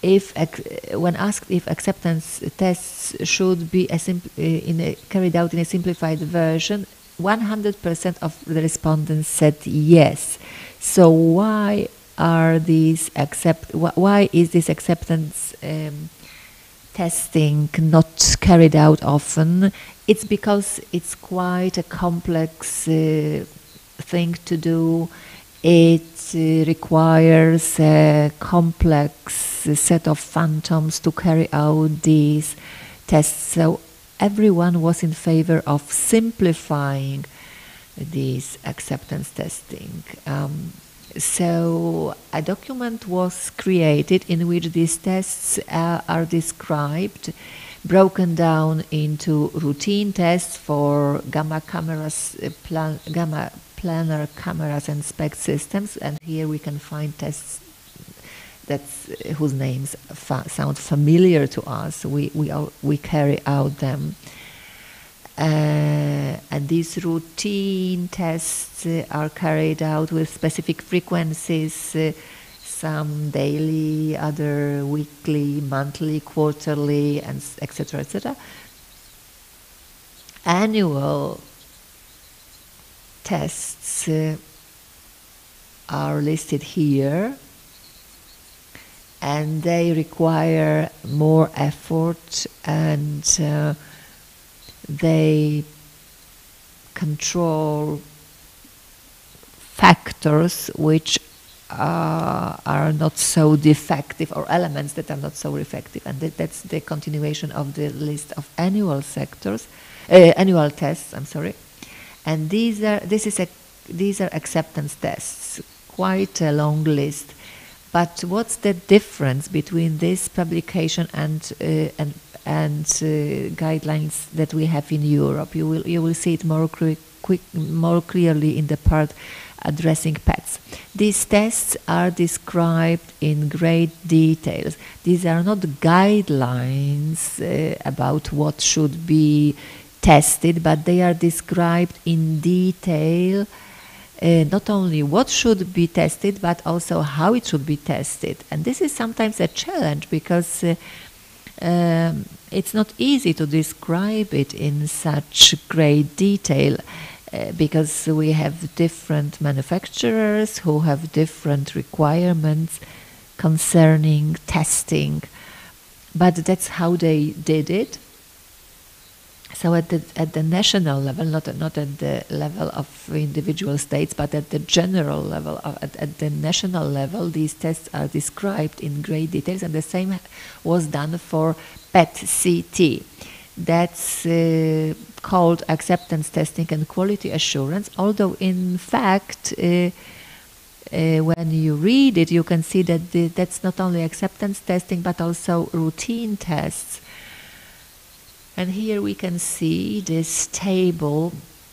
if when asked if acceptance tests should be a in a, carried out in a simplified version, 100% of the respondents said yes. So why are these accept? wh- Why is this acceptance um, testing not carried out often? It's because it's quite a complex uh, thing to do. It requires a complex set of phantoms to carry out these tests. So everyone was in favor of simplifying this acceptance testing. Um, so a document was created in which these tests uh, are described, broken down into routine tests for gamma cameras, uh, gamma planar cameras and SPECT systems, and here we can find tests that's uh, whose names fa- sound familiar to us. We we we carry out them. Uh, and these routine tests uh, are carried out with specific frequencies, uh, some daily, other weekly, monthly, quarterly, and etc. etc. Annual tests uh, are listed here and they require more effort and uh, they control factors which uh, are not so defective or elements that are not so effective and that, that's the continuation of the list of annual sectors uh, annual tests i'm sorry and these are this is a these are acceptance tests quite a long list but what's the difference between this publication and uh, and and uh, guidelines that we have in Europe? You will you will see it more quick, more clearly in the part addressing PETs. These tests are described in great details. These are not guidelines uh, about what should be tested, but they are described in detail uh, not only what should be tested, but also how it should be tested. And this is sometimes a challenge because uh, um, it's not easy to describe it in such great detail. Uh, because we have different manufacturers who have different requirements concerning testing, but that's how they did it. So at the at the national level, not not at the level of individual states, but at the general level, of, at, at the national level, these tests are described in great details, and the same was done for PET-CT. That's uh, called acceptance testing and quality assurance. Although in fact. Uh, uh, when you read it, you can see that the, that's not only acceptance testing but also routine tests. And here we can see this table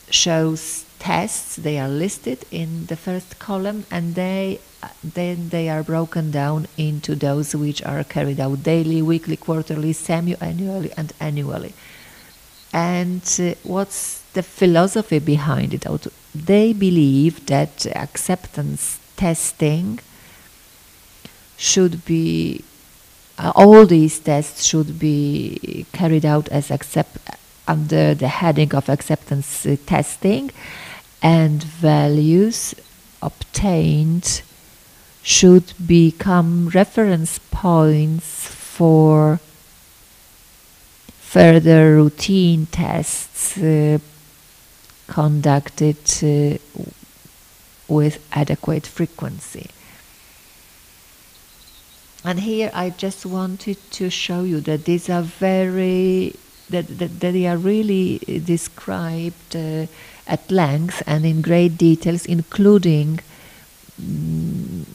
shows tests. They are listed in the first column, and they then they are broken down into those which are carried out daily, weekly, quarterly, semi-annually, and annually. And uh, what's the philosophy behind it? They believe that acceptance testing should be uh, all these tests should be carried out as accept under the heading of acceptance uh, testing and values obtained should become reference points for further routine tests uh, conducted uh, with adequate frequency. And here I just wanted to show you that these are very, that, that, that they are really described uh, at length and in great details, including mm,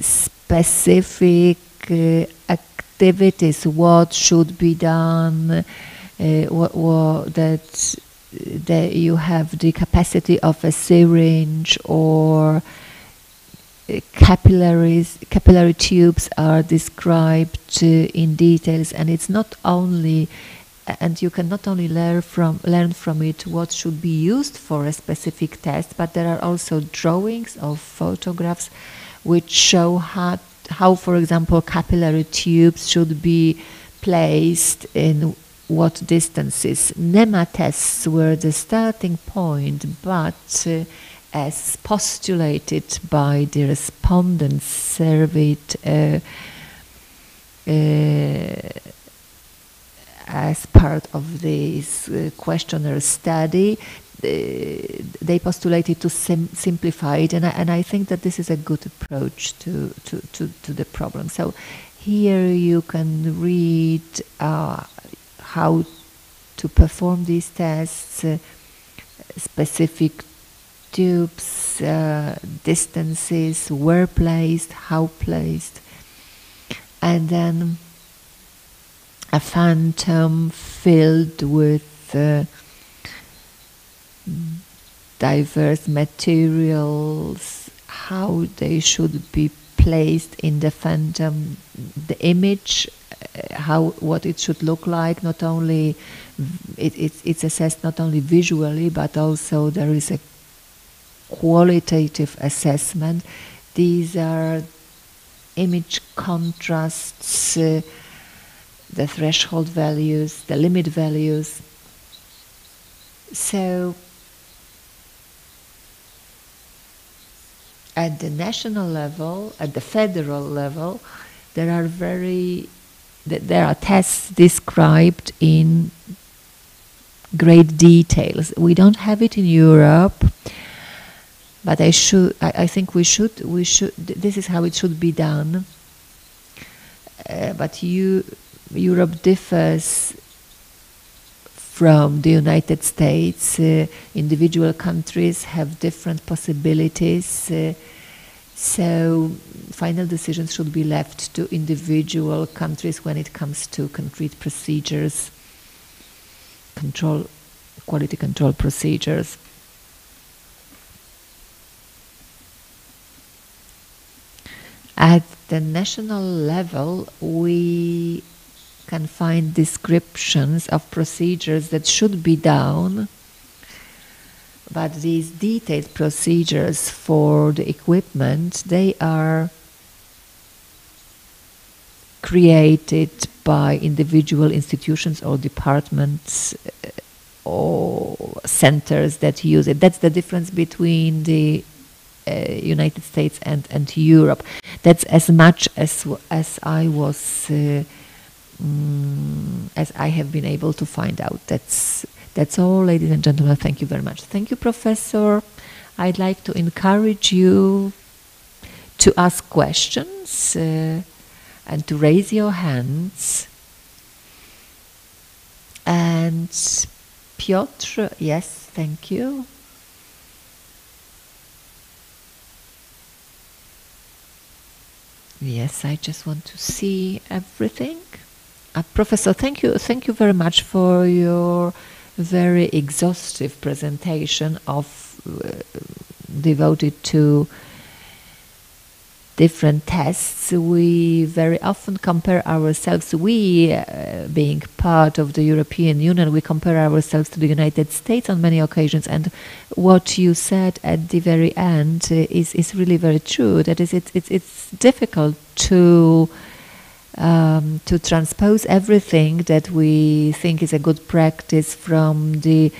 specific uh, activities, what should be done, uh, what, what that, that you have the capacity of a syringe or capillaries, capillary tubes are described uh, in details, and it's not only and you can not only learn from learn from it what should be used for a specific test, but there are also drawings of photographs which show how, how for example, capillary tubes should be placed in what distances. NEMA tests were the starting point, but uh, as postulated by the respondents surveyed uh, uh, as part of this uh, questionnaire study, uh, they postulated to sim simplify it, and I, and I think that this is a good approach to, to, to, to the problem. So here you can read uh, how to perform these tests, uh, specific tubes, uh, distances, where placed, how placed, and then a phantom filled with uh, diverse materials, how they should be placed in the phantom, the image, uh, how what it should look like. Not only it, it, it's assessed not only visually, but also there is a qualitative assessment. These are image contrasts. Uh, the threshold values, the limit values. So, at the national level, at the federal level, there are very there are tests described in great details. We don't have it in Europe, but I should. I, I think we should. We should. This is how it should be done. Uh, but you Europe differs from the United States. Uh, individual countries have different possibilities. Uh, so, final decisions should be left to individual countries when it comes to concrete procedures, control, quality control procedures. At the national level, we can find descriptions of procedures that should be done, but these detailed procedures for the equipment, they are created by individual institutions or departments uh, or centers that use it. That's the difference between the United States and, and Europe. That's as much as as I was uh, mm, as I have been able to find out. That's that's all, ladies and gentlemen. Thank you very much. Thank you, Professor. I'd like to encourage you to ask questions uh, and to raise your hands. And Piotr, yes, thank you. Yes, I just want to see everything. Uh, Professor, thank you, thank you very much for your very exhaustive presentation of uh, devoted to different tests. We very often compare ourselves. We, uh, being part of the European Union, we compare ourselves to the United States on many occasions. And what you said at the very end uh, is is really very true. That is, it's it's, it's difficult to um, to transpose everything that we think is a good practice from the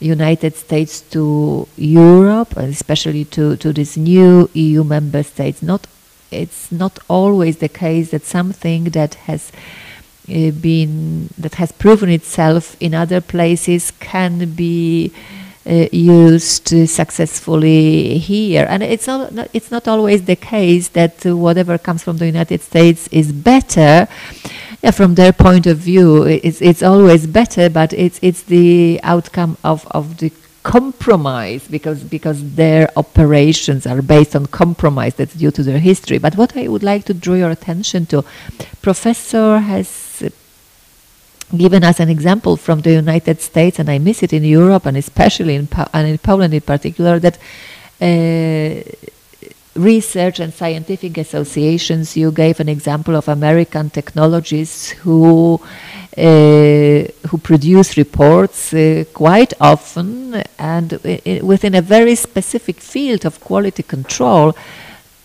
United States to Europe, especially to, to these new EU member states. Not, it's not always the case that something that has uh, been that has proven itself in other places can be uh, used successfully here. And it's not, it's not always the case that whatever comes from the United States is better. Yeah, from their point of view, it's it's always better, but it's it's the outcome of, of the compromise because because their operations are based on compromise that's due to their history. But what I would like to draw your attention to, Professor has given us an example from the United States, and I miss it in Europe and especially in, po and in Poland in particular, that uh, research and scientific associations. You gave an example of American technologists who uh, who produce reports uh, quite often and i- within a very specific field of quality control.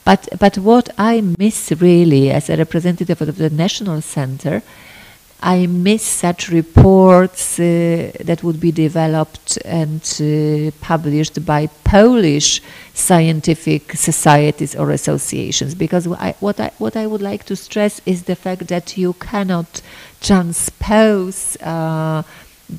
But but what I miss really as a representative of the national center. I miss such reports uh, that would be developed and uh, published by Polish scientific societies or associations. Because I, what, I, what I would like to stress is the fact that you cannot transpose uh,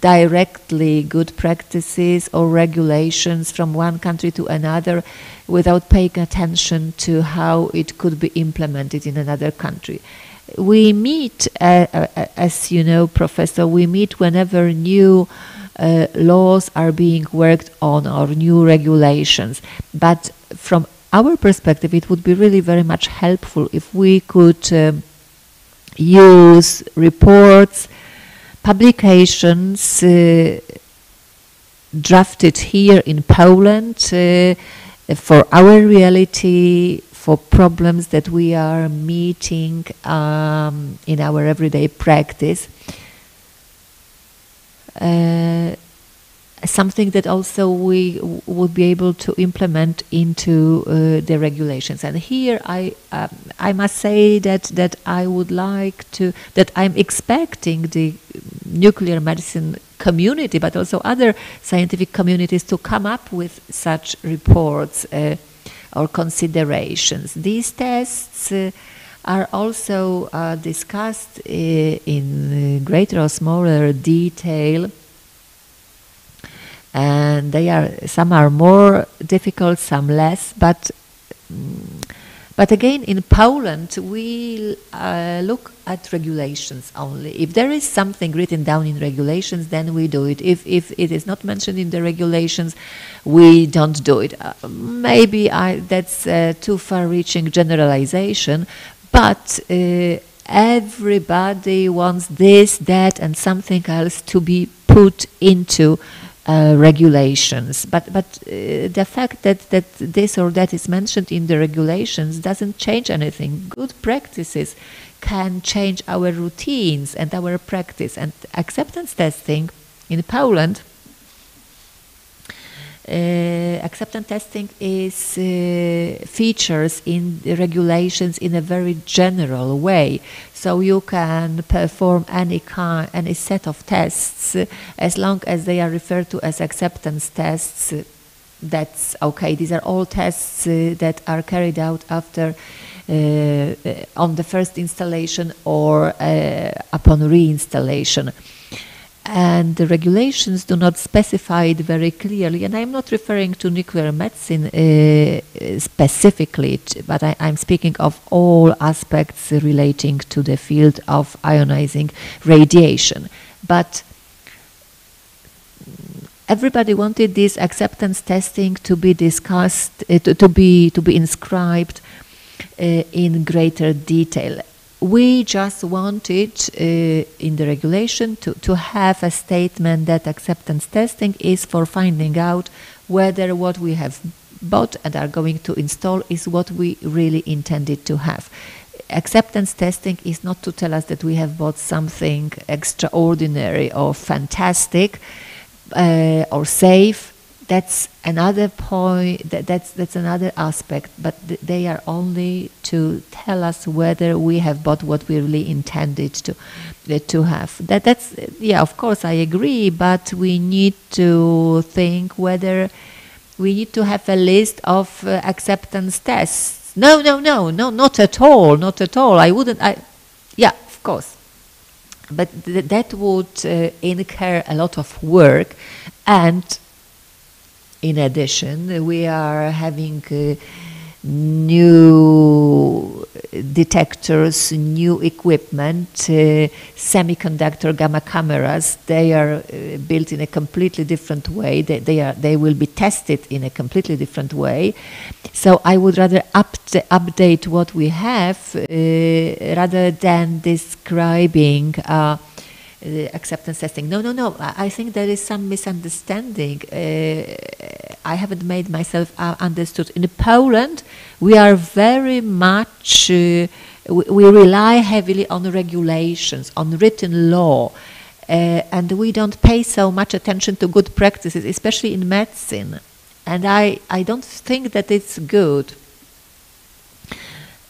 directly good practices or regulations from one country to another without paying attention to how it could be implemented in another country we meet, uh, as you know, Professor, we meet whenever new uh, laws are being worked on or new regulations. But from our perspective, it would be really very much helpful if we could um, use reports, publications uh, drafted here in Poland uh, for our reality, for problems that we are meeting um, in our everyday practice. Uh, something that also we would be able to implement into uh, the regulations. And here I um, I must say that that I would like to that I'm expecting the nuclear medicine community, but also other scientific communities to come up with such reports uh, or considerations. These tests. Uh, are also uh, discussed uh, in greater or smaller detail and they are some are more difficult some less but mm, but again in Poland we uh, look at regulations only. If there is something written down in regulations then we do it. If if it is not mentioned in the regulations we don't do it. Uh, maybe I, that's uh, too far reaching generalization but uh, everybody wants this that and something else to be put into uh, regulations. But but uh, the fact that that this or that is mentioned in the regulations doesn't change anything. Good practices can change our routines and our practice. And acceptance testing in Poland. Uh, acceptance testing is uh, features in the regulations in a very general way. So you can perform any kind, any set of tests as long as they are referred to as acceptance tests. That's okay. These are all tests uh, that are carried out after uh, uh, on the first installation or uh, upon reinstallation and the regulations do not specify it very clearly. And I'm not referring to nuclear medicine uh, specifically, but I, I'm speaking of all aspects relating to the field of ionizing radiation. But everybody wanted this acceptance testing to be discussed, uh, to, to be to be inscribed uh, in greater detail. We just wanted uh, in the regulation to, to have a statement that acceptance testing is for finding out whether what we have bought and are going to install is what we really intended to have. Acceptance testing is not to tell us that we have bought something extraordinary or fantastic uh, or safe that's another point that, that's that's another aspect but th- they are only to tell us whether we have bought what we really intended to uh, to have. That that's yeah of course i agree but we need to think whether we need to have a list of uh, acceptance tests. No no no no not at all not at all. I wouldn't i yeah of course. But th- that would uh, incur a lot of work and in addition, we are having uh, new detectors, new equipment, uh, semiconductor gamma cameras. They are uh, built in a completely different way. They, they are they will be tested in a completely different way. So I would rather up update what we have uh, rather than describing. Uh, uh, acceptance testing. No, no, no. I, think there is some misunderstanding. Uh, I haven't made myself uh, understood. In Poland, we are very much, we, we rely heavily on regulations, on written law. And we don't pay so much attention to good practices, especially in medicine. And I, I don't think that it's good.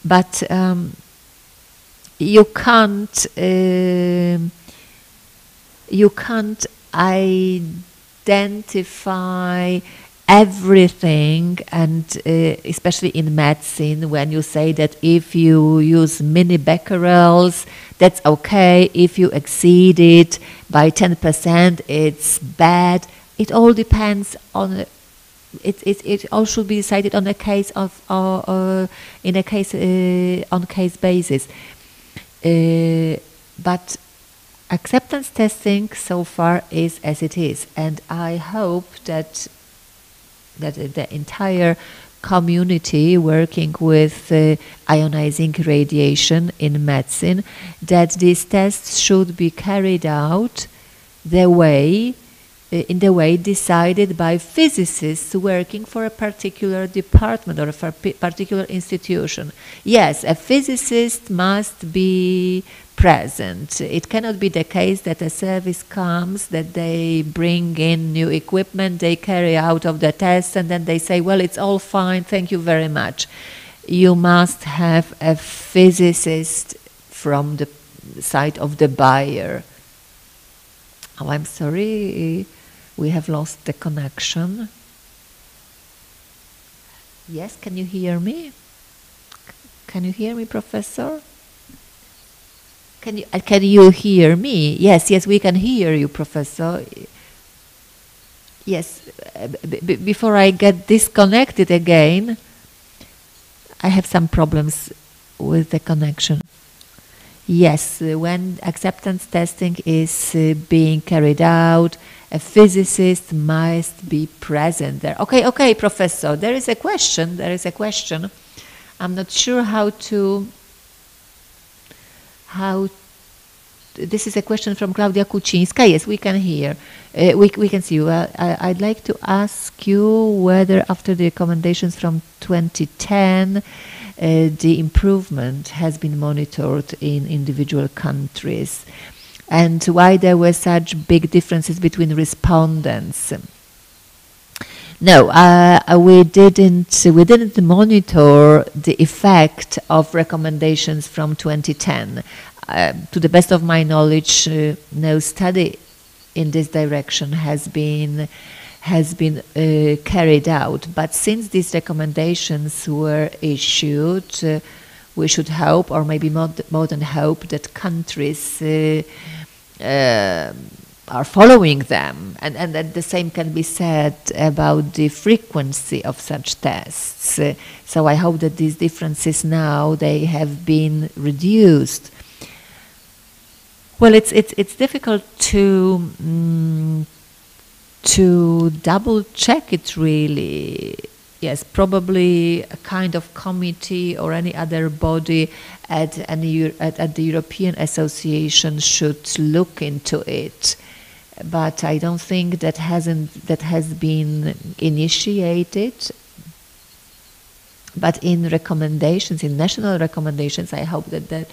But um, you can't uh, you can't identify everything and uh, especially in medicine when you say that if you use mini becquerels that's okay. If you exceed it by 10% it's bad. It all depends on it, it, it all should be decided on a case of uh, uh, in a case uh, on case basis. Uh, but acceptance testing so far is as it is and i hope that that the entire community working with uh, ionizing radiation in medicine that these tests should be carried out the way uh, in the way decided by physicists working for a particular department or a particular institution. Yes, a physicist must be present. It cannot be the case that a service comes, that they bring in new equipment, they carry out of the tests, and then they say, well, it's all fine, thank you very much. You must have a physicist from the side of the buyer. Oh, I'm sorry, we have lost the connection. Yes, can you hear me? Can you hear me, Professor? Can you, uh, can you hear me? Yes, yes, we can hear you, Professor. Yes, uh, before I get disconnected again, I have some problems with the connection. Yes, uh, when acceptance testing is being carried out, a physicist must be present there. Okay, okay, Professor, there is a question, there is a question. I'm not sure how to how this is a question from Claudia Kucinska. Yes, we can hear. Uh, we, we can see you. Uh, I, would like to ask you whether after the recommendations from 2010, uh, the improvement has been monitored in individual countries and why there were such big differences between respondents. No, uh, we didn't. We didn't monitor the effect of recommendations from 2010. Uh, to the best of my knowledge, uh, no study in this direction has been has been uh, carried out. But since these recommendations were issued, uh, we should hope, or maybe more, more than hope, that countries are following them. And, and, and the same can be said about the frequency of such tests. Uh, so I hope that these differences now, they have been reduced. Well, it's, it's, it's difficult to, um, to double check it really. Yes, probably a kind of committee or any other body at, any, at, at the European Association should look into it but I don't think that hasn't that has been initiated. But in recommendations, in national recommendations, I hope that that,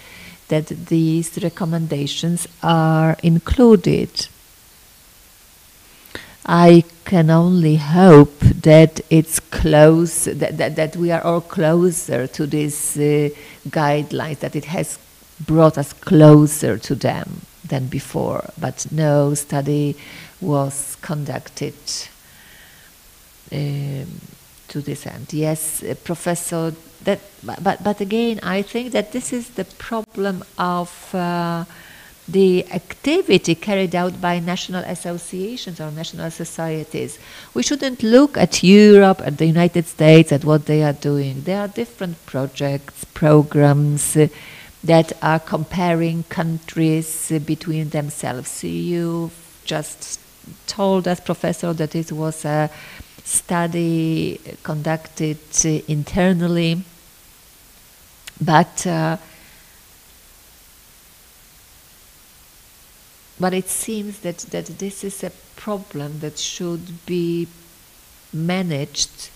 that these recommendations are included. I can only hope that it's close, that, that, that we are all closer to these uh, guidelines, that it has brought us closer to them than before, but no study was conducted um, to this end. Yes, uh, Professor, that, but, but again, I think that this is the problem of uh, the activity carried out by national associations or national societies. We shouldn't look at Europe, at the United States, at what they are doing. There are different projects, programs, uh, that are comparing countries between themselves. You just told us, Professor, that it was a study conducted internally, but uh, but it seems that, that this is a problem that should be managed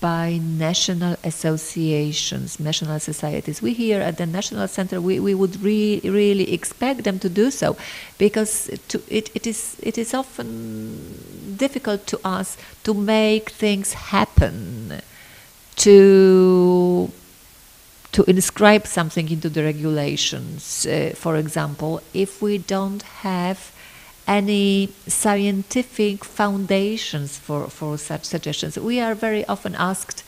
by national associations, national societies. We here at the National Center, we, we would re- really expect them to do so because to, it, it, is, it is often difficult to us to make things happen, to, to inscribe something into the regulations. Uh, for example, if we don't have any scientific foundations for, for such suggestions. We are very often asked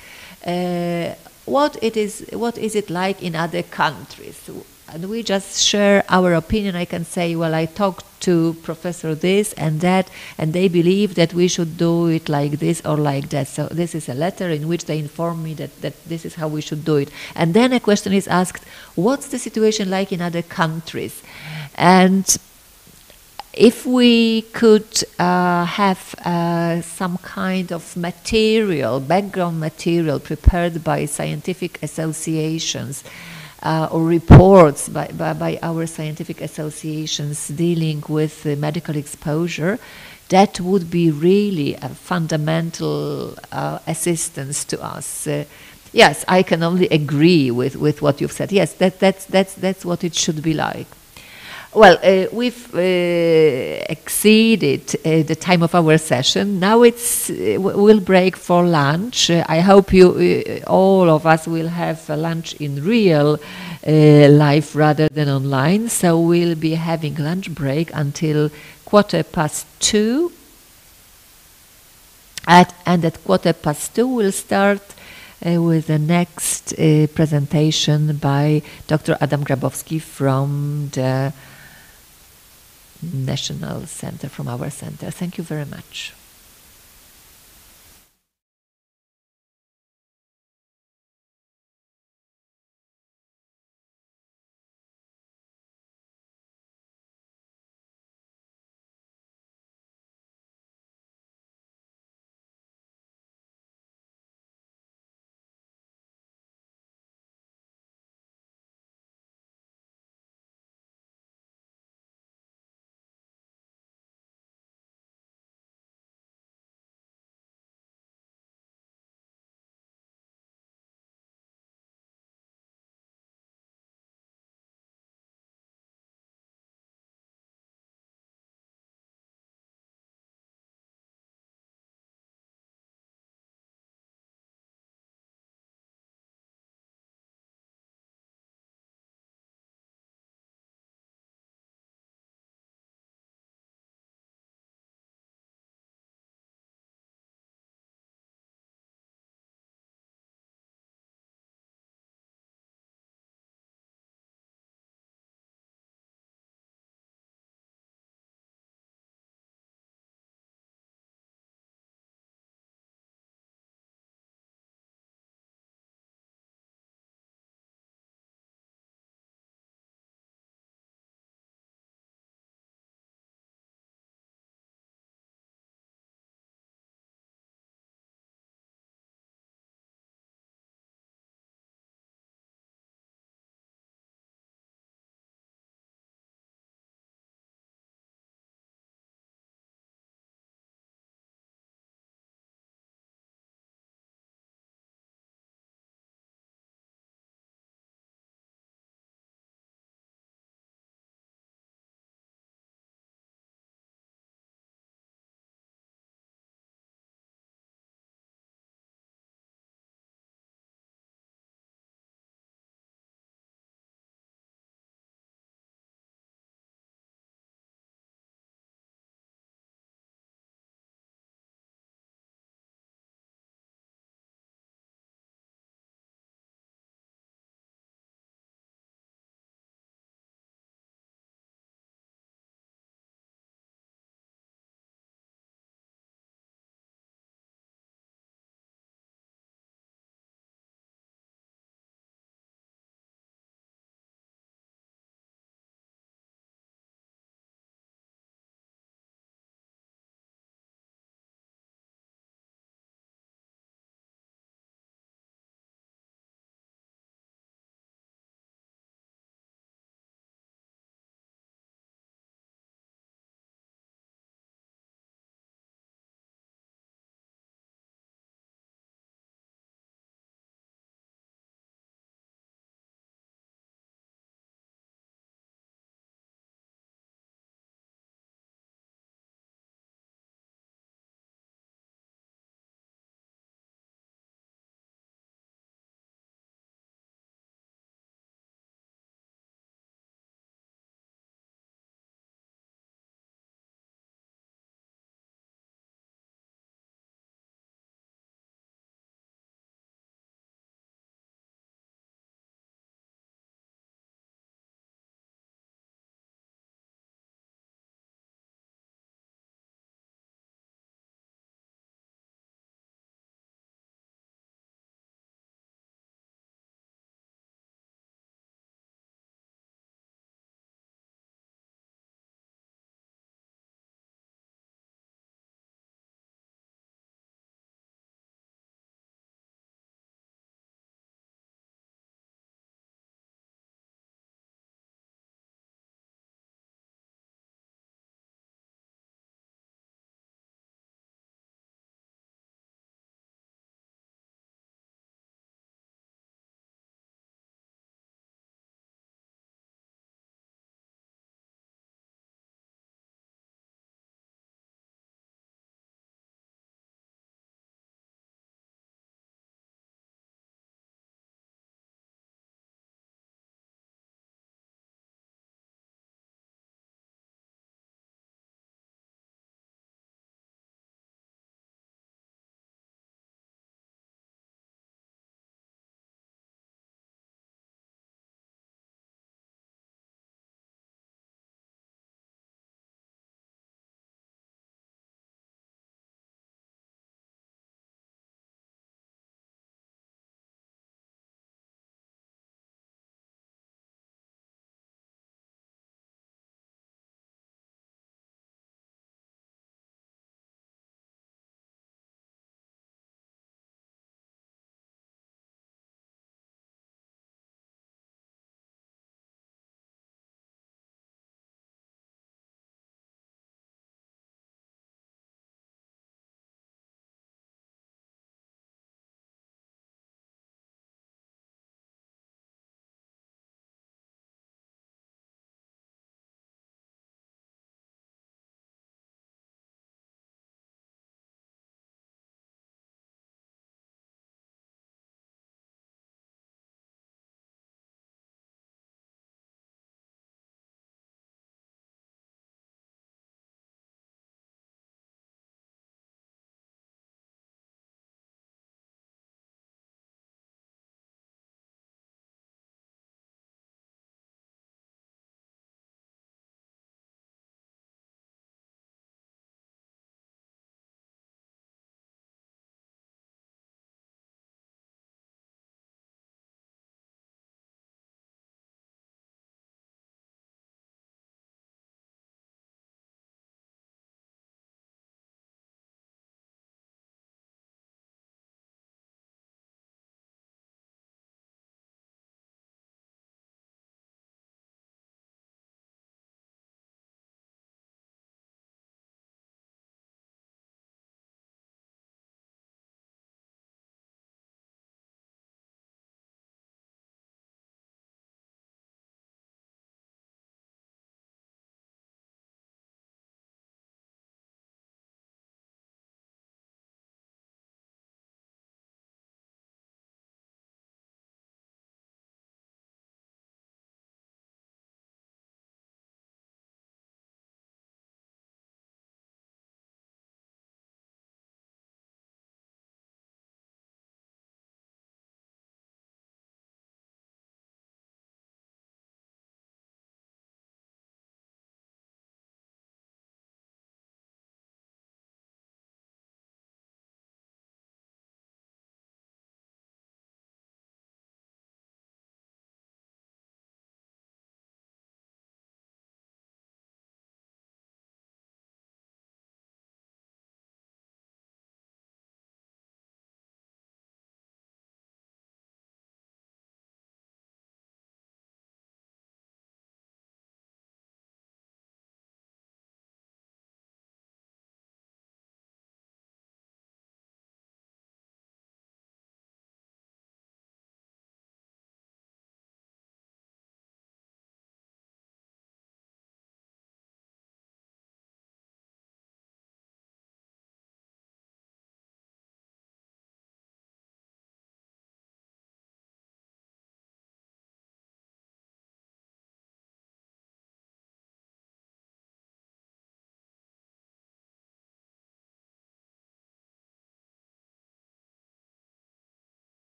uh, what it is what is it like in other countries and we just share our opinion. I can say well i talked to professor this and that and they believe that we should do it like this or like that. So this is a letter in which they inform me that, that this is how we should do it. And then a question is asked what's the situation like in other countries? And if we could uh, have uh, some kind of material, background material prepared by scientific associations uh, or reports by, by, by, our scientific associations dealing with medical exposure, that would be really a fundamental uh, assistance to us. Uh, yes, I can only agree with, with what you've said. Yes, that, that's, that's, that's what it should be like. Well, uh, we've uh, exceeded uh, the time of our session. Now it's we'll break for lunch. I hope you, all of us, will have lunch in real life rather than online. So we'll be having lunch break until quarter past two. At, and at quarter past two, we'll start uh, with the next uh, presentation by Dr. Adam Grabowski from the National Center, from our center. Thank you very much.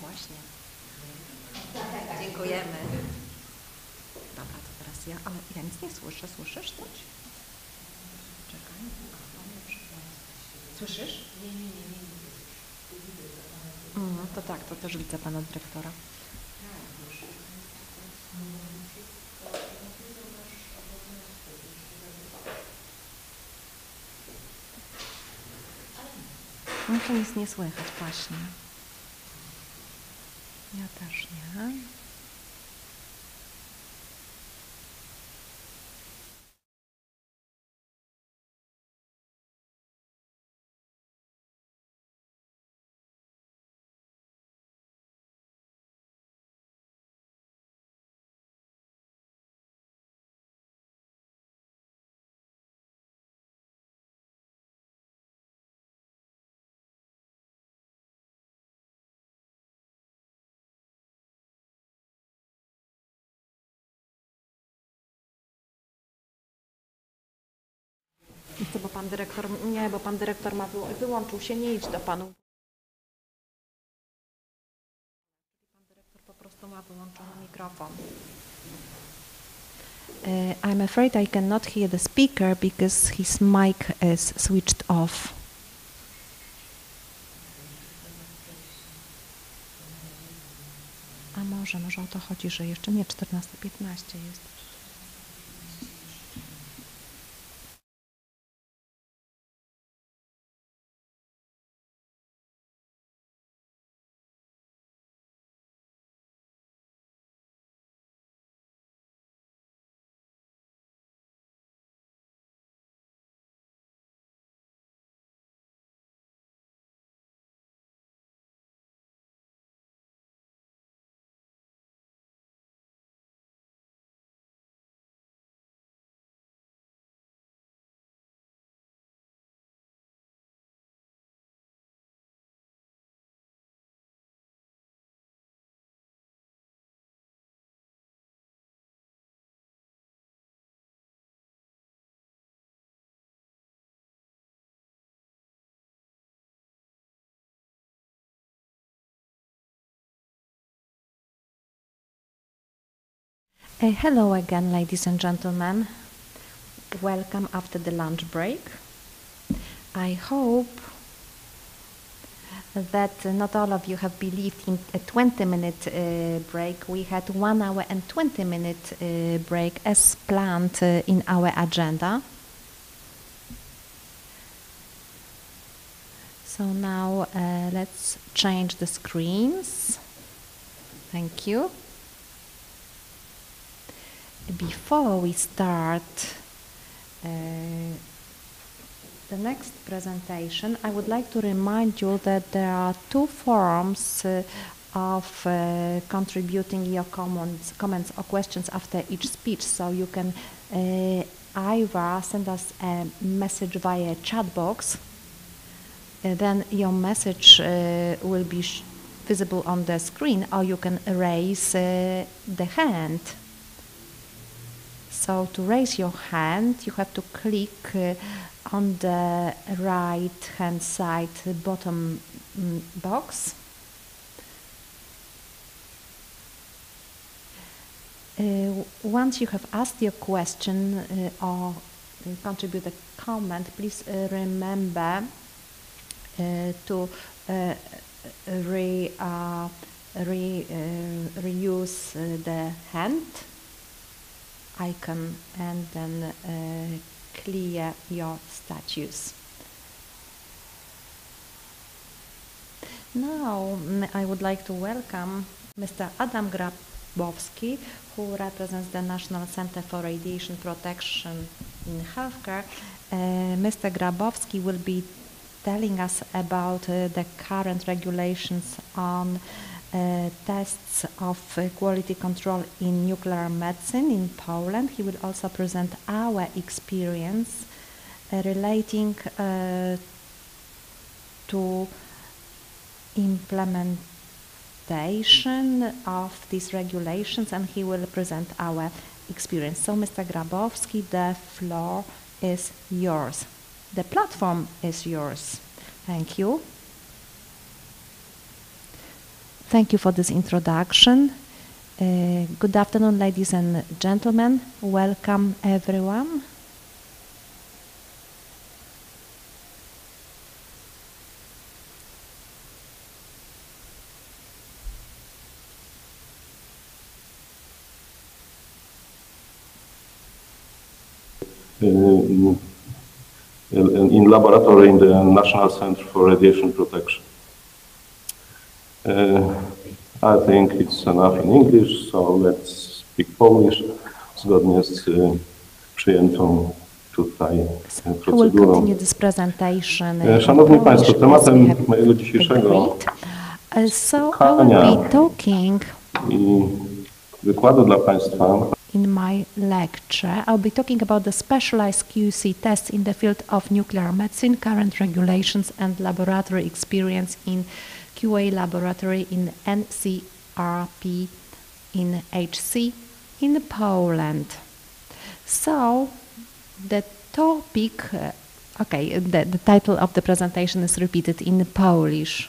Właśnie. Dziękujemy. Dobra, to teraz ja, ale ja nic nie słyszę. Słyszysz coś? Czekaj. Słyszysz? Nie, nie, nie. Mm, to tak, to też widzę pana dyrektora. No to nic nie słychać właśnie. Ja też nie. Chcę, bo pan dyrektor, nie, bo pan dyrektor ma, wyło- wyłączył się, nie idź do panu. Pan dyrektor po prostu ma wyłączony mikrofon. Uh, I'm afraid I cannot hear the speaker because his mic is switched off. A może, może o to chodzi, że jeszcze nie 14.15 jest. Uh, hello again, ladies and gentlemen. Welcome after the lunch break. I hope that not all of you have believed in a 20 minute uh, break. We had one hour and 20 minute uh, break as planned uh, in our agenda. So now uh, let's change the screens. Thank you. Before we start uh, the next presentation, I would like to remind you that there are two forms uh, of uh, contributing your comments, comments or questions after each speech. So you can uh, either send us a message via chat box, uh, then your message uh, will be visible on the screen, or you can raise the hand. So to raise your hand, you have to click uh, on the right hand side bottom mm, box. Uh, once you have asked your question uh, or uh, contribute a comment, please uh, remember uh, to re, re, reuse the hand icon and then uh, clear your status. Now I would like to welcome Mr. Adam Grabowski, who represents the National Center for Radiation Protection in Healthcare. Uh, Mr. Grabowski will be telling us about uh, the current regulations on uh, tests of uh, quality control in nuclear medicine in Poland. He will also present our experience uh, relating uh, to implementation of these regulations and he will present our experience. So Mr. Grabowski, the floor is yours. The platform is yours. Thank you. Thank you for this introduction. Uh, good afternoon, ladies and gentlemen. Welcome, everyone. in, in, in laboratory in the National Center for Radiation Protection. Uh, I think it's enough in English, so let's speak Polish zgodnie z uh, przyjętą tutaj e, procedurą. E, Szanowni Państwo, tematem mojego dzisiejszego So Spotkania. i wykładu dla Państwa in my lecture. I'll be talking about the specialized QC tests in the field of nuclear medicine, current regulations, and laboratory experience in QA laboratory in NCRP in HC in Poland. So, the topic, uh, okay, the, the title of the presentation is repeated in Polish.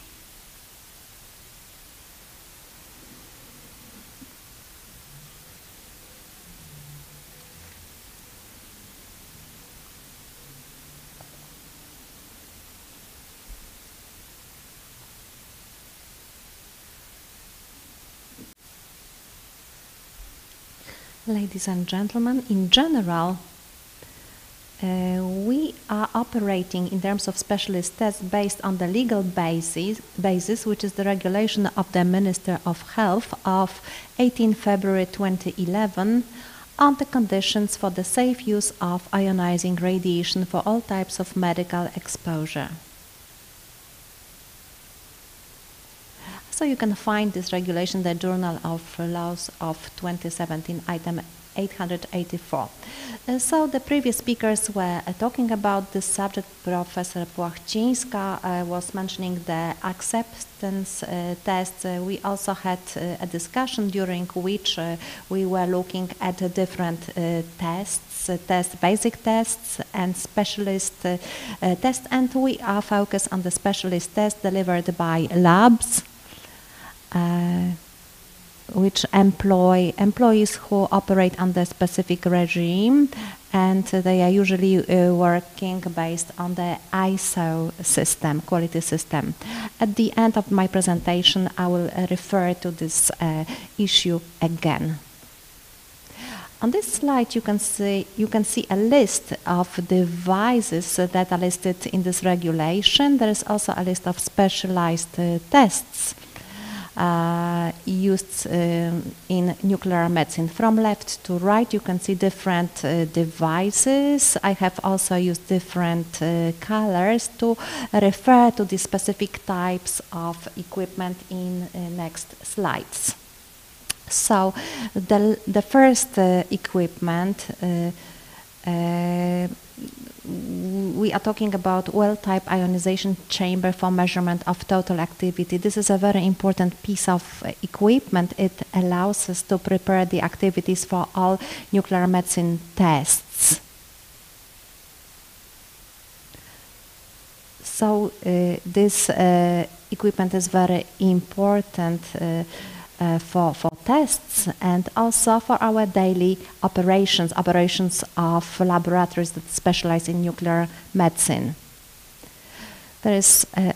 Ladies and gentlemen, in general, uh, we are operating in terms of specialist tests based on the legal basis, basis, which is the regulation of the Minister of Health of 18 February 2011 on the conditions for the safe use of ionizing radiation for all types of medical exposure. So you can find this regulation the Journal of Laws of 2017, item 884. Uh, so the previous speakers were uh, talking about this subject. Professor Płachcińska uh, was mentioning the acceptance uh, tests. Uh, we also had uh, a discussion during which we were looking at different tests, test basic tests and specialist tests, and we are focused on the specialist tests delivered by labs which employ employees who operate under a specific regime and uh, they are usually uh, working based on the ISO system, quality system. At the end of my presentation, I will uh, refer to this uh, issue again. On this slide, you can see you can see a list of devices uh, that are listed in this regulation. There is also a list of specialized uh, tests uh, used um, in nuclear medicine. From left to right, you can see different uh, devices. I have also used different uh, colors to refer to the specific types of equipment in uh, next slides. So, the, the first uh, equipment uh, uh, we are talking about well type ionization chamber for measurement of total activity. This is a very important piece of uh, equipment. It allows us to prepare the activities for all nuclear medicine tests. So uh, this uh, equipment is very important uh, uh, for, for tests and also for our daily operations, operations of laboratories that specialize in nuclear medicine. There is uh,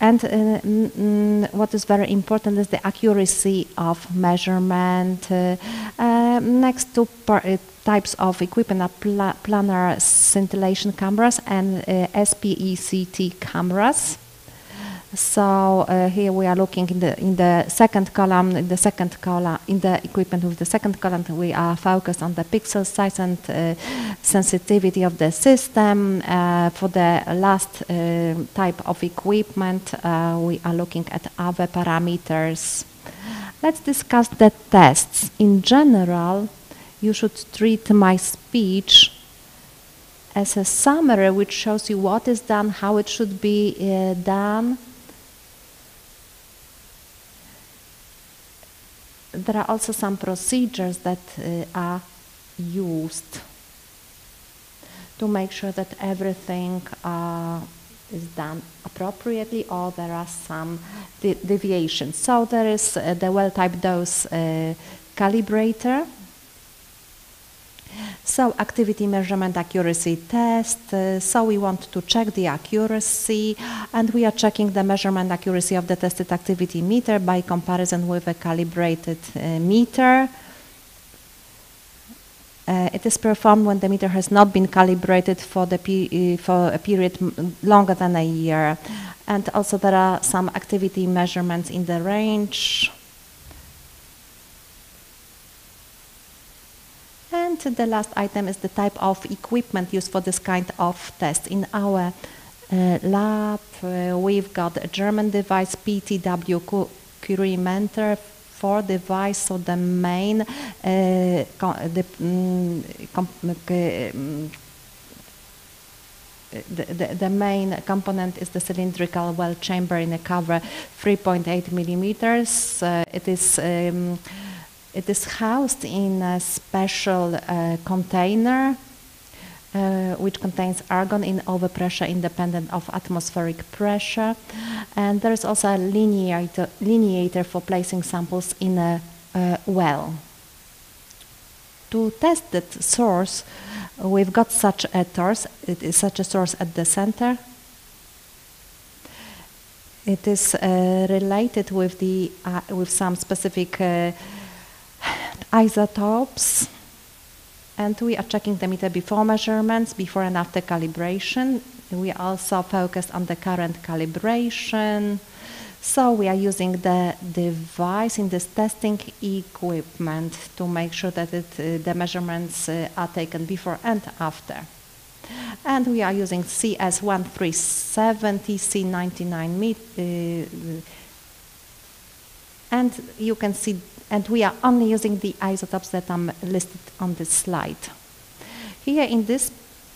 and uh, mm, what is very important is the accuracy of measurement. Uh, uh, next to uh, types of equipment are pla- planar scintillation cameras and uh, SPECT cameras. So uh, here we are looking in the in the second column. In the second column, in the equipment with the second column, we are focused on the pixel size and uh, sensitivity of the system. Uh, for the last type of equipment, we are looking at other parameters. Let's discuss the tests. In general, you should treat my speech as a summary which shows you what is done, how it should be uh, done. There are also some procedures that uh, are used to make sure that everything uh, is done appropriately or there are some de deviations. So there is uh, the well-type dose uh, calibrator. So activity measurement accuracy test. Uh, so we want to check the accuracy and we are checking the measurement accuracy of the tested activity meter by comparison with a calibrated uh, meter. Uh, it is performed when the meter has not been calibrated for, the uh, for a period longer than a year. And also there are some activity measurements in the range. And the last item is the type of equipment used for this kind of test. In our uh, lab, uh, we've got a German device, PTW Curie Mentor 4 device, so the main, uh, the, mm, mm, the, the, the, main component is the cylindrical well chamber in a cover 3.8 millimeters. Uh, it is um, it is housed in a special uh, container uh, which contains argon in overpressure independent of atmospheric pressure. And there is also a lineator, lineator for placing samples in a uh, well. To test that source, we've got such a source, it is such a source at the center. It is uh, related with, the, uh, with some specific uh, isotopes and we are checking the meter before measurements, before and after calibration. We also focus on the current calibration. So we are using the device in this testing equipment to make sure that it, uh, the measurements uh, are taken before and after. And we are using CS1370, C99 uh, and you can see and we are only using the isotopes that are listed on this slide. Here in this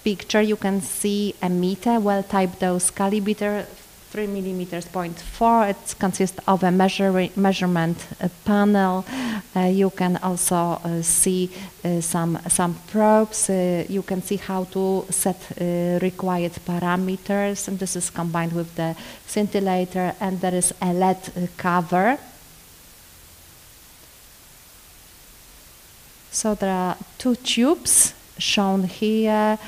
picture you can see a meter, well-typed dose calibrator, 3 millimeters point four. It consists of a measure, measurement uh, panel. Uh, you can also uh, see uh, some some probes. Uh, you can see how to set uh, required parameters, and this is combined with the scintillator. And there is a LED cover So there are two tubes shown here.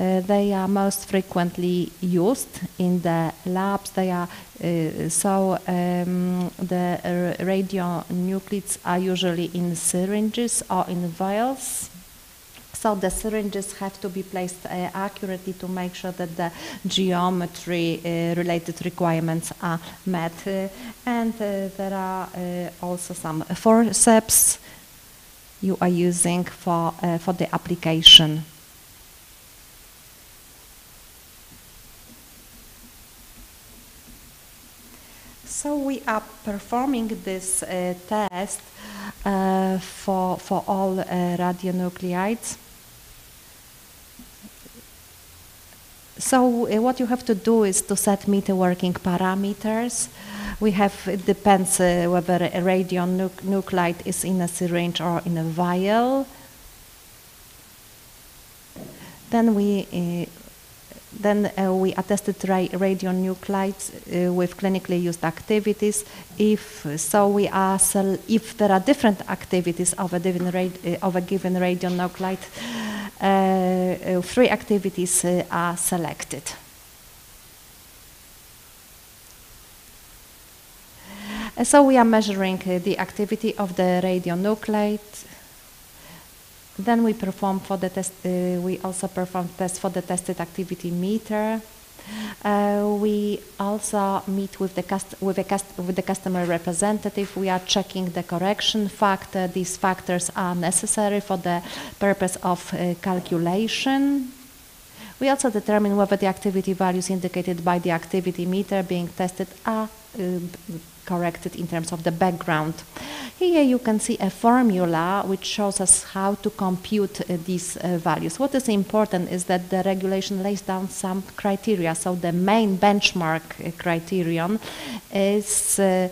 Uh, they are most frequently used in the labs. They are uh, so um, the uh, radionuclides are usually in syringes or in vials. So the syringes have to be placed uh, accurately to make sure that the geometry uh, related requirements are met. Uh, and there are also some forceps you are using for, uh, for the application. So we are performing this uh, test uh, for, for all uh, radionuclides. So uh, what you have to do is to set meter working parameters we have, it depends uh, whether a radionuclide is in a syringe or in a vial. Then we uh, then uh, we attested ra radionuclides uh, with clinically used activities. If so, we ask if there are different activities of a given, uh, of a given radionuclide, uh, uh, three activities are selected. so we are measuring uh, the activity of the radionuclide. Then we perform for the test, uh, we also perform tests for the tested activity meter. Uh, we also meet with the, with, the with the customer representative. We are checking the correction factor. These factors are necessary for the purpose of uh, calculation. We also determine whether the activity values indicated by the activity meter being tested are uh, corrected in terms of the background. Here you can see a formula which shows us how to compute uh, these uh, values. What is important is that the regulation lays down some criteria. So the main benchmark uh, criterion is uh,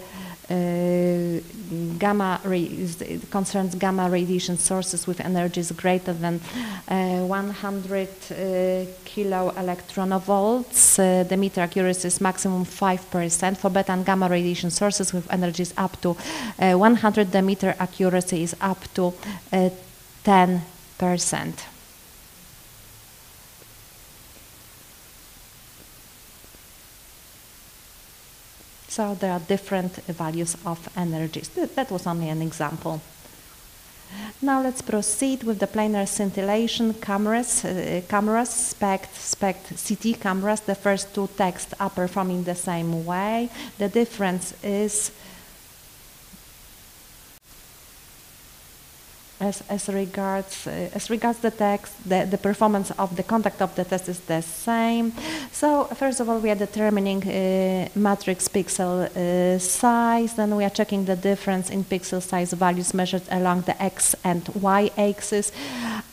gamma is, concerns gamma radiation sources with energies greater than uh, 100 uh, kilo electronvolts. Uh, the meter accuracy is maximum 5%. For beta and gamma radiation sources with energies up to uh, 100, the meter accuracy is up to 10%. So there are different values of energies. That was only an example. Now let's proceed with the planar scintillation cameras. Uh, cameras, SPECT, SPECT CT cameras. The first two texts are performing the same way. The difference is as, as regards uh, as regards the text, the, the performance of the contact of the test is the same. So first of all, we are determining uh, matrix pixel uh, size. Then we are checking the difference in pixel size values measured along the x and y axis.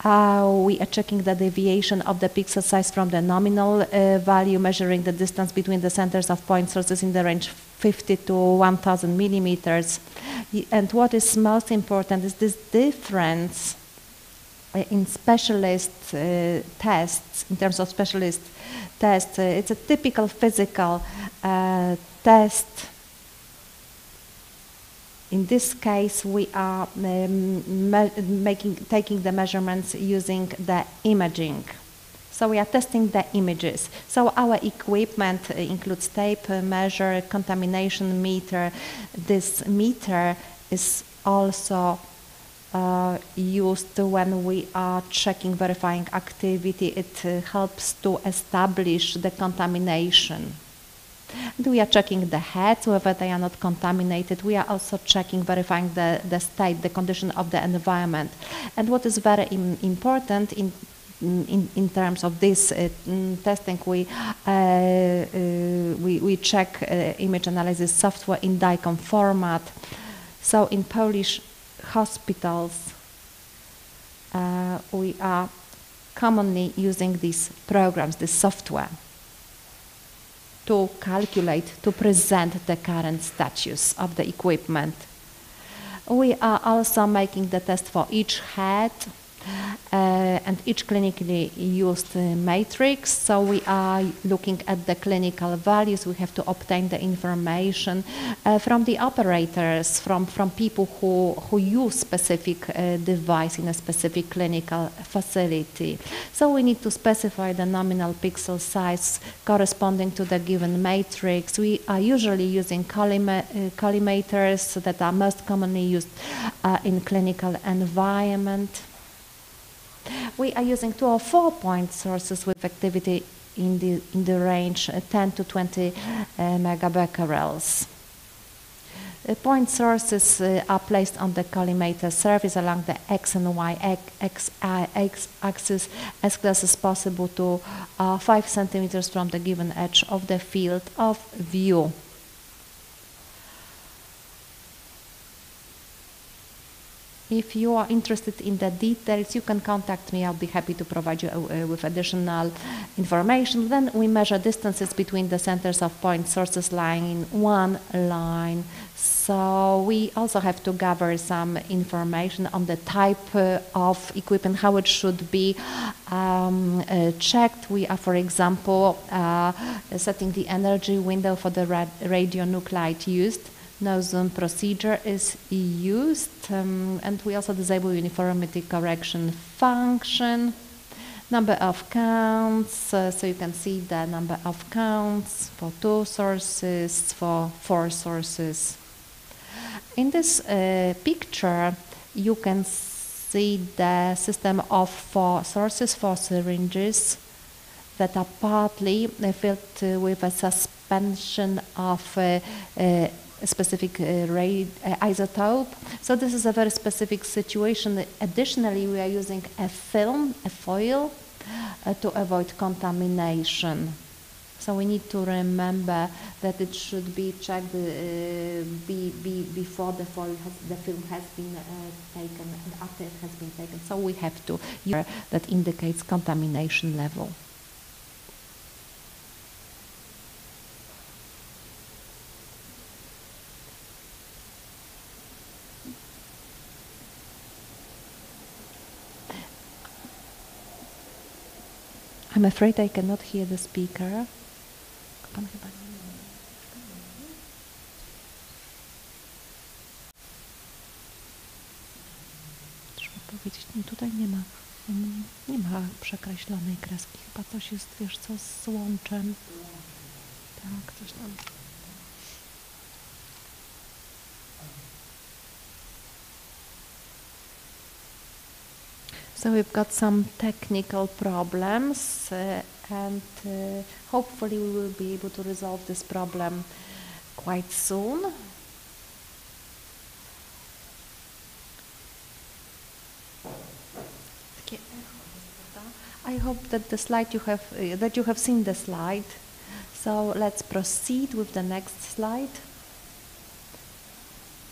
Uh, we are checking the deviation of the pixel size from the nominal uh, value, measuring the distance between the centers of point sources in the range 50 to 1000 millimeters. And what is most important is this difference uh, in specialist uh, tests, in terms of specialist tests. Uh, it's a typical physical uh, test. In this case, we are um, making, taking the measurements using the imaging. So we are testing the images. So our equipment uh, includes tape measure, contamination meter. This meter is also uh, used when we are checking, verifying activity. It uh, helps to establish the contamination. And we are checking the heads, whether they are not contaminated. We are also checking, verifying the, the state, the condition of the environment. And what is very Im important in in, in terms of this uh, mm, testing, we, uh, uh, we, we check image analysis software in DICOM format. So in Polish hospitals, we are commonly using these programs, this software, to calculate, to present the current status of the equipment. We are also making the test for each head and each clinically used uh, matrix. So we are looking at the clinical values. We have to obtain the information uh, from the operators, from, from people who, who use specific uh, device in a specific clinical facility. So we need to specify the nominal pixel size corresponding to the given matrix. We are usually using collima uh, collimators that are most commonly used uh, in clinical environment. We are using two or four point sources with activity in the, in the range uh, 10 to 20 uh, megabecquerels. The point sources uh, are placed on the collimator surface along the x and y x, axis as close as possible to uh, 5 centimeters from the given edge of the field of view. If you are interested in the details, you can contact me. I'll be happy to provide you uh, with additional information. Then we measure distances between the centers of point sources lying in one line. So we also have to gather some information on the type uh, of equipment, how it should be um, uh, checked. We are, for example, uh, setting the energy window for the radionuclide used no zoom procedure is used um, and we also disable uniformity correction function. Number of counts uh, so you can see the number of counts for two sources for four sources. In this uh, picture you can see the system of four sources four syringes that are partly filled uh, with a suspension of uh, uh, a specific uh, uh, isotope. So this is a very specific situation. Additionally, we are using a film, a foil, uh, to avoid contamination. So we need to remember that it should be checked uh, be, be before the foil has, the film has been uh, taken and after it has been taken. So we have to that indicates contamination level. I'm afraid I cannot hear the speaker. Pan chyba nie Trzeba powiedzieć, nie, tutaj nie ma, nie ma przekreślonej kreski. Chyba coś jest, wiesz co, z łączem. Tak, coś tam. So we've got some technical problems uh, and uh, hopefully we will be able to resolve this problem quite soon. I hope that the slide you have uh, that you have seen the slide. So let's proceed with the next slide.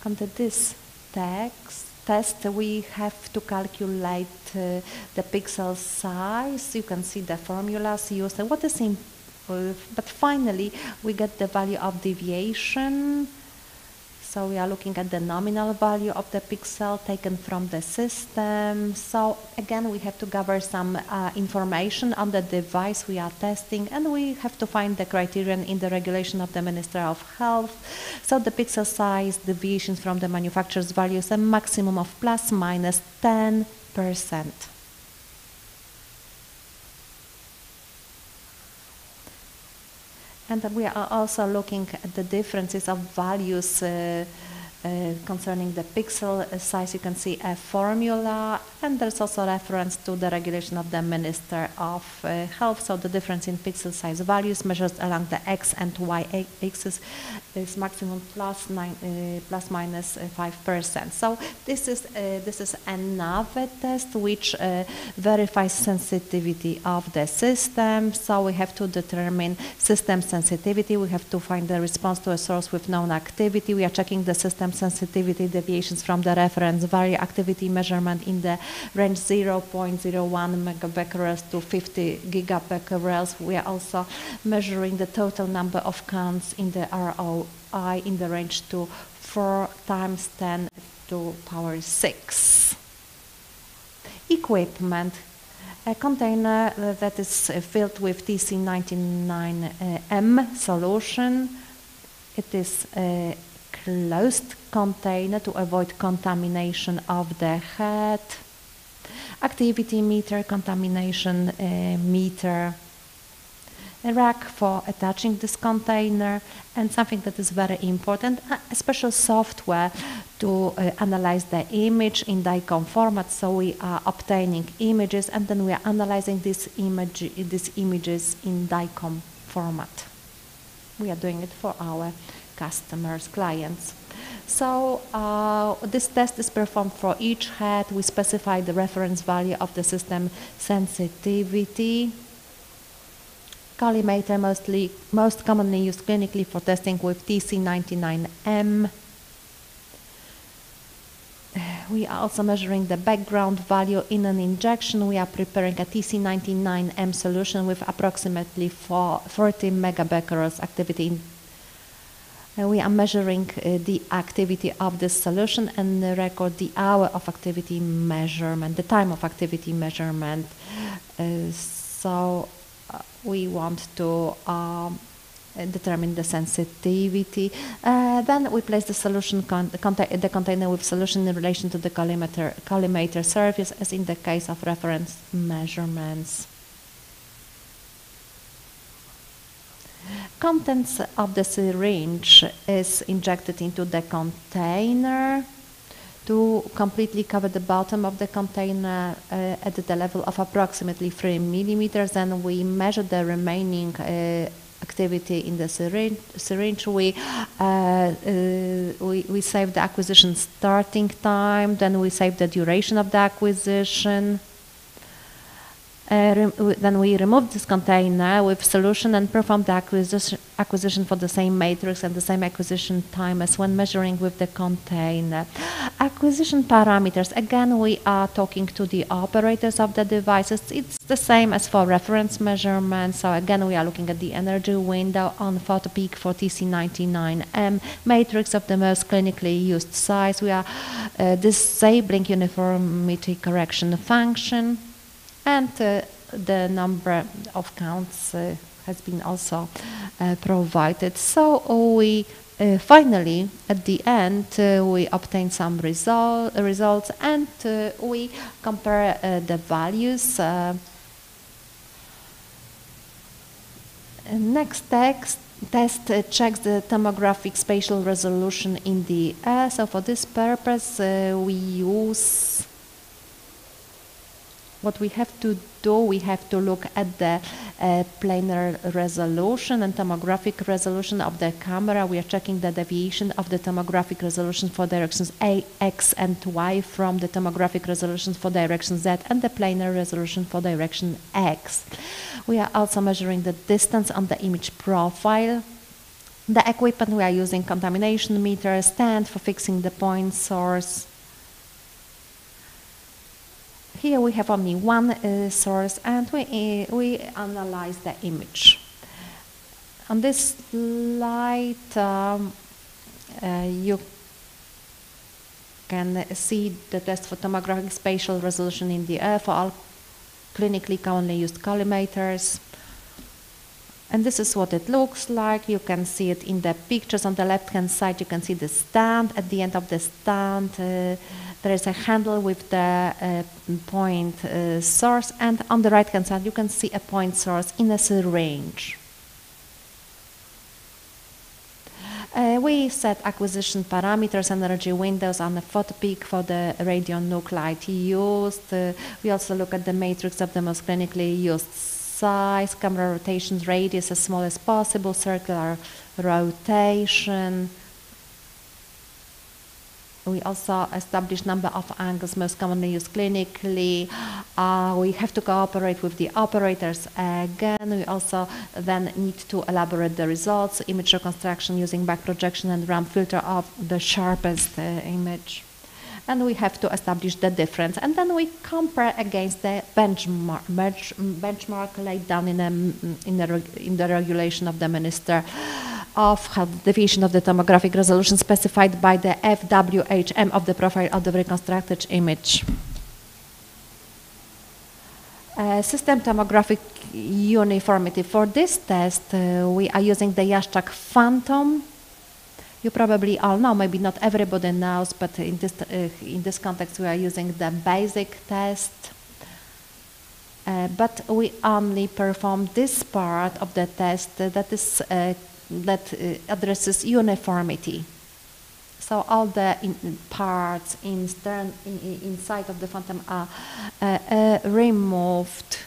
Under this text test we have to calculate uh, the pixel size. You can see the formulas used and what is in uh, but finally we get the value of deviation. So we are looking at the nominal value of the pixel taken from the system. So again, we have to gather some uh, information on the device we are testing, and we have to find the criterion in the regulation of the Minister of Health. So the pixel size deviations from the manufacturer's values a maximum of plus minus 10 percent. And we are also looking at the differences of values uh, uh, uh, concerning the pixel size. You can see a formula, and there's also reference to the regulation of the Minister of uh, Health. So the difference in pixel size values measured along the x and y axis is maximum plus nine, uh, plus minus five percent. So this is uh, this is another test which uh, verifies sensitivity of the system. So we have to determine system sensitivity. We have to find the response to a source with known activity. We are checking the system sensitivity deviations from the reference value activity measurement in the range 0.01 megabecquerels to 50 gigabecquerels. We are also measuring the total number of counts in the ROI in the range to 4 times 10 to power 6. Equipment a container uh, that is uh, filled with TC99M solution. It is a closed container to avoid contamination of the head. Activity meter, contamination uh, meter, a rack for attaching this container, and something that is very important, a special software to uh, analyze the image in DICOM format. So we are obtaining images and then we are analyzing this image, these images in DICOM format. We are doing it for our customers, clients. So uh, this test is performed for each head. We specify the reference value of the system sensitivity. Collimator mostly, most commonly used clinically for testing with TC99M. We are also measuring the background value in an injection. We are preparing a TC99M solution with approximately 40 megabecquerels activity in uh, we are measuring uh, the activity of this solution and record the hour of activity measurement, the time of activity measurement. Uh, so we want to um, determine the sensitivity. Uh, then we place the solution con the container with solution in relation to the collimator, collimator surface, as in the case of reference measurements. Contents of the syringe is injected into the container to completely cover the bottom of the container uh, at the level of approximately 3 millimeters and we measure the remaining uh, activity in the syringe, syringe we, uh, uh, we, we save the acquisition starting time, then we save the duration of the acquisition. Uh, then we remove this container with solution and perform the acquisition, acquisition for the same matrix and the same acquisition time as when measuring with the container. Acquisition parameters, again, we are talking to the operators of the devices. It's the same as for reference measurements. So again, we are looking at the energy window on photo peak for TC99M, matrix of the most clinically used size. We are uh, disabling uniformity correction function and uh, the number of counts uh, has been also uh, provided. So we uh, finally, at the end, uh, we obtain some result, results and uh, we compare uh, the values. uh, next text, test uh, checks the tomographic spatial resolution in the air. So for this purpose, uh, we use what we have to do, we have to look at the uh, planar resolution and tomographic resolution of the camera. We are checking the deviation of the tomographic resolution for directions A, X, and Y from the tomographic resolution for direction Z and the planar resolution for direction X. We are also measuring the distance on the image profile. The equipment we are using contamination meter, stand for fixing the point source, here we have only one uh, source and we, uh, we analyze the image. On this slide, um, uh, you can see the test for tomographic spatial resolution in the air for all clinically commonly used collimators. And this is what it looks like. You can see it in the pictures on the left-hand side. You can see the stand. At the end of the stand, uh, there is a handle with the uh, point uh, source. And on the right-hand side, you can see a point source in a syringe. Uh, we set acquisition parameters, energy windows on the photopeak for the radionuclide used. Uh, we also look at the matrix of the most clinically used size, camera rotation radius as small as possible, circular rotation. We also establish number of angles most commonly used clinically. Uh, we have to cooperate with the operators again. We also then need to elaborate the results, image reconstruction using back projection and RAM filter of the sharpest uh, image and we have to establish the difference. And then we compare against the benchmark, bench, benchmark laid down in, a, in, the, in the regulation of the Minister of Health, deviation of the tomographic resolution specified by the FWHM of the profile of the reconstructed image. Uh, system tomographic uniformity. For this test, uh, we are using the Jaszczak Phantom you probably all know, maybe not everybody knows, but in this, uh, in this context we are using the basic test. Uh, but we only perform this part of the test that is uh, that uh, addresses uniformity. So all the in parts in stern, in, inside of the phantom are uh, uh, removed.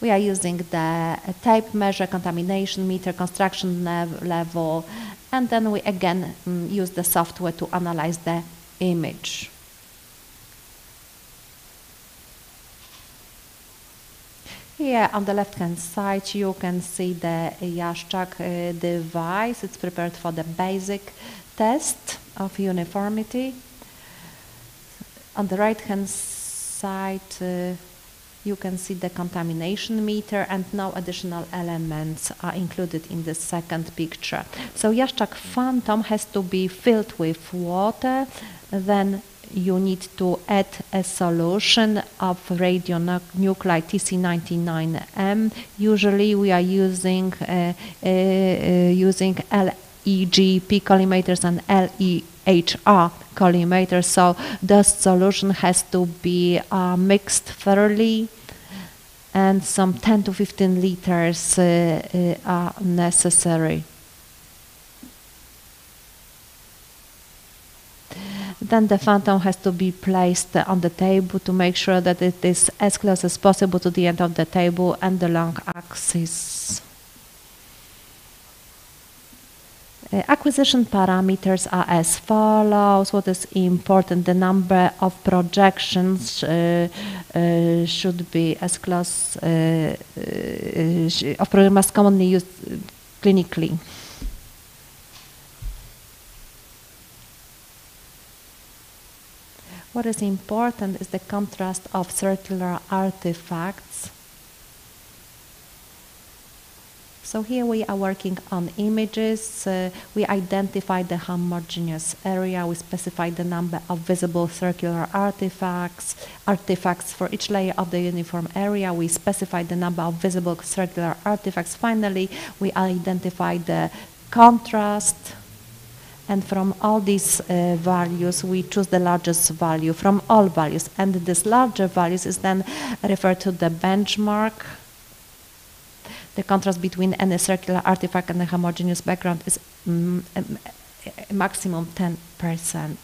We are using the tape measure, contamination meter, construction lev level, and then we again um, use the software to analyze the image. Here on the left hand side you can see the Jaszczak uh, device. It's prepared for the basic test of uniformity. On the right hand side uh, you can see the contamination meter and no additional elements are included in the second picture. So Jaszczak Phantom has to be filled with water, then you need to add a solution of radionuclide TC99M. Usually we are using uh, uh, uh, using LEGP collimators and LEHR collimators. So the solution has to be uh, mixed thoroughly and some 10 to 15 liters uh, uh, are necessary. Then the phantom has to be placed on the table to make sure that it is as close as possible to the end of the table and the long axis. Uh, acquisition parameters are as follows. What is important? The number of projections uh, uh, should be as close uh, uh, of most commonly used clinically. What is important is the contrast of circular artifacts So here we are working on images. Uh, we identify the homogeneous area. We specify the number of visible circular artifacts. Artifacts for each layer of the uniform area. We specify the number of visible circular artifacts. Finally, we identify the contrast. And from all these uh, values, we choose the largest value from all values. And this larger values is then referred to the benchmark the contrast between any circular artifact and a homogeneous background is mm, maximum 10%.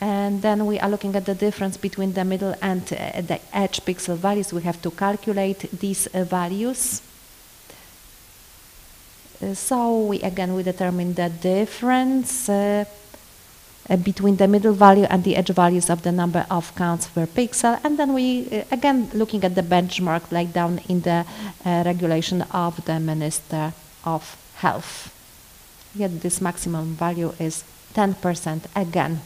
And then we are looking at the difference between the middle and uh, the edge pixel values. We have to calculate these uh, values. Uh, so we again we determine the difference uh, uh, between the middle value and the edge values of the number of counts per pixel. And then we, uh, again, looking at the benchmark laid down in the uh, regulation of the Minister of Health. Yet this maximum value is 10% again.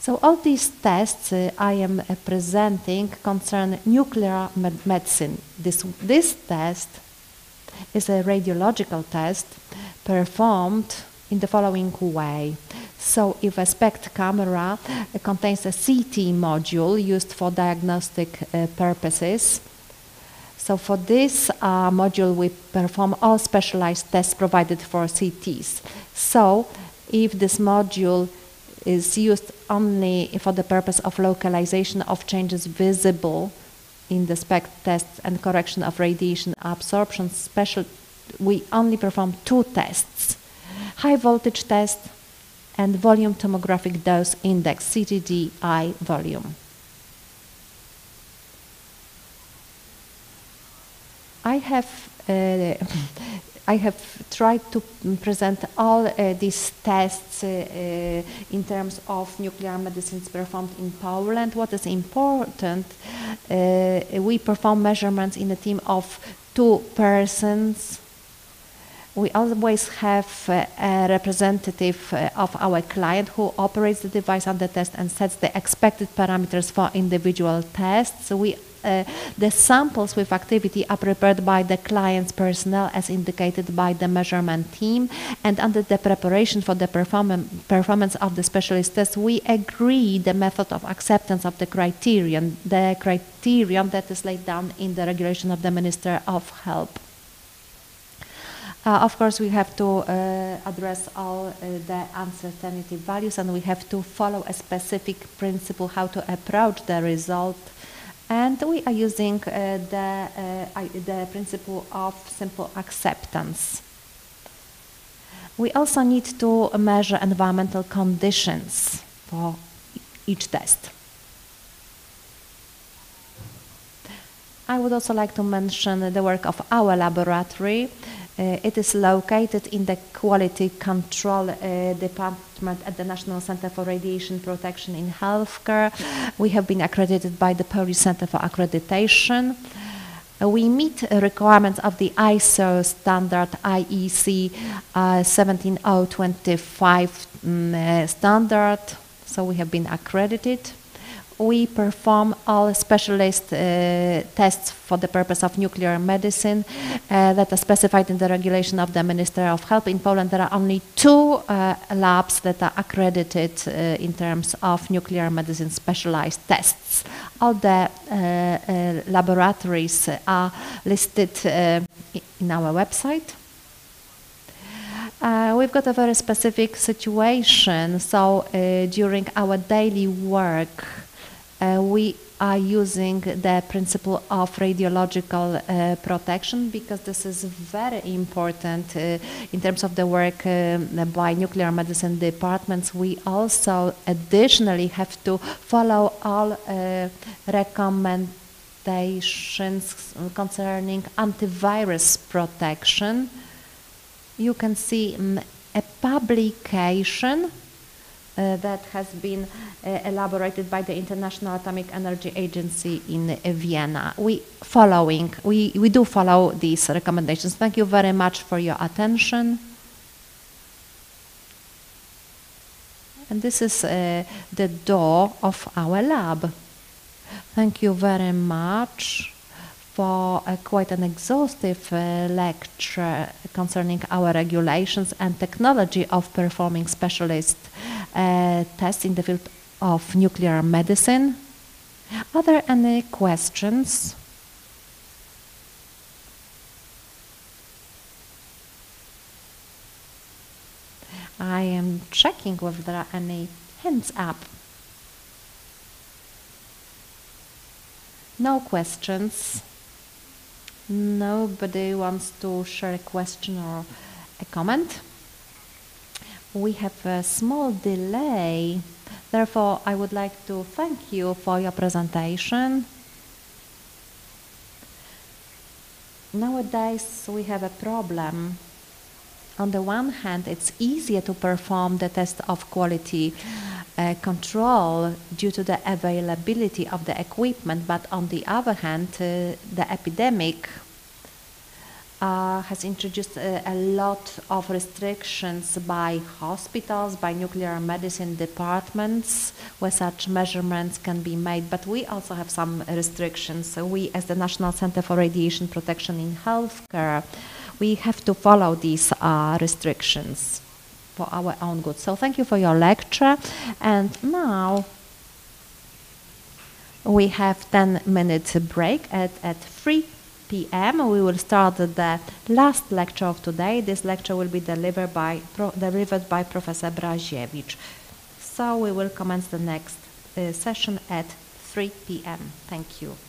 So all these tests uh, I am presenting concern nuclear med medicine. This, this test is a radiological test performed in the following way. So if a SPECT camera uh, contains a CT module used for diagnostic uh, purposes, so for this uh, module we perform all specialized tests provided for CTs. So if this module is used only for the purpose of localization of changes visible in the SPECT tests and correction of radiation absorption, special, we only perform two tests. High voltage test and volume tomographic dose index, CTDI volume. I have uh, [LAUGHS] I have tried to present all uh, these tests uh, uh, in terms of nuclear medicines performed in Poland. What is important, uh, we perform measurements in a team of two persons we always have uh, a representative of our client who operates the device on the test and sets the expected parameters for individual tests. So we uh, the samples with activity are prepared by the client's personnel as indicated by the measurement team and under the preparation for the perform performance of the specialist test we agree the method of acceptance of the criterion the criterion that is laid down in the regulation of the Minister of Health. Uh, of course, we have to uh, address all uh, the uncertainty values and we have to follow a specific principle how to approach the result. And we are using uh, the, uh, the principle of simple acceptance. We also need to measure environmental conditions for each test. I would also like to mention the work of our laboratory. Uh, it is located in the Quality Control uh, Department at the National Center for Radiation Protection in Healthcare. We have been accredited by the Polish Center for Accreditation. Uh, we meet requirements of the ISO standard IEC 17025 um, standard, so we have been accredited we perform all specialist uh, tests for the purpose of nuclear medicine uh, that are specified in the regulation of the Minister of Health. In Poland, there are only two uh, labs that are accredited uh, in terms of nuclear medicine specialized tests. All the uh, uh, laboratories are listed in our website. Uh, we've got a very specific situation. So uh, during our daily work, uh, we are using the principle of radiological uh, protection because this is very important uh, in terms of the work uh, by nuclear medicine departments. We also additionally have to follow all uh, recommendations concerning antivirus protection. You can see um, a publication that has been uh, elaborated by the International Atomic Energy Agency in uh, Vienna. We following, we, we do follow these recommendations. Thank you very much for your attention. And this is uh, the door of our lab. Thank you very much for a quite an exhaustive uh, lecture concerning our regulations and technology of performing specialist uh, tests in the field of nuclear medicine. Are there any questions? I am checking whether there are any hands up. No questions. Nobody wants to share a question or a comment. We have a small delay. Therefore, I would like to thank you for your presentation. Nowadays, we have a problem. On the one hand, it's easier to perform the test of quality uh, control due to the availability of the equipment, but on the other hand, uh, the epidemic uh, has introduced a, a, lot of restrictions by hospitals, by nuclear medicine departments, where such measurements can be made. But we also have some restrictions. So we, as the National Center for Radiation Protection in Healthcare, we have to follow these uh, restrictions for our own good. So thank you for your lecture. And now we have 10 minutes break at, at 3 p.m. We will start the last lecture of today. This lecture will be delivered by, delivered by Professor Braziewicz. So we will commence the next uh, session at 3 p.m. Thank you.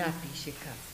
na Pishika.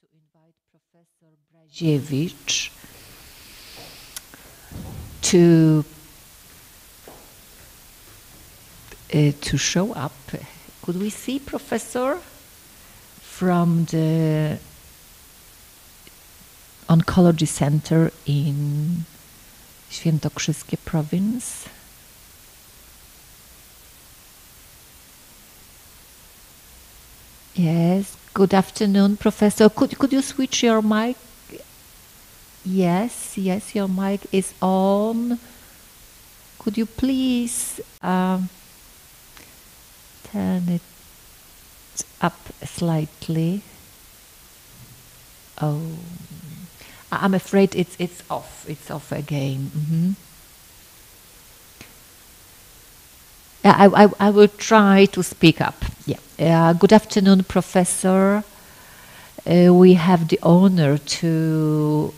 To invite Professor Braziewicz to uh, to show up. Could we see Professor from the Oncology Center in Świętokrzyskie province? Yes, good afternoon, Professor. Could, could you switch your mic? Yes, yes, your mic is on. Could you please um, turn it up slightly? Oh, I'm afraid it's it's off. It's off again. hmm Yeah, I, I, I will try to speak up. Yeah. Uh, good afternoon, Professor. Uh, we have the honor to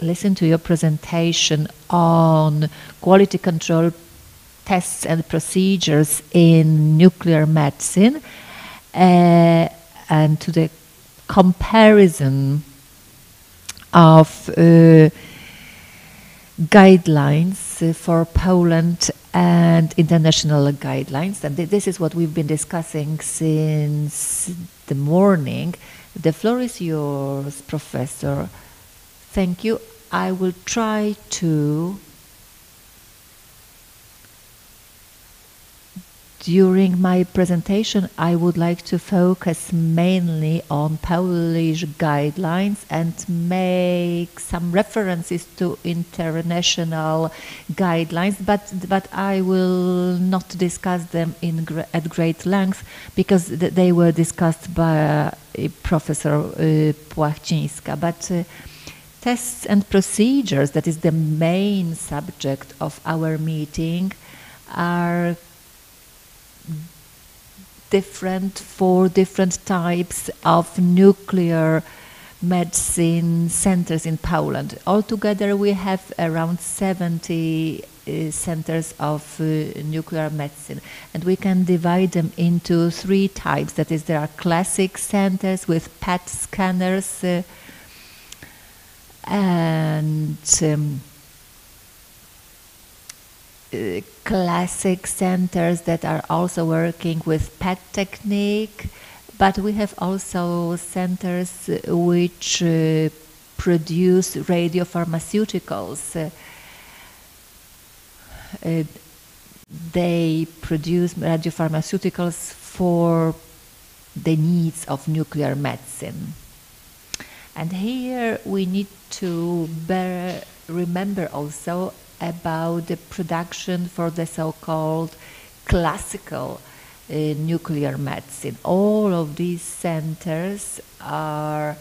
listen to your presentation on quality control tests and procedures in nuclear medicine uh, and to the comparison of uh, guidelines uh, for Poland and international guidelines. And th- this is what we've been discussing since the morning. The floor is yours, Professor. Thank you. I will try to During my presentation, I would like to focus mainly on Polish guidelines and make some references to international guidelines, but, but I will not discuss them in at great length because they were discussed by uh, Professor uh, Płachcińska. But uh, tests and procedures, that is the main subject of our meeting, are different for different types of nuclear medicine centers in Poland. Altogether, we have around 70 uh, centers of uh, nuclear medicine, and we can divide them into three types. That is, there are classic centers with PET scanners uh, and um, classic centers that are also working with PET technique, but we have also centers uh, which uh, produce radiopharmaceuticals. Uh, uh, they produce radiopharmaceuticals for the needs of nuclear medicine. And here we need to bear, remember also about the production for the so-called classical uh, nuclear medicine. All of these centers are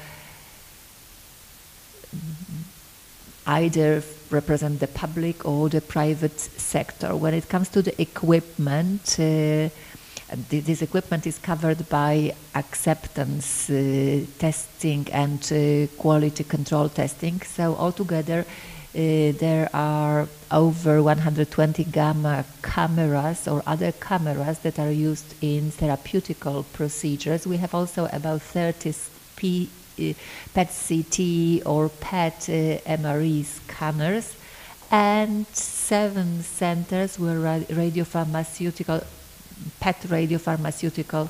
either represent the public or the private sector. When it comes to the equipment, uh, th- this equipment is covered by acceptance uh, testing and uh, quality control testing. So altogether, there are over 120 gamma cameras or other cameras that are used in therapeutical procedures. We have also about 30 P, uh, PET CT or PET uh, MRE scanners and seven centers where ra- radiopharmaceutical PET radiopharmaceuticals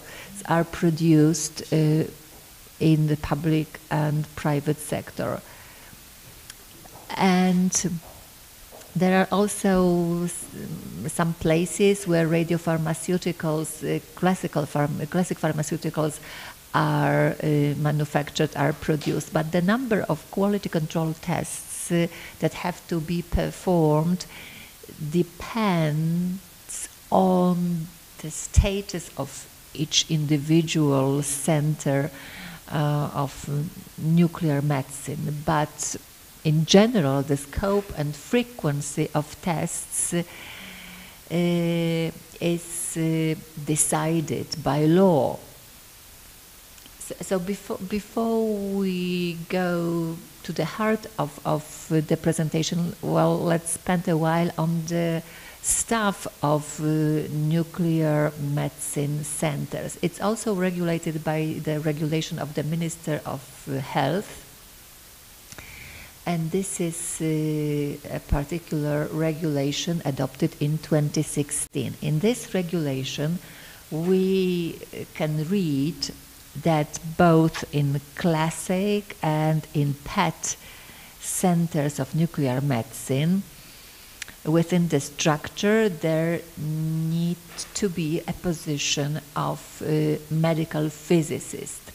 are produced uh, in the public and private sector. And there are also some places where radiopharmaceuticals, uh, classical pharm- classic pharmaceuticals, are uh, manufactured, are produced. But the number of quality control tests uh, that have to be performed depends on the status of each individual center uh, of uh, nuclear medicine. But in general, the scope and frequency of tests uh, is uh, decided by law. So, so before, before we go to the heart of, of the presentation, well, let's spend a while on the staff of uh, nuclear medicine centers. It's also regulated by the regulation of the Minister of Health. And this is uh, a particular regulation adopted in 2016. In this regulation, we can read that both in classic and in PET centers of nuclear medicine, within the structure there need to be a position of uh, medical physicist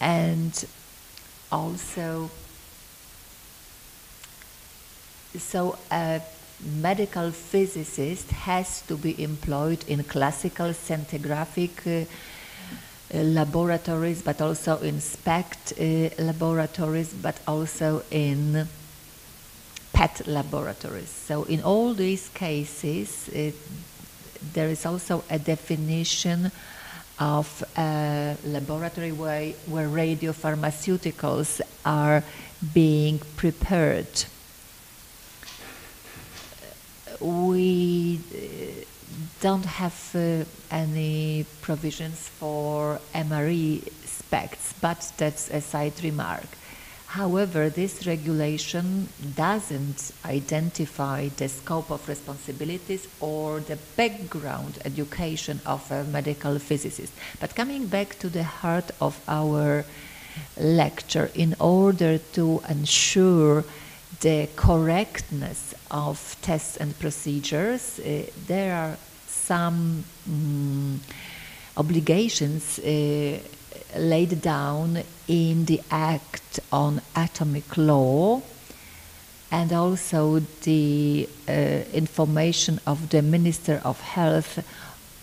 and also so a medical physicist has to be employed in classical scintigraphic uh, uh, laboratories, but also in SPECT uh, laboratories, but also in PET laboratories. So in all these cases, it, there is also a definition of a laboratory where, where radiopharmaceuticals are being prepared. We uh, don't have uh, any provisions for MRE specs, but that's a side remark. However, this regulation doesn't identify the scope of responsibilities or the background education of a medical physicist. But coming back to the heart of our lecture, in order to ensure the correctness of tests and procedures, uh, there are some um, obligations uh, laid down in the Act on Atomic Law and also the uh, information of the Minister of Health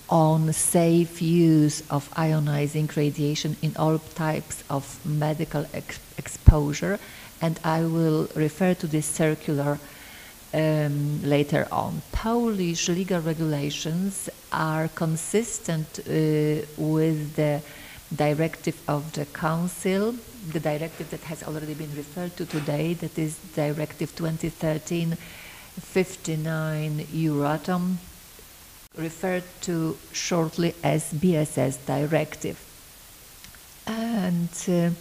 on safe use of ionizing radiation in all types of medical ex exposure. And I will refer to this circular um, later on. Polish legal regulations are consistent uh, with the directive of the Council, the directive that has already been referred to today, that is Directive 2013-59 Euratom, referred to shortly as BSS Directive. And uh,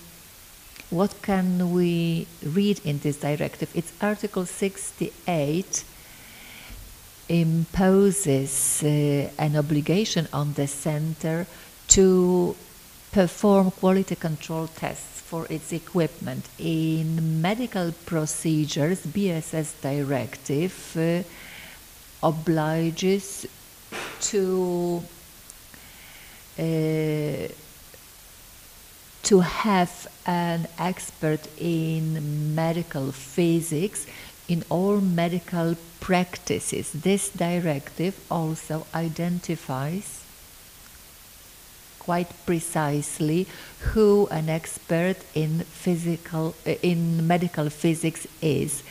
what can we read in this directive? It's Article 68 imposes uh, an obligation on the center to perform quality control tests for its equipment. In medical procedures, BSS directive uh, obliges to uh, to have an expert in medical physics in all medical practices. This directive also identifies quite precisely who an expert in physical uh, in medical physics is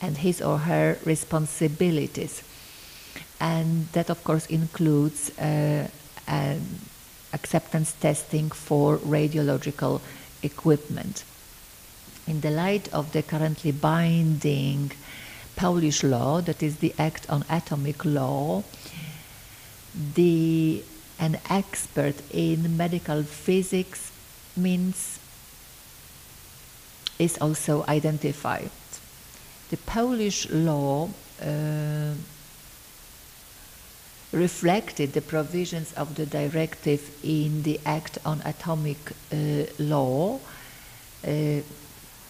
and his or her responsibilities and that of course includes uh, acceptance testing for radiological equipment. In the light of the currently binding Polish law, that is the Act on Atomic Law, the an expert in medical physics means is also identified. The Polish law uh, reflected the provisions of the directive in the Act on Atomic uh, Law, uh,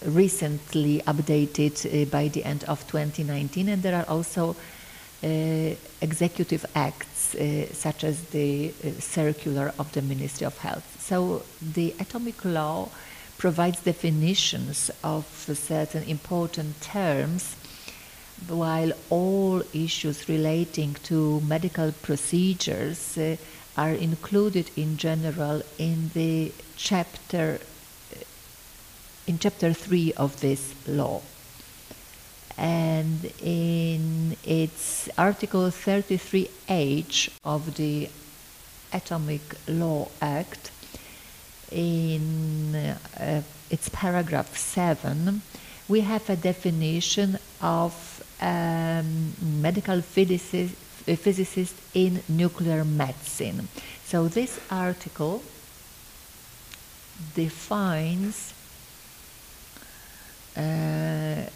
recently updated uh, by the end of 2019, and there are also uh, executive acts uh, such as the uh, circular of the Ministry of Health. So the Atomic Law provides definitions of certain important terms while all issues relating to medical procedures uh, are included in general in the chapter in chapter 3 of this law. And in its article 33h of the atomic law act in uh, its paragraph 7 we have a definition of um, medical physicist, physicist in nuclear medicine. So this article defines uh,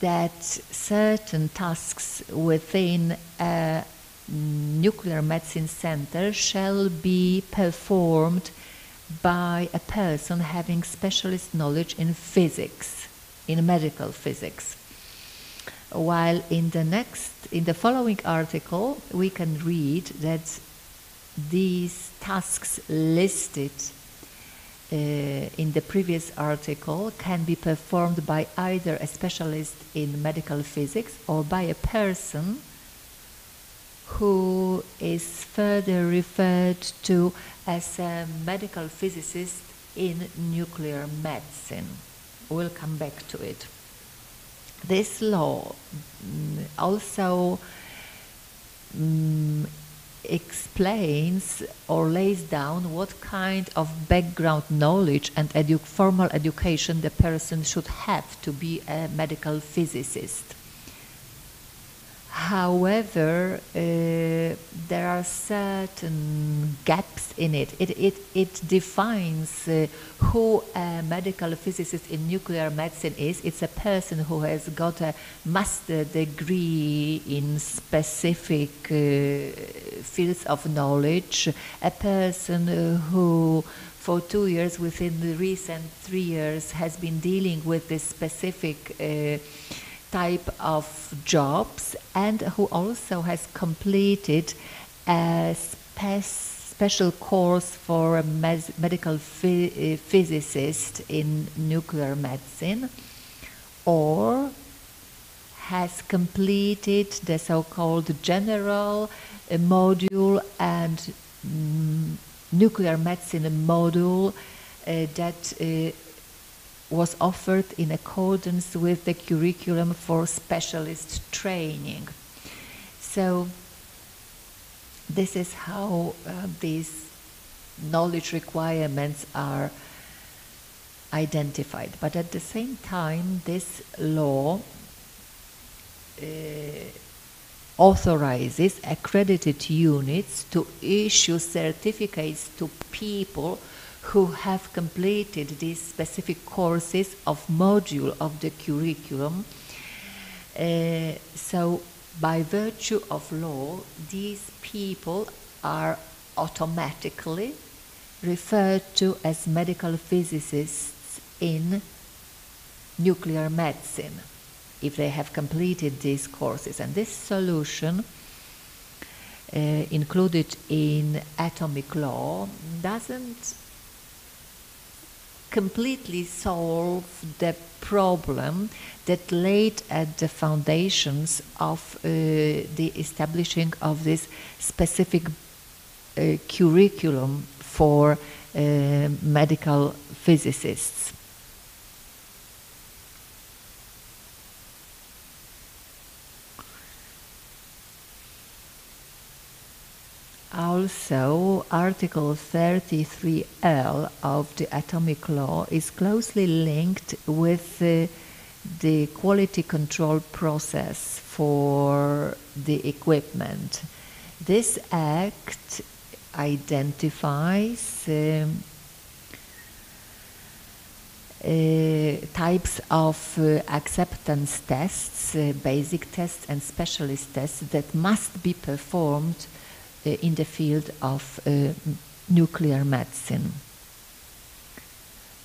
that certain tasks within a nuclear medicine center shall be performed by a person having specialist knowledge in physics, in medical physics. While in the next, in the following article, we can read that these tasks listed uh, in the previous article can be performed by either a specialist in medical physics or by a person who is further referred to as a medical physicist in nuclear medicine. We'll come back to it. This law mm, also mm, explains or lays down what kind of background knowledge and edu- formal education the person should have to be a medical physicist. However, uh, there are certain gaps in it. It, it, it defines uh, who a medical physicist in nuclear medicine is. It's a person who has got a master degree in specific uh, fields of knowledge, a person uh, who for two years within the recent three years has been dealing with this specific uh, type of jobs and who also has completed a spe- special course for a mes- medical phy- uh, physicist in nuclear medicine or has completed the so-called general uh, module and mm, nuclear medicine module uh, that uh, was offered in accordance with the curriculum for specialist training. So, this is how uh, these knowledge requirements are identified. But at the same time, this law uh, authorizes accredited units to issue certificates to people who have completed these specific courses of module of the curriculum. Uh, so, by virtue of law, these people are automatically referred to as medical physicists in nuclear medicine if they have completed these courses. And this solution uh, included in atomic law doesn't completely solve the problem that laid at the foundations of uh, the establishing of this specific uh, curriculum for uh, medical physicists. Also, Article 33L of the Atomic Law is closely linked with the, the quality control process for the equipment. This act identifies um, uh, types of uh, acceptance tests, uh, basic tests, and specialist tests that must be performed uh, Eh, in the field of uh, nuclear medicine.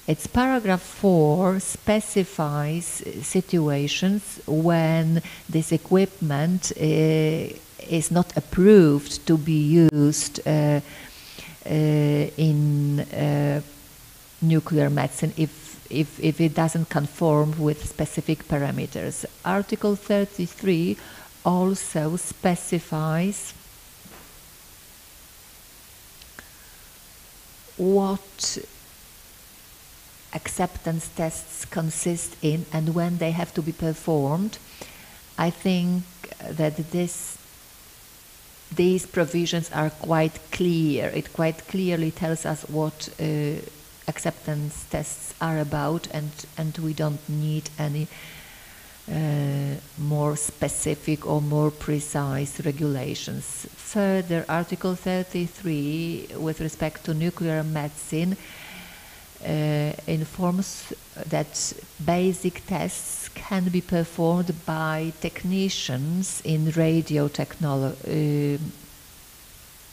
Its paragraph 4 specifies uh, situations when this equipment is not approved to be used in nuclear medicine if, if, if it doesn't conform with specific parameters. Article 33 also specifies what acceptance tests consist in and when they have to be performed. I think that this these provisions are quite clear. It quite clearly tells us what uh, acceptance tests are about, and and we don't need any uh, more specific or more precise regulations. Further, Article 33, with respect to nuclear medicine, uh, informs that basic tests can be performed by technicians in radio technolo- uh,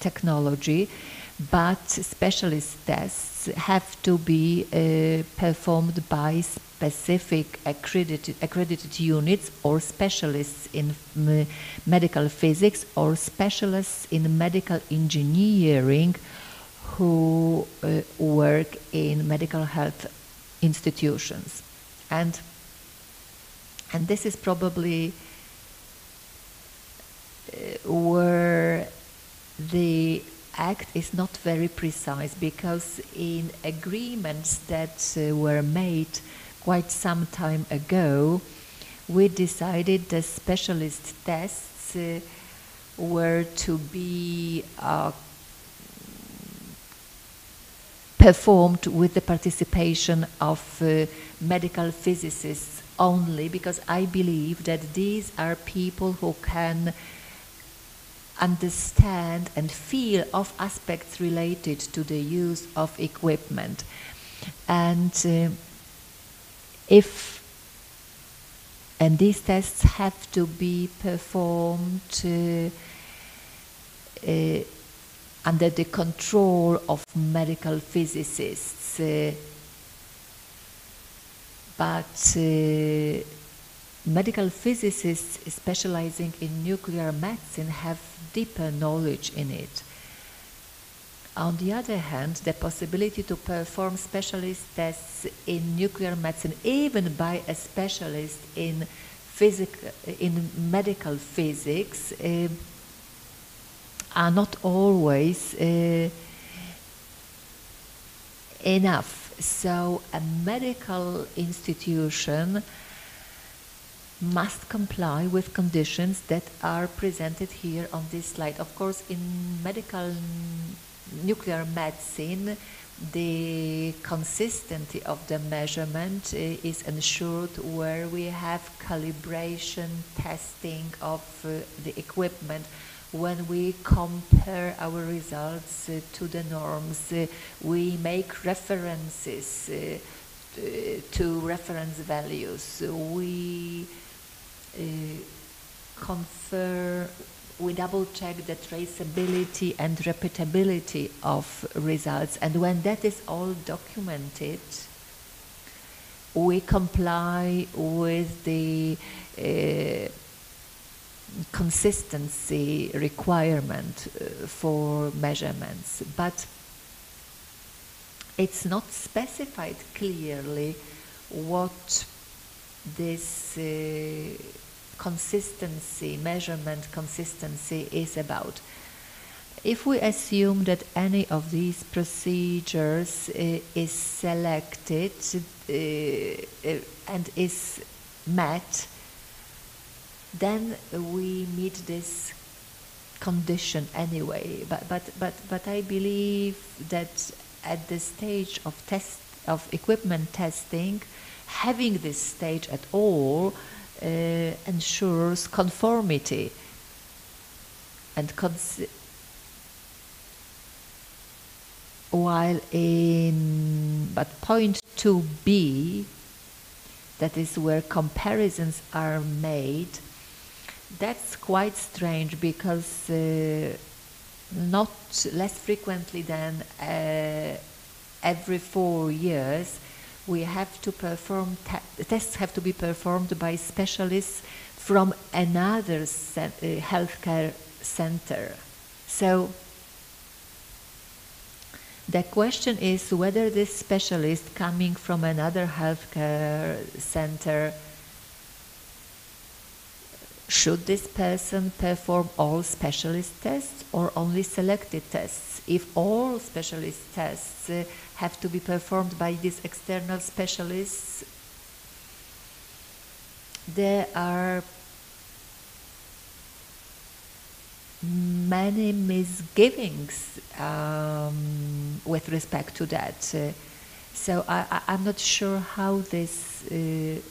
technology, but specialist tests have to be uh, performed by specific accredited, accredited units or specialists in medical physics or specialists in medical engineering who uh, work in medical health institutions. And, and this is probably uh, where the act is not very precise because in agreements that uh, were made quite some time ago, we decided the specialist tests uh, were to be uh, performed with the participation of uh, medical physicists only because I believe that these are people who can understand and feel of aspects related to the use of equipment. And uh, if and these tests have to be performed uh, uh, under the control of medical physicists. Uh, but uh, medical physicists specializing in nuclear medicine have deeper knowledge in it. On the other hand, the possibility to perform specialist tests in nuclear medicine, even by a specialist in, physic- in medical physics, uh, are not always uh, enough. So, a medical institution must comply with conditions that are presented here on this slide. Of course, in medical nuclear medicine, the consistency of the measurement uh, is ensured where we have calibration testing of uh, the equipment when we compare our results uh, to the norms, uh, we make references uh, to reference values. We confer, we double check the traceability and repeatability of results. And when that is all documented, we comply with the uh, consistency requirement uh, for measurements, but it's not specified clearly what this uh, consistency, measurement consistency is about. If we assume that any of these procedures uh, is selected uh, and is met, then we meet this condition anyway. But, but, but, but I believe that at the stage of test of equipment testing, having this stage at all ensures conformity and cons- while in but point 2b that is where comparisons are made that's quite strange because uh, not less frequently than uh, every four years we have to perform te- tests have to be performed by specialists from another uh, healthcare center so the question is whether this specialist coming from another healthcare center should this person perform all specialist tests or only selected tests? If all specialist tests uh, have to be performed by these external specialists, there are many misgivings um, with respect to that. Uh, So I, I'm not sure how this uh,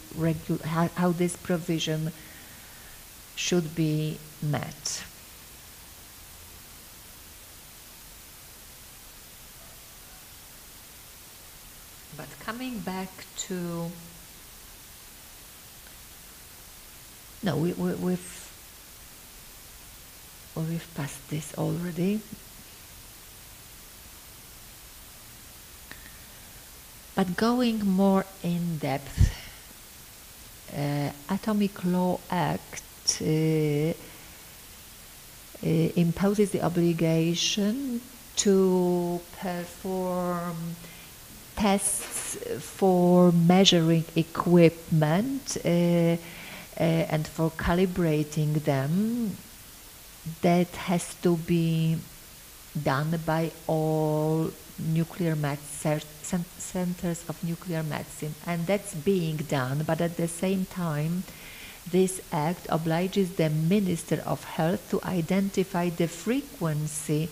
how, how this provision should be met. But coming back to no, we, we, we've we've passed this already. But going more in depth, uh, Atomic Law Act uh, uh, imposes the obligation to perform tests for measuring equipment uh, uh, and for calibrating them. That has to be done by all nuclear centers of nuclear medicine and that's being done. But at the same time this act obliges the minister of health to identify the frequency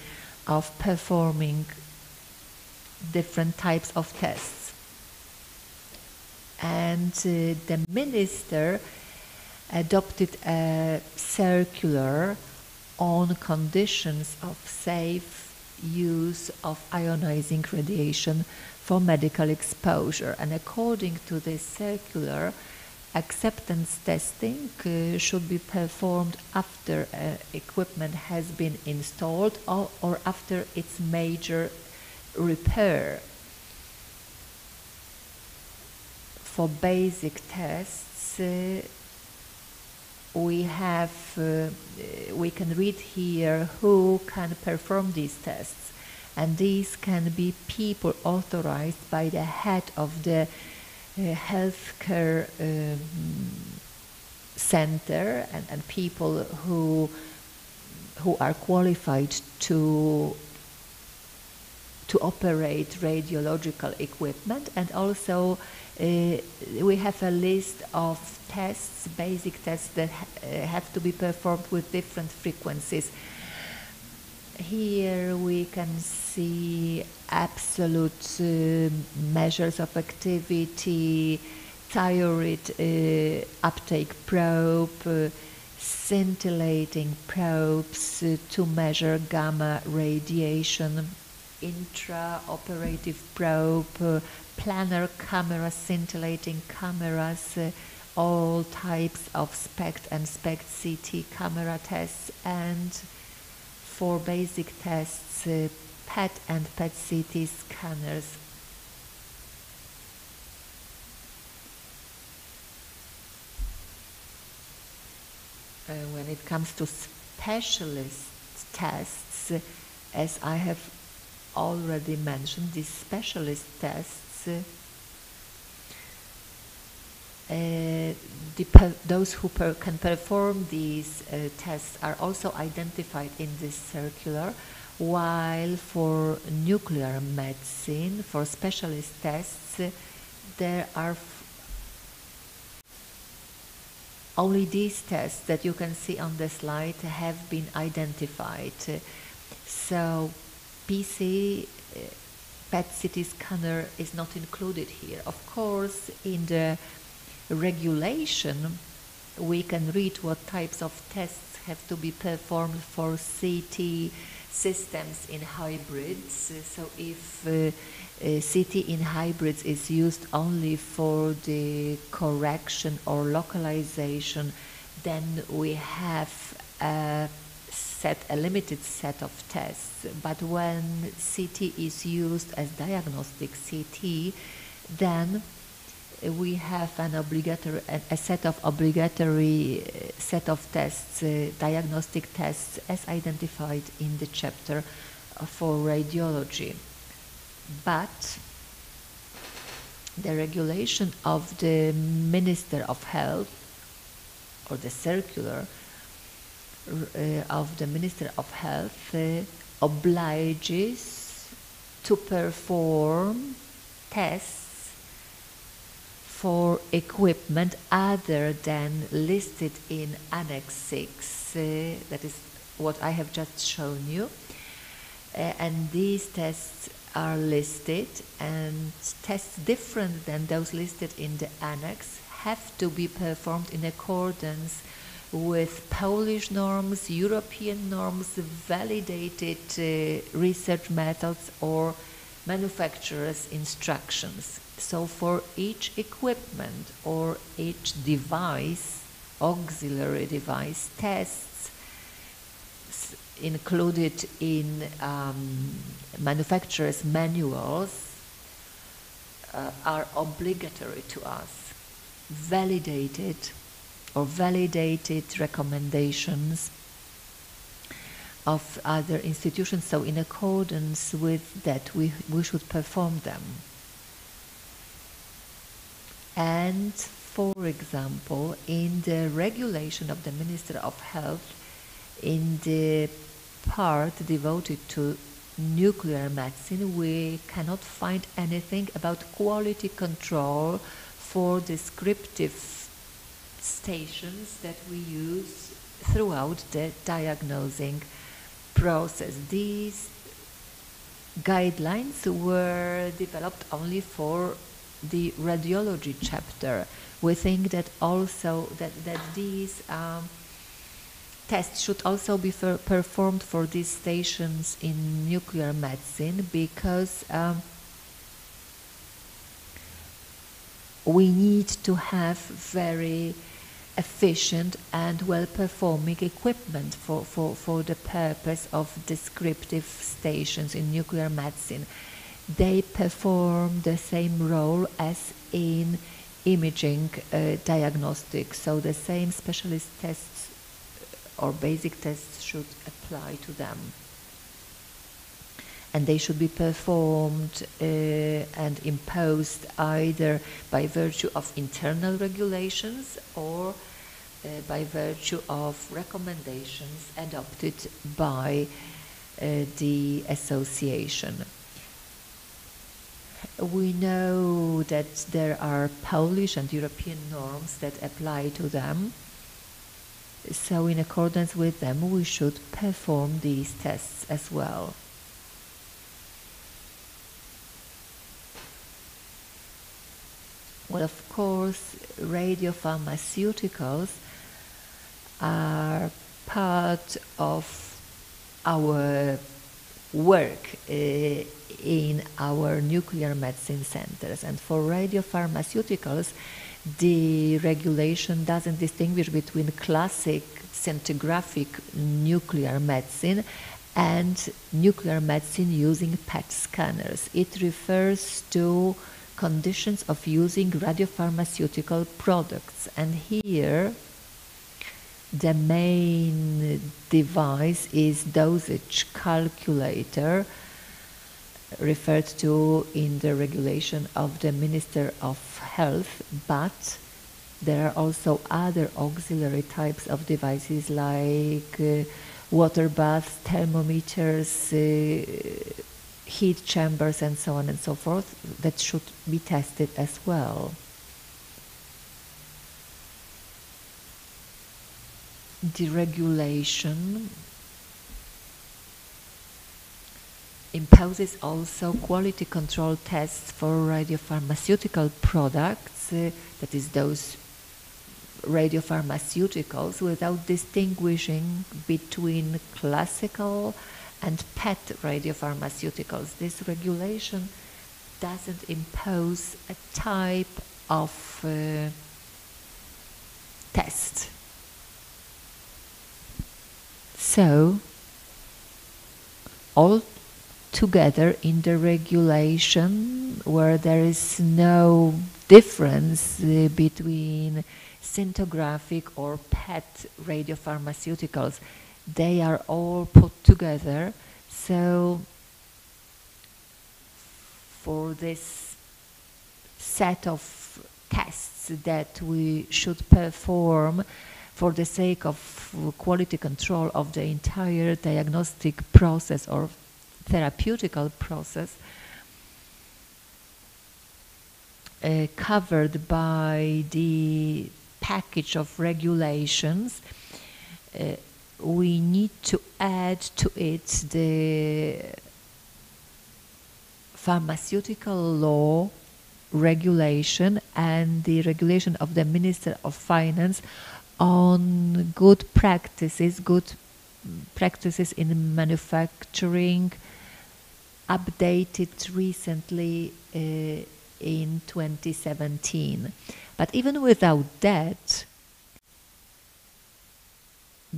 of performing different types of tests and uh, the minister adopted a circular on conditions of safe use of ionizing radiation for medical exposure. And according to this circular, acceptance testing uh, should be performed after uh, equipment has been installed or, or after its major repair. For basic tests, uh, we have, uh, we can read here who can perform these tests. And these can be people authorized by the head of the uh, healthcare um, center and, and people who, who are qualified to to operate radiological equipment and also uh, we have a list of tests, basic tests that ha uh, have to be performed with different frequencies. Here we can see absolute uh, measures of activity, thyroid uh, uptake probe, uh, scintillating probes uh, to measure gamma radiation, intraoperative probe, uh, planar cameras, scintillating cameras, uh, all types of SPECT and SPECT CT camera tests, and for basic tests, uh, PET and PET CT scanners. Uh, when it comes to specialist tests, as I have already mentioned, these specialist tests, uh, those who can perform these uh, tests are also identified in this circular, while for nuclear medicine, for specialist tests, there are only these tests that you can see on the slide have been identified. So PC uh, PET CT scanner is not included here. Of course, in the regulation, we can read what types of tests have to be performed for CT systems in hybrids. So if uh, uh, CT in hybrids is used only for the correction or localization, then we have set, a limited set of tests. But when CT is used as diagnostic CT, then we have an obligatory a, set of obligatory uh, set of tests, uh, diagnostic tests, as identified in the chapter for radiology. But the regulation of the Minister of Health or the circular of the Minister of Health uh, obliges to perform tests for equipment other than listed in Annex 6, uh, that is what I have just shown you. Uh, and these tests are listed and tests different than those listed in the annex have to be performed in accordance with Polish norms, European norms, validated uh, research methods or manufacturer's instructions. So for each equipment or each device, auxiliary device, tests included in um, manufacturer's manuals uh, are obligatory to us. Validated or validated recommendations of other institutions. So, in accordance with that, we, we should perform them. And, for example, in the regulation of the Minister of Health, in the part devoted to nuclear medicine, we cannot find anything about quality control for descriptive stations that we use throughout the diagnosing process. These guidelines were developed only for the radiology chapter. We think that also that, that these um, tests should also be fer- performed for these stations in nuclear medicine because um, we need to have very efficient and well performing equipment for, for, for the purpose of descriptive stations in nuclear medicine. They perform the same role as in imaging uh, diagnostics, so the same specialist tests or basic tests should apply to them and they should be performed uh, and imposed either by virtue of internal regulations or uh, by virtue of recommendations adopted by uh, the association. We know that there are Polish and European norms that apply to them. So, in accordance with them, we should perform these tests as well. Well, of course, radiopharmaceuticals are part of our work uh, in our nuclear medicine centers. And for radiopharmaceuticals, the regulation doesn't distinguish between classic scintigraphic nuclear medicine and nuclear medicine using PET scanners. It refers to conditions of using radiopharmaceutical products. And here, the main device is dosage calculator referred to in the regulation of the Minister of Health, but there are also other auxiliary types of devices like uh, water baths, thermometers, uh, heat chambers, and so on and so forth that should be tested as well. The regulation imposes also quality control tests for radiopharmaceutical products, uh, that is, those radiopharmaceuticals, without distinguishing between classical and PET radiopharmaceuticals. This regulation doesn't impose a type of uh, test. So, all together in the regulation where there is no difference uh, between scintigraphic or PET radiopharmaceuticals. They are all put together. So, for this set of tests that we should perform for the sake of quality control of the entire diagnostic process or therapeutical process uh, covered by the package of regulations, uh, we need to add to it the pharmaceutical law regulation and the regulation of the Minister of Finance on good practices, good practices in manufacturing, updated recently uh, in 2017. But even without that,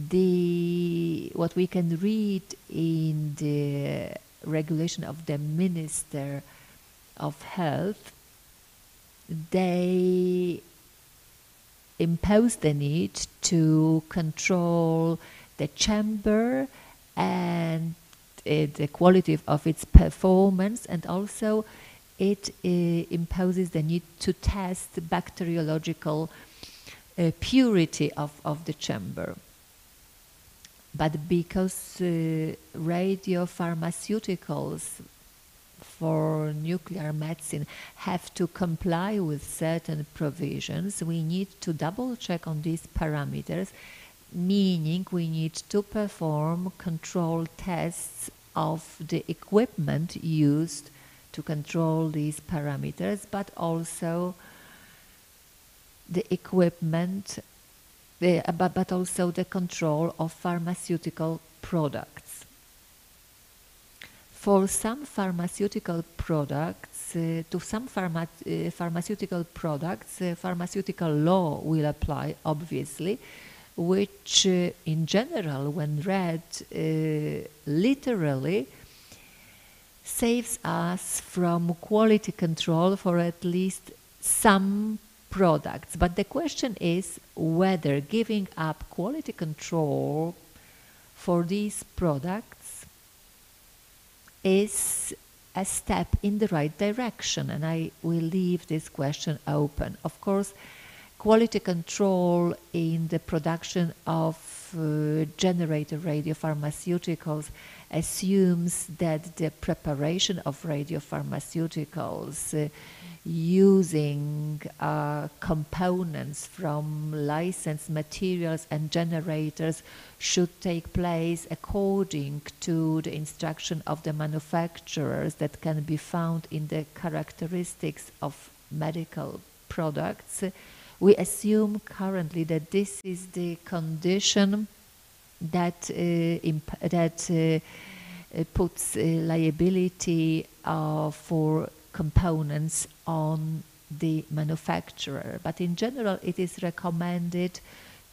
the what we can read in the regulation of the Minister of Health, they impose the need to control the chamber and uh, the quality of its performance and also it uh, imposes the need to test the bacteriological uh, purity of, of the chamber. But because uh, radiopharmaceuticals for nuclear medicine have to comply with certain provisions, we need to double check on these parameters, meaning we need to perform control tests of the equipment used to control these parameters, but also the equipment, the, but, also the control of pharmaceutical products. For some pharmaceutical products, uh, to some pharma uh, pharmaceutical products, uh, pharmaceutical law will apply, obviously, which uh, in general, when read uh, literally, saves us from quality control for at least some products. But the question is whether giving up quality control for these products is a step in the right direction. And I will leave this question open. Of course, quality control in the production of uh, generator radiopharmaceuticals assumes that the preparation of radiopharmaceuticals uh, using uh, components from licensed materials and generators should take place according to the instruction of the manufacturers that can be found in the characteristics of medical products. We assume currently that this is the condition that uh, that uh, puts uh, liability for components on the manufacturer. But in general, it is recommended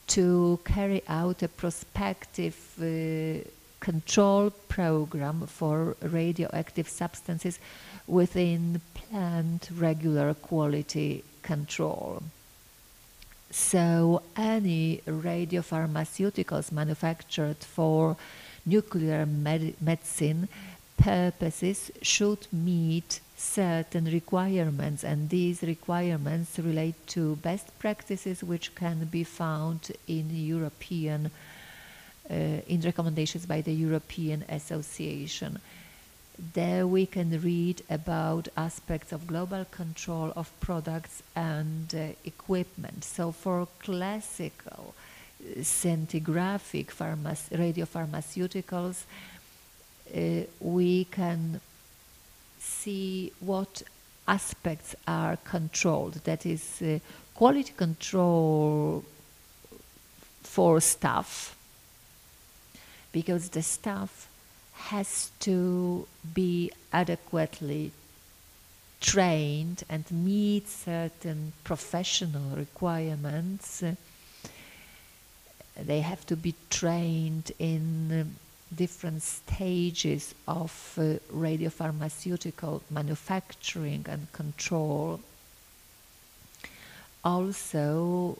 to carry out a prospective uh, control program for radioactive substances within plant regular quality control. So any radiopharmaceuticals manufactured for nuclear med medicine purposes should meet certain requirements and these requirements relate to best practices which can be found in European uh, in recommendations by the European Association. There we can read about aspects of global control of products and uh, equipment. So for classical scintigraphic radiopharmaceuticals, uh, we can see what aspects are controlled. That is uh, quality control for staff, because the staff has to be adequately trained and meet certain professional requirements. they have to be trained in different stages of uh, radiopharmaceutical manufacturing and control. Also,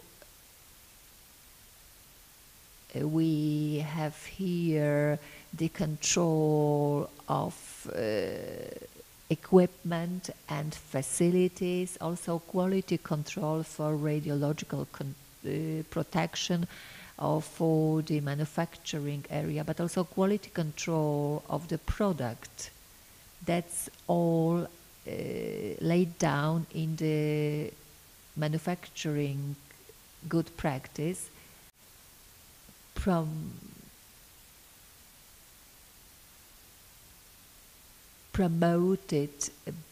we have here the control of uh, equipment and facilities, also quality control for radiological uh, protection of for the manufacturing area, but also quality control of the product. That's all uh, laid down in the manufacturing good practice from promoted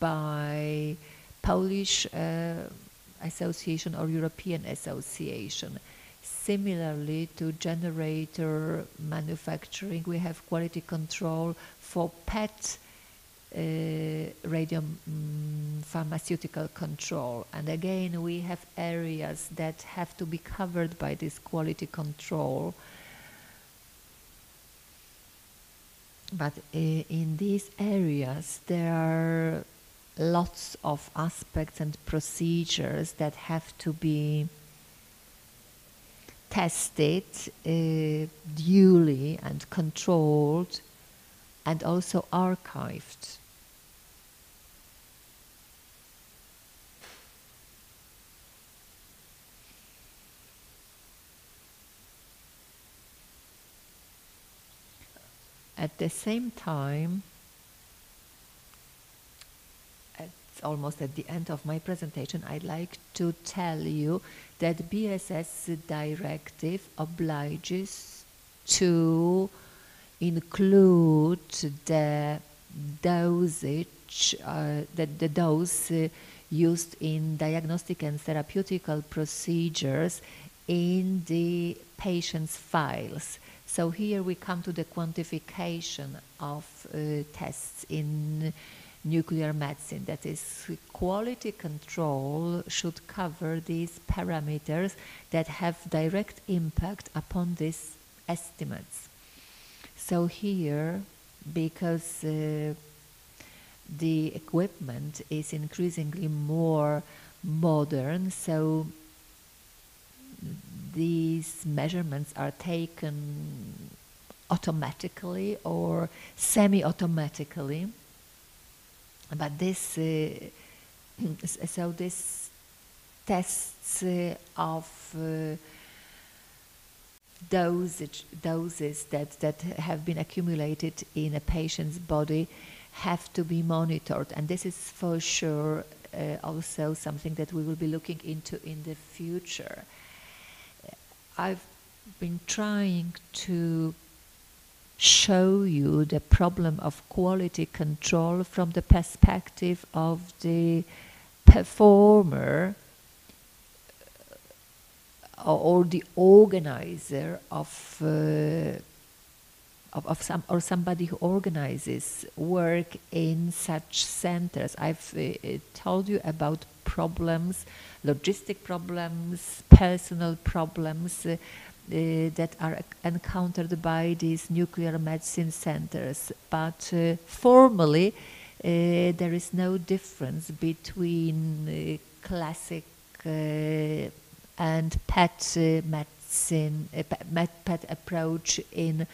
by Polish uh, association or European association. Similarly to generator manufacturing, we have quality control for PET uh, radio mm, pharmaceutical control. And again, we have areas that have to be covered by this quality control. But uh, in these areas, there are lots of aspects and procedures that have to be tested uh, duly and controlled and also archived. At the same time, it's almost at the end of my presentation, I'd like to tell you that BSS directive obliges to include the dosage, uh, the, the dose uh, used in diagnostic and therapeutical procedures in the patient's files. So here we come to the quantification of uh, tests in nuclear medicine. That is, quality control should cover these parameters that have direct impact upon these estimates. So here, because uh, the equipment is increasingly more modern, so these measurements are taken automatically or semi-automatically. But this, uh, [CLEARS THROAT] so this tests uh, of uh, dosage, doses that, that have been accumulated in a patient's body have to be monitored. And this is for sure uh, also something that we will be looking into in the future. I've been trying to show you the problem of quality control from the perspective of the performer or, the organizer of, uh, of, of some or somebody who organizes work in such centers. I've uh, told you about problems, logistic problems, personal problems uh, uh, that are encountered by these nuclear medicine centers. But uh, formally, uh, there is no difference between classic and PET medicine, PET approach in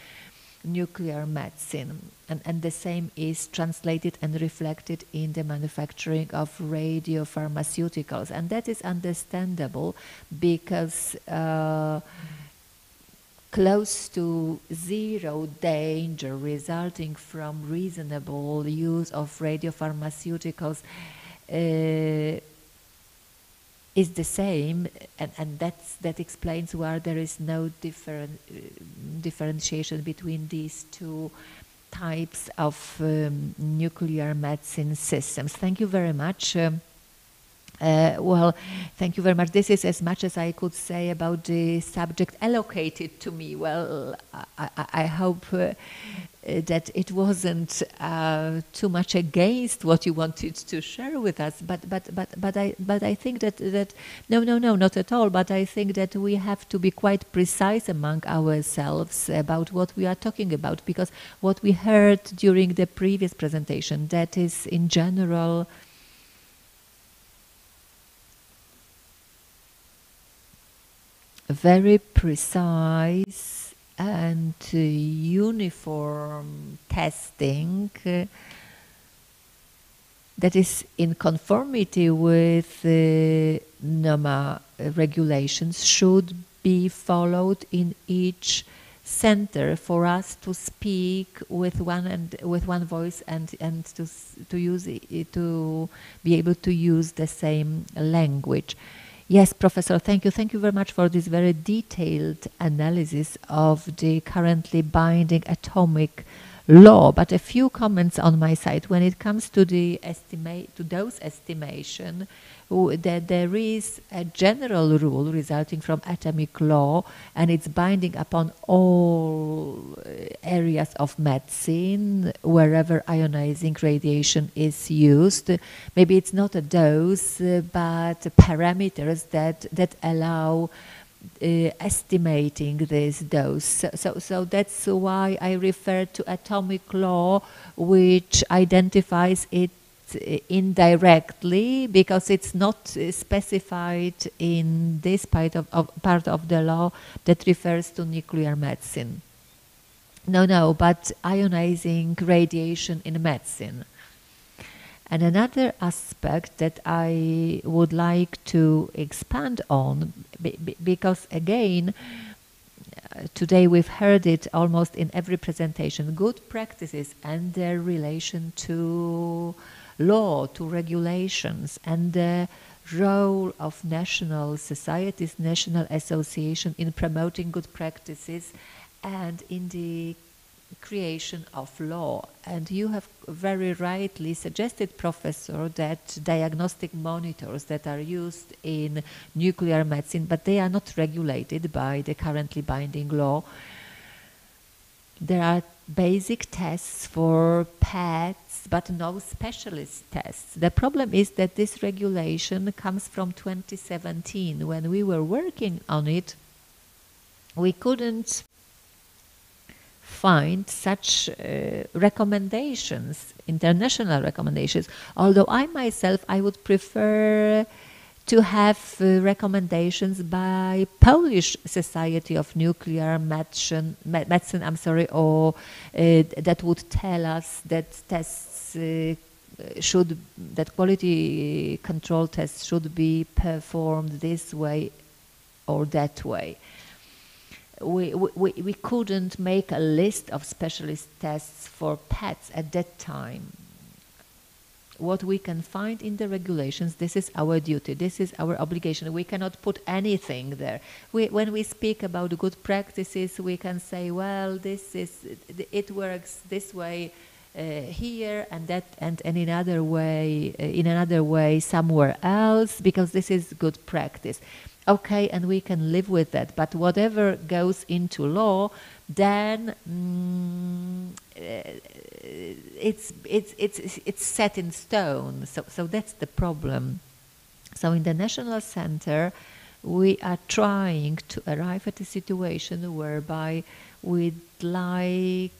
nuclear medicine. And, and the same is translated and reflected in the manufacturing of radiopharmaceuticals. And that is understandable because uh, close to zero danger resulting from reasonable use of radiopharmaceuticals uh, is the same, and, and that's, that explains why there is no different, uh, differentiation between these two types of um, nuclear medicine systems. Thank you very much. Um, uh, well, thank you very much. This is as much as I could say about the subject allocated to me. Well, I, I, I hope uh, that it wasn't uh, too much against what you wanted to share with us. But but but but I but I think that that no no no not at all. But I think that we have to be quite precise among ourselves about what we are talking about because what we heard during the previous presentation that is in general very precise and uh, uniform testing uh, that is in conformity with the NEMA regulations should be followed in each center for us to speak with one and with one voice and and to to use to be able to use the same language. Yes, Professor, thank you. Thank you very much for this very detailed analysis of the currently binding atomic law, but a few comments on my side. When it comes to the estimate, to those estimation, that there is a general rule resulting from atomic law, and it's binding upon all uh, areas of medicine wherever ionizing radiation is used. Maybe it's not a dose, uh, but parameters that that allow uh, estimating this dose. So, so, so, that's why I refer to atomic law, which identifies it indirectly because it's not specified in this part of, of, part of the law that refers to nuclear medicine. No, no, but ionizing radiation in medicine. And another aspect that I would like to expand on, because again, uh, today we've heard it almost in every presentation, good practices and their relation to law, to regulations, and the role of national societies, national association in promoting good practices and in the creation of law. And you have very rightly suggested, Professor, that diagnostic monitors that are used in nuclear medicine, but they are not regulated by the currently binding law. There are basic tests for PETs, but no specialist tests. The problem is that this regulation comes from 2017. When we were working on it, we couldn't find such uh, recommendations, international recommendations. Although I myself, I would prefer to have uh, recommendations by Polish Society of Nuclear Medicine, medicine I'm sorry, or uh, that would tell us that tests uh, should, that quality control tests should be performed this way or that way we, we, we couldn't make a list of specialist tests for PETs at that time. What we can find in the regulations, this is our duty, this is our obligation. We cannot put anything there. We, when we speak about good practices, we can say, well, this is, it works this way here and that and, and in another way, uh, in another way somewhere else, because this is good practice okay, and we can live with that. But whatever goes into law, then mm, it's, it's, it's, it's set in stone. So, so that's the problem. So in the National Center, we are trying to arrive at a situation whereby we'd like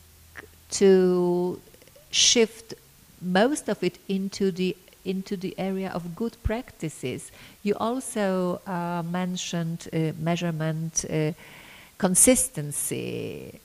to shift most of it into the into the area of good practices. You also uh, mentioned uh, measurement uh, consistency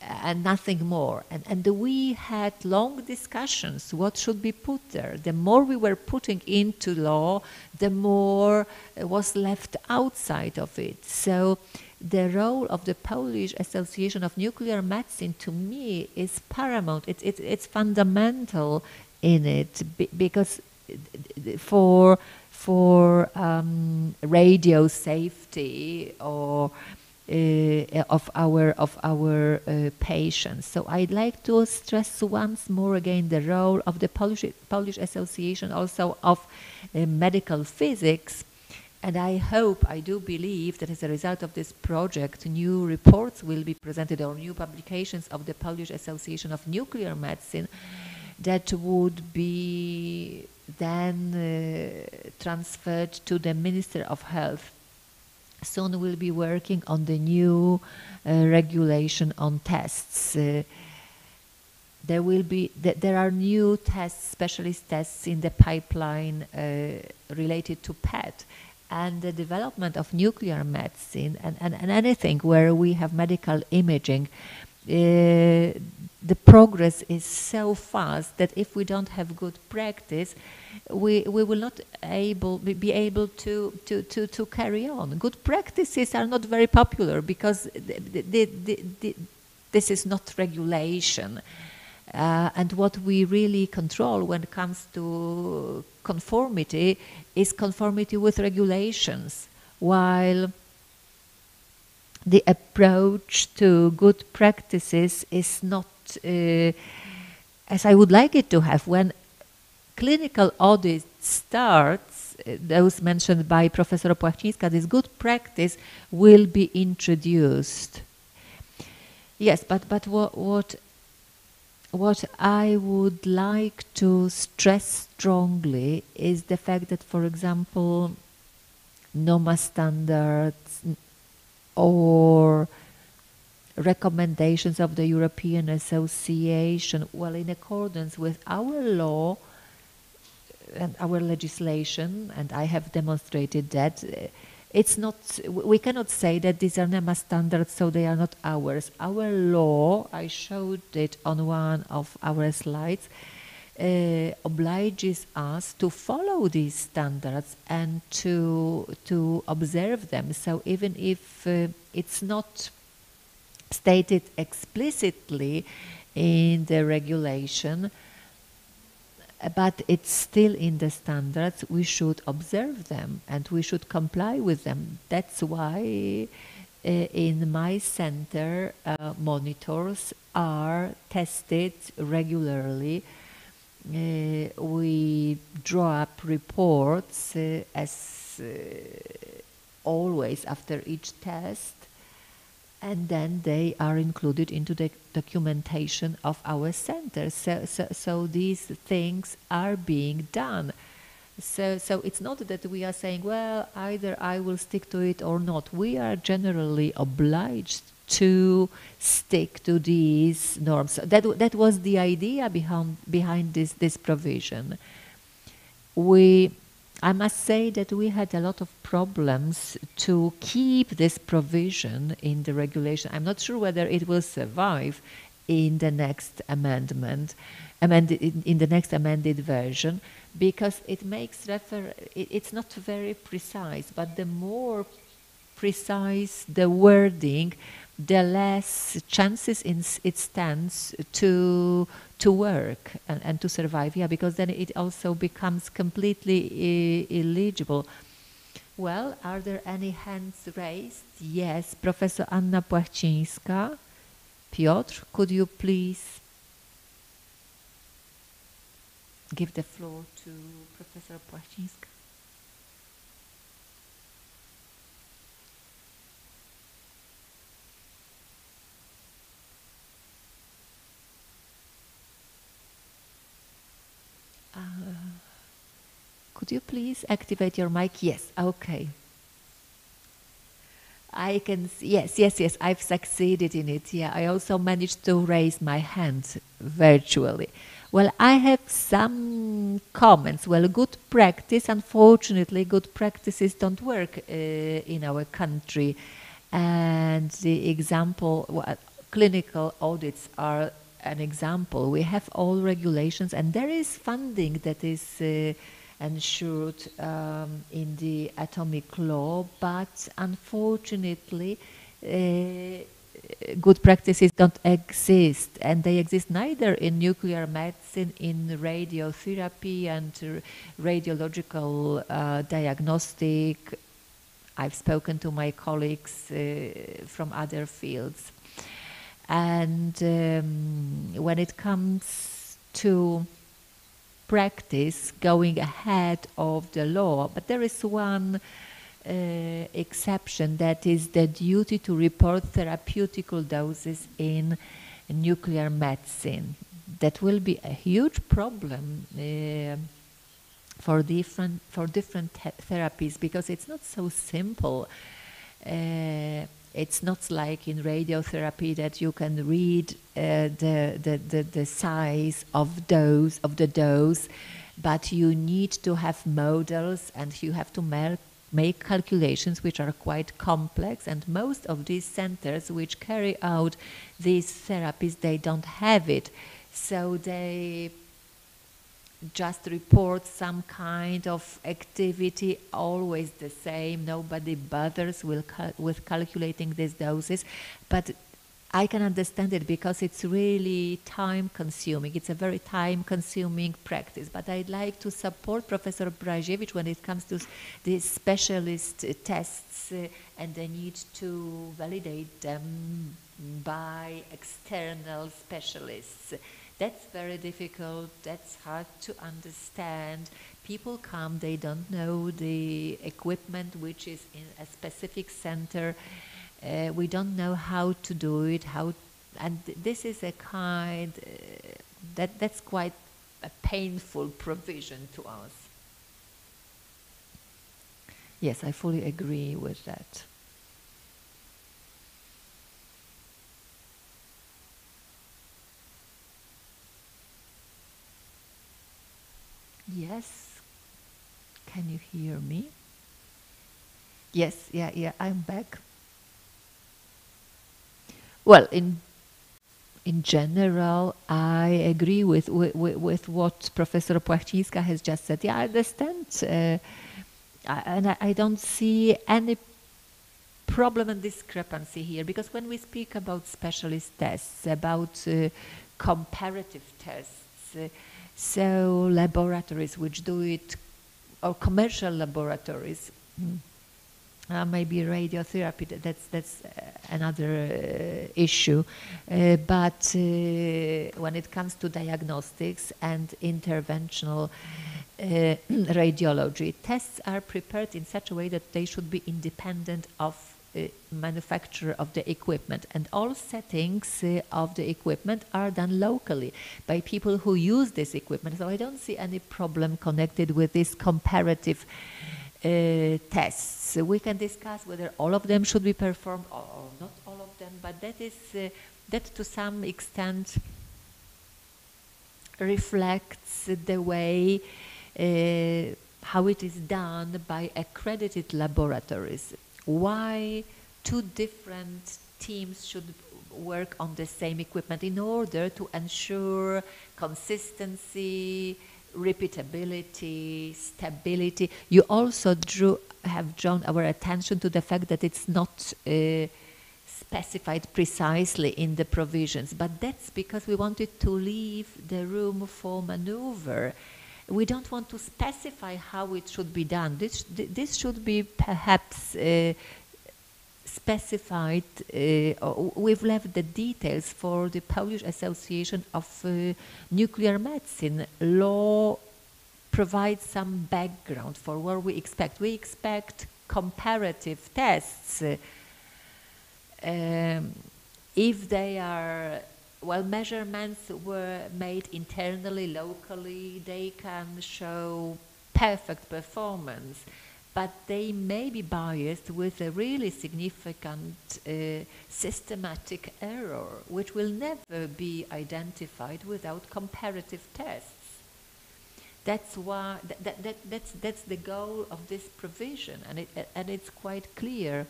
and nothing more. And, and we had long discussions what should be put there. The more we were putting into law, the more was left outside of it. So the role of the Polish Association of Nuclear Medicine to me is paramount. It's, it's, it's fundamental in it because for for um, radio safety or uh, of our of our uh, patients. So I'd like to stress once more again the role of the Polish Polish Association also of uh, medical physics. And I hope, I do believe that as a result of this project, new reports will be presented or new publications of the Polish Association of Nuclear Medicine that would be then uh, transferred to the Minister of Health. Soon we'll be working on the new uh, regulation on tests. Uh, there will be th there are new tests, specialist tests in the pipeline uh, related to PET and the development of nuclear medicine and, and, and anything where we have medical imaging. Uh, the progress is so fast that if we don't have good practice, we, we will not able be able to, to, to, to carry on. Good practices are not very popular because the, the, the, this is not regulation. Uh, and what we really control when it comes to conformity is conformity with regulations, while the approach to good practices is not uh, as I would like it to have. When clinical audit starts, those mentioned by Professor Płachcińska, this good practice will be introduced. Yes, but, but what, what, what I would like to stress strongly is the fact that, for example, NEMA standards or recommendations of the European Association, well, in accordance with our law and our legislation, and I have demonstrated that, uh, it's not, we cannot say that these are NEMA standards, so they are not ours. Our law, I showed it on one of our slides, uh, obliges us to follow these standards and to to observe them. So even if uh, it's not stated explicitly in the regulation, but it's still in the standards, we should observe them and we should comply with them. That's why uh, in my center, uh, monitors are tested regularly. Uh, we draw up reports uh, as uh, always after each test and then they are included into the documentation of our center. So, so, so these things are being done. So, so it's not that we are saying, well, either I will stick to it or not. We are generally obliged to stick to these norms. That, that was the idea behind, behind this, this provision. We I must say that we had a lot of problems to keep this provision in the regulation. I'm not sure whether it will survive in the next amendment, amended in, the next amended version, because it makes refer. It, it's not very precise, but the more precise the wording, the less chances in, it stands to to work and, and to survive. Yeah, because then it also becomes completely illegible. Well, are there any hands raised? Yes, Professor Anna Płachcińska. Piotr, could you please give the floor to Professor Płachcińska? Uh, could you please activate your mic? Yes, okay. I can, yes, yes, yes, I've succeeded in it. Yeah, I also managed to raise my hand virtually. Well, I have some comments. Well, good practice, unfortunately, good practices don't work uh, in our country. And the example, well, clinical audits are an example. We have all regulations, and there is funding that is uh, ensured um, in the atomic law, but unfortunately, uh, good practices don't exist, and they exist neither in nuclear medicine, in radiotherapy, and radiological uh, diagnostic. I've spoken to my colleagues uh, from other fields. And um, when it comes to practice going ahead of the law, but there is one uh, exception that is the duty to report therapeutical doses in nuclear medicine. That will be a huge problem. Uh, for different for different therapies because it's not so simple. Uh, it's not like in radiotherapy that you can read uh, the, the, the, the size of dose of the dose, but you need to have models and you have to mer- make calculations which are quite complex. And most of these centers which carry out these therapies, they don't have it, so they just report some kind of activity, always the same. Nobody bothers with, cal- with calculating these doses, but I can understand it because it's really time consuming. It's a very time consuming practice. But I'd like to support Professor Braziewicz when it comes to these specialist uh, tests uh, and the need to validate them by external specialists. That's very difficult, that's hard to understand. People come, they don't know the equipment which is in a specific center. Uh, we don't know how to do it, how, and this is a kind, uh, that, that's quite a painful provision to us. Yes, I fully agree with that. Yes. Can you hear me? Yes, yeah, yeah, I'm back. Well, in in general, I agree with, with, with what Professor Płachcińska has just said. Yeah, I understand. Uh, and I, I, don't see any problem and discrepancy here because when we speak about specialist tests, about uh, comparative tests, uh, so laboratories which do it, or commercial laboratories, mm uh, maybe radiotherapy. That's that's uh, another uh, issue. Uh, but uh, when it comes to diagnostics and interventional uh, [CLEARS THROAT] radiology, tests are prepared in such a way that they should be independent of manufacturer of the equipment and all settings uh, of the equipment are done locally by people who use this equipment so i don't see any problem connected with this comparative uh, tests. We can discuss whether all of them should be performed or, or not all of them, but that is uh, that to some extent reflects the way uh, how it is done by accredited laboratories. Why two different teams should work on the same equipment in order to ensure consistency, repeatability, stability. You also drew, have drawn our attention to the fact that it's not uh, specified precisely in the provisions, but that's because we wanted to leave the room for maneuver. We don't want to specify how it should be done. This, this should be perhaps uh, specified, uh, we've left the details for the Polish Association of uh, Nuclear Medicine. Law provides some background for what we expect. We expect comparative tests. Um, if they are, well, measurements were made internally, locally, they can show perfect performance but they may be biased with a really significant uh, systematic error, which will never be identified without comparative tests. That's why that, that, that, that's, that's the goal of this provision, and, it, and it's quite clear.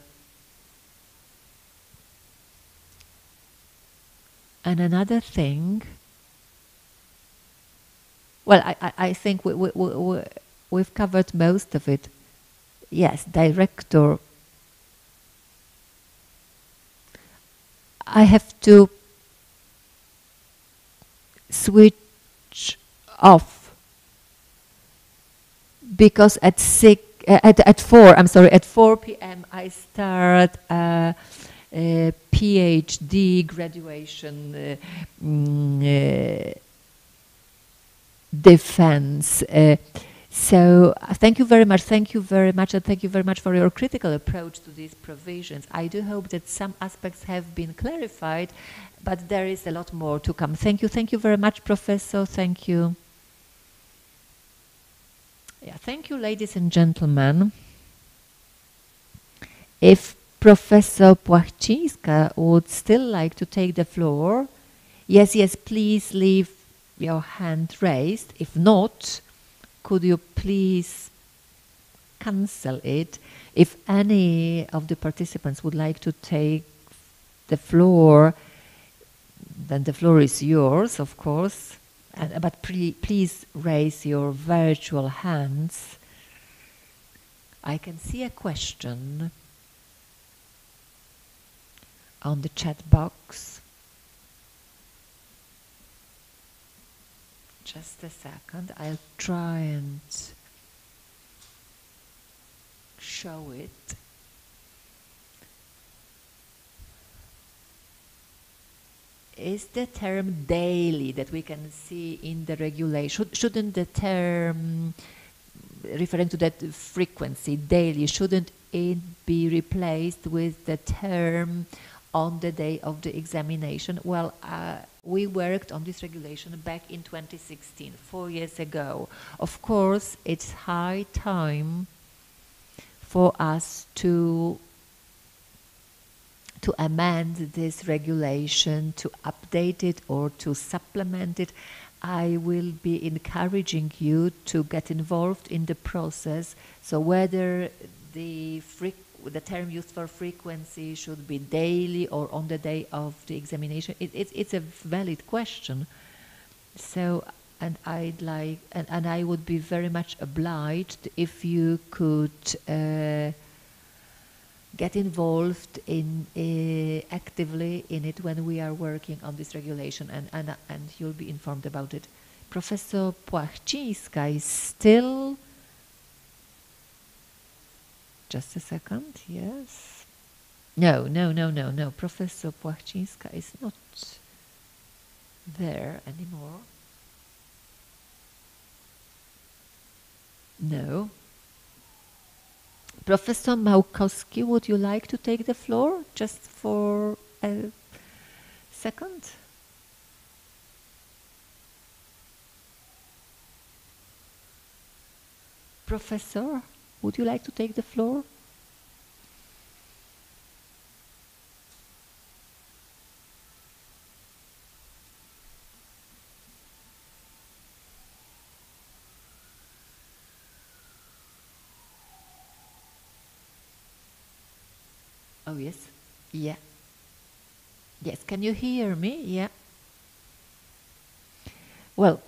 And another thing, well, I, I, think we, we, we, we've covered most of it yes, director. I have to switch off because at six uh, at, at four I'm sorry at 4 p.m. I start a PhD graduation uh, mm, uh, defense. Uh, so uh, thank you very much, thank you very much, and thank you very much for your critical approach to these provisions. I do hope that some aspects have been clarified, but there is a lot more to come. Thank you, thank you very much, Professor, thank you. Yeah, thank you, ladies and gentlemen. If Professor Płachcińska would still like to take the floor, yes, yes, please leave your hand raised. If not, could you please cancel it? If any of the participants would like to take the floor, then the floor is yours, of course. And, but please raise your virtual hands. I can see a question on the chat box. Just a second, I'll try and show it. is the term daily that we can see in the regulation, shouldn't the term referring to that frequency daily, shouldn't it be replaced with the term on the day of the examination? Well, uh, we worked on this regulation back in 2016, four years ago. Of course, it's high time for us to to amend this regulation, to update it or to supplement it. I will be encouraging you to get involved in the process. So whether the the term used for frequency should be daily or on the day of the examination, it, it, it's a valid question. So, and I'd like, and, and I would be very much obliged if you could uh, get involved in uh, actively in it when we are working on this regulation, and, and, and you'll be informed about it. Professor Płachcińska is still just a second, yes. No, no, no, no, no. Professor Płachcińska is not there anymore. No. Professor Małkowski, would you like to take the floor just for a second? Professor? Would you like to take the floor? Oh, yes. Yeah. Yes, can you hear me? Yeah. Well,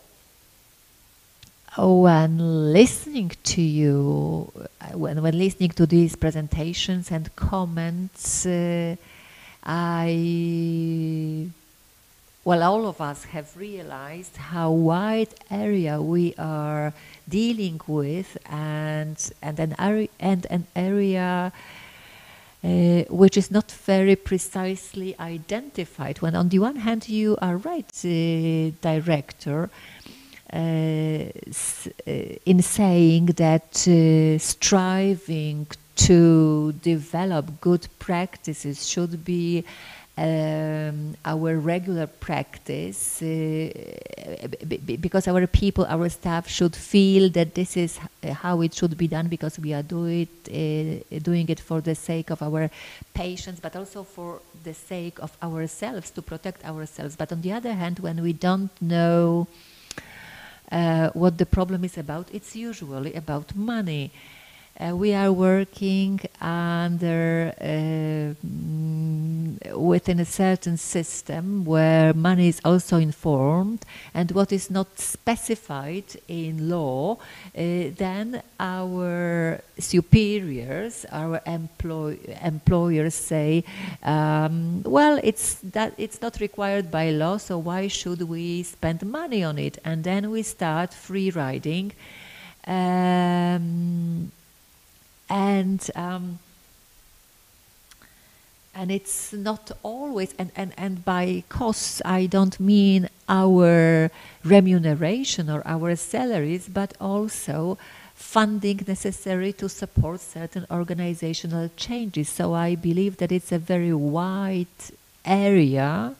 when listening to you, uh, when, when listening to these presentations and comments, uh, I, well, all of us have realized how wide area we are dealing with, and and an area and an area. Uh, which is not very precisely identified. When, on the one hand, you are right, uh, director, in saying that uh, striving to develop good practices should be um, our regular practice uh, because our people, our staff should feel that this is how it should be done because we are do it, uh, doing it for the sake of our patients, but also for the sake of ourselves, to protect ourselves. But on the other hand, when we don't know Uh, what the problem is about, it's usually about money. Uh, we are working under uh, mm, within a certain system where money is also informed, and what is not specified in law, uh, then our superiors, our employ employers say, um, well, it's that it's not required by law, so why should we spend money on it? And then we start free riding. Um, and um, and it's not always and, and, and by costs I don't mean our remuneration or our salaries but also funding necessary to support certain organizational changes. So I believe that it's a very wide area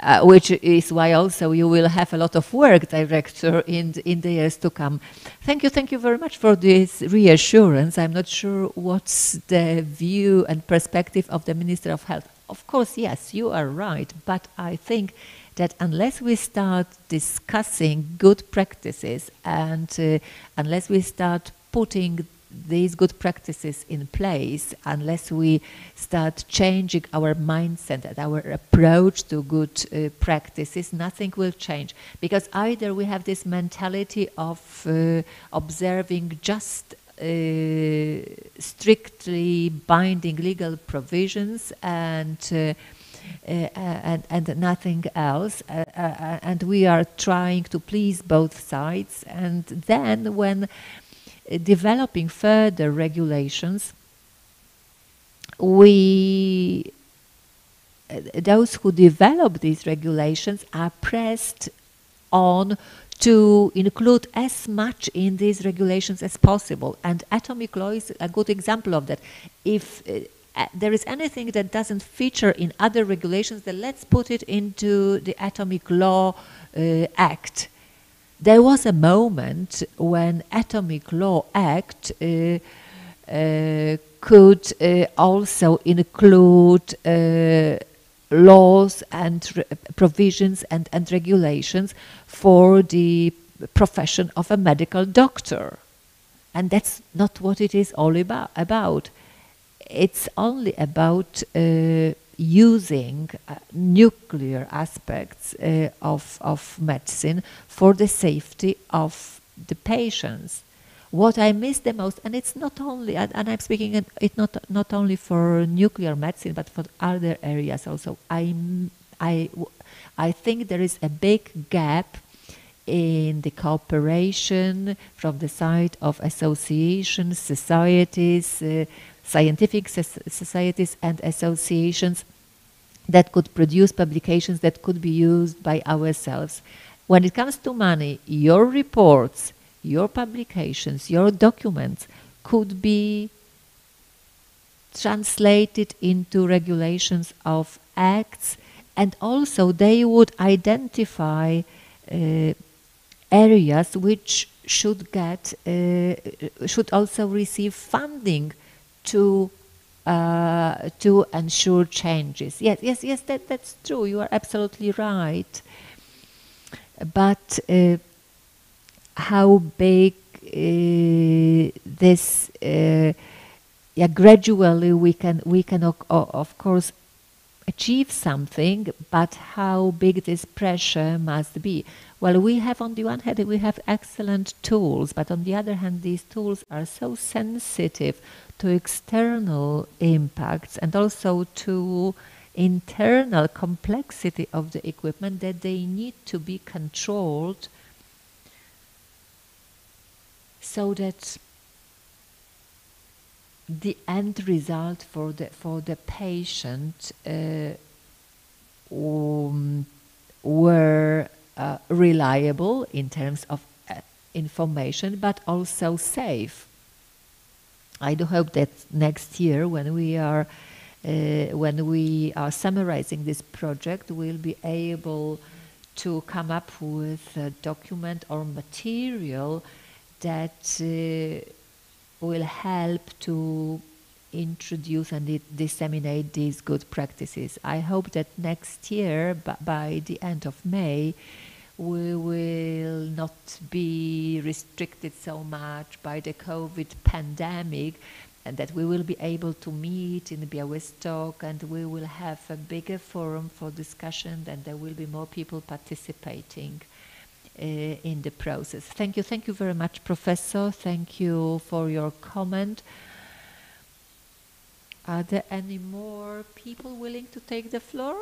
uh, which is why also you will have a lot of work, director, in in the years to come. Thank you, thank you very much for this reassurance. I'm not sure what's the view and perspective of the Minister of Health. Of course, yes, you are right, but I think that unless we start discussing good practices and uh, unless we start putting these good practices in place unless we start changing our mindset and our approach to good uh, practices nothing will change because either we have this mentality of uh, observing just uh, strictly binding legal provisions and uh, uh, and, and nothing else. Uh, uh, and we are trying to please both sides. And then, when developing further regulations, we those who develop these regulations are pressed on to include as much in these regulations as possible. And atomic law is a good example of that. If uh, uh, there is anything that doesn't feature in other regulations, then let's put it into the Atomic Law uh, Act. There was a moment when Atomic Law Act uh, uh could uh, also include uh, laws and provisions and, and regulations for the profession of a medical doctor. And that's not what it is all about. about. It's only about uh, using uh, nuclear aspects uh, of, of medicine for the safety of the patients what I miss the most, and it's not only, and, and I'm speaking it not not only for nuclear medicine, but for other areas also. I I I think there is a big gap in the cooperation from the side of associations, societies, uh, scientific societies, and associations that could produce publications that could be used by ourselves. When it comes to money, your reports your publications, your documents could be translated into regulations of acts and also they would identify uh, areas which should get uh, should also receive funding to uh, to ensure changes. Yes, yes, yes. That that's true. You are absolutely right. But uh, how big uh, this uh, yeah gradually we can we can of course achieve something but how big this pressure must be well we have on the one hand we have excellent tools but on the other hand these tools are so sensitive to external impacts and also to internal complexity of the equipment that they need to be controlled so that the end result for the for the patient uh, um, were uh, reliable in terms of uh, information, but also safe. I do hope that next year, when we are uh, when we are summarizing this project, we'll be able to come up with a document or material that uh, will help to introduce and disseminate these good practices. I hope that next year, by the end of May, we will not be restricted so much by the COVID pandemic and that we will be able to meet in Białystok and we will have a bigger forum for discussion and there will be more people participating. Uh, in the process. Thank you. Thank you very much, Professor. Thank you for your comment. Are there any more people willing to take the floor?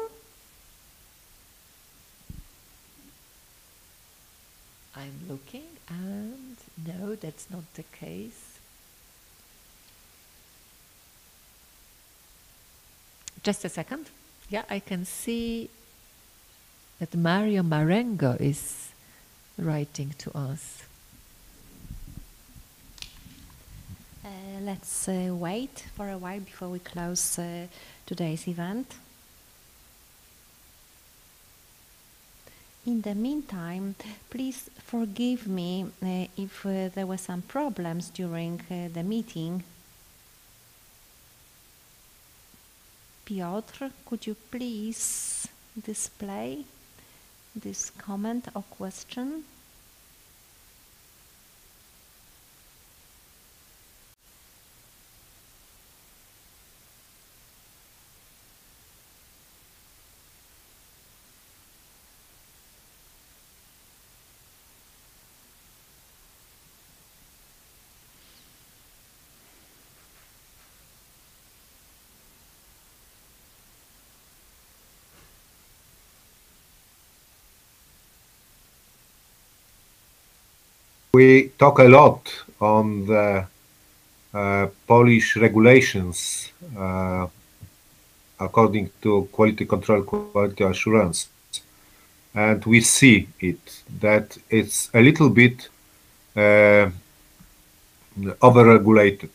I'm looking and no, that's not the case. Just a second. Yeah, I can see that Mario Marengo is writing to us. Uh, let's uh, wait for a while before we close uh, today's event. In the meantime, please forgive me uh, if uh, there were some problems during uh, the meeting. Piotr, could you please display this comment or question? We talk a lot on the uh, Polish regulations uh, according to quality control, quality assurance. And we see it that it's a little bit uh, overregulated,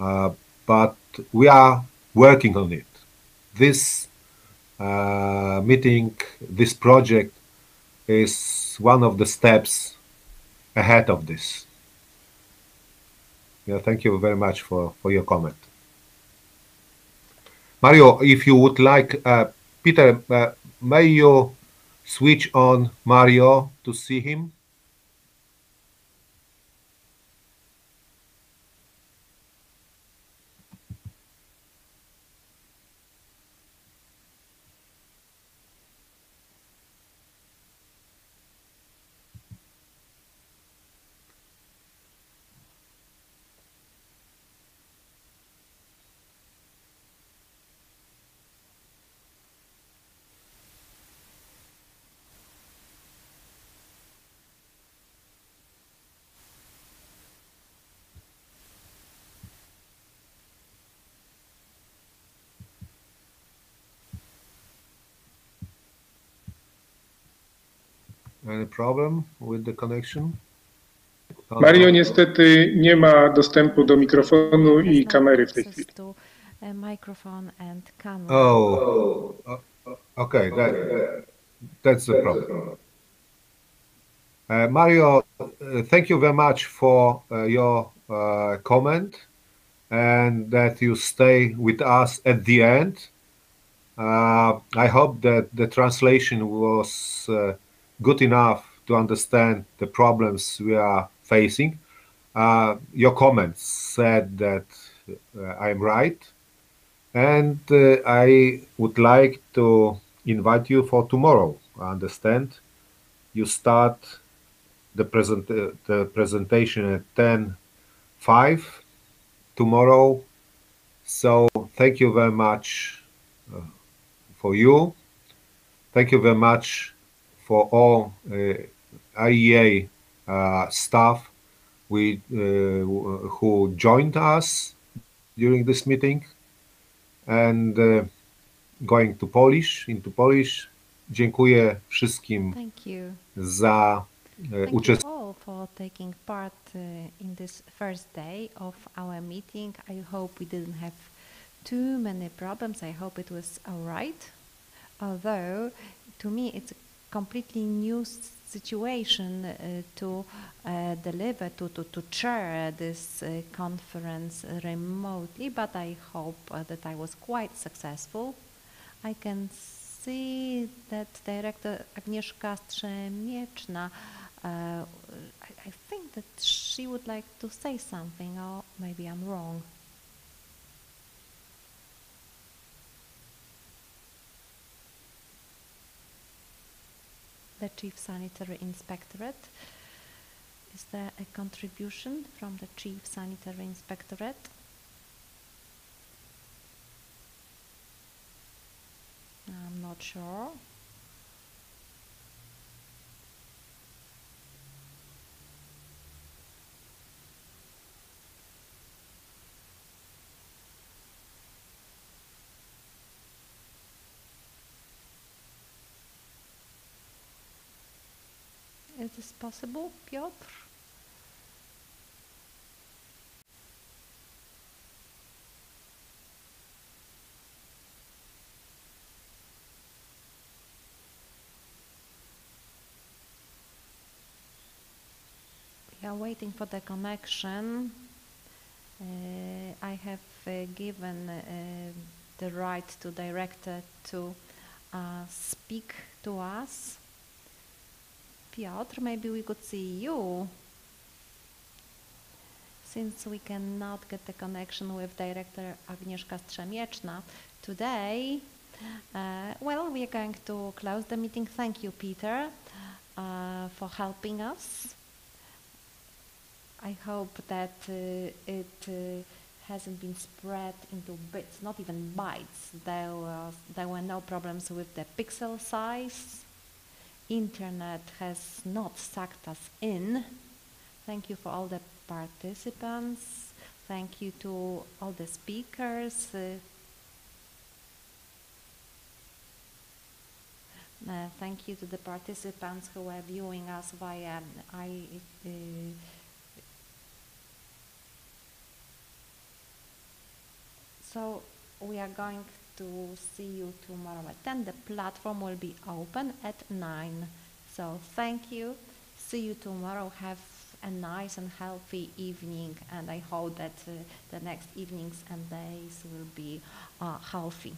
uh, but we are working on it. This uh, meeting, this project is one of the steps ahead of this. Yeah, thank you very much for, for your comment. Mario, if you would like, uh, Peter, uh, may you switch on Mario to see him? Any problem with the connection? Mario niestety nie ma dostępu do mikrofonu i kamery w tej chwili. access to a microphone and camera. Oh, o- o- okay, that, that's the problem. Uh, Mario, uh, thank you very much for uh, your uh, comment and that you stay with us at the end. Uh, I hope that the translation was uh, good enough to understand the problems we are facing. Uh, your comments said that uh, I'm right, and uh, I would like to invite you for tomorrow. I understand you start the present uh, the presentation at 10:05 tomorrow. So thank you very much uh, for you. Thank you very much for all uh, IAEA uh, staff we, uh, who joined us during this meeting. And uh, going to Polish, into Polish. Dziękuję wszystkim Thank you. za Thank you uczestnictwo. all for taking part uh, in this first day of our meeting. I hope we didn't have too many problems. I hope it was all right. Although, to me, it's completely new situation uh, to uh, deliver, to, to, to chair this uh, conference remotely, but I hope uh, that I was quite successful. I can see that Director Agnieszka Strzemieczna, uh, I, I think that she would like to say something, or maybe I'm wrong. The Chief Sanitary Inspectorate. Is there a contribution from the Chief Sanitary Inspectorate? I'm not sure. Possible, Piotr? We are waiting for the connection. Uh, I have uh, given uh, the right to director to uh, speak to us. Piotr, maybe we could see you. Since we cannot get the connection with director Agnieszka Strzemieczna today, uh, well, we are going to close the meeting. Thank you, Peter, uh, for helping us. I hope that uh, it uh, hasn't been spread into bits, not even bytes. There was there were no problems with the pixel size internet has not sucked us in. Thank you for all the participants. Thank you to all the speakers. Uh, Uh, thank you to the participants who are viewing us via I, uh, so we are going to see you tomorrow at 10. The platform will be open at 9. So thank you. See you tomorrow. Have a nice and healthy evening, and I hope that uh, the next evenings and days will be uh, healthy.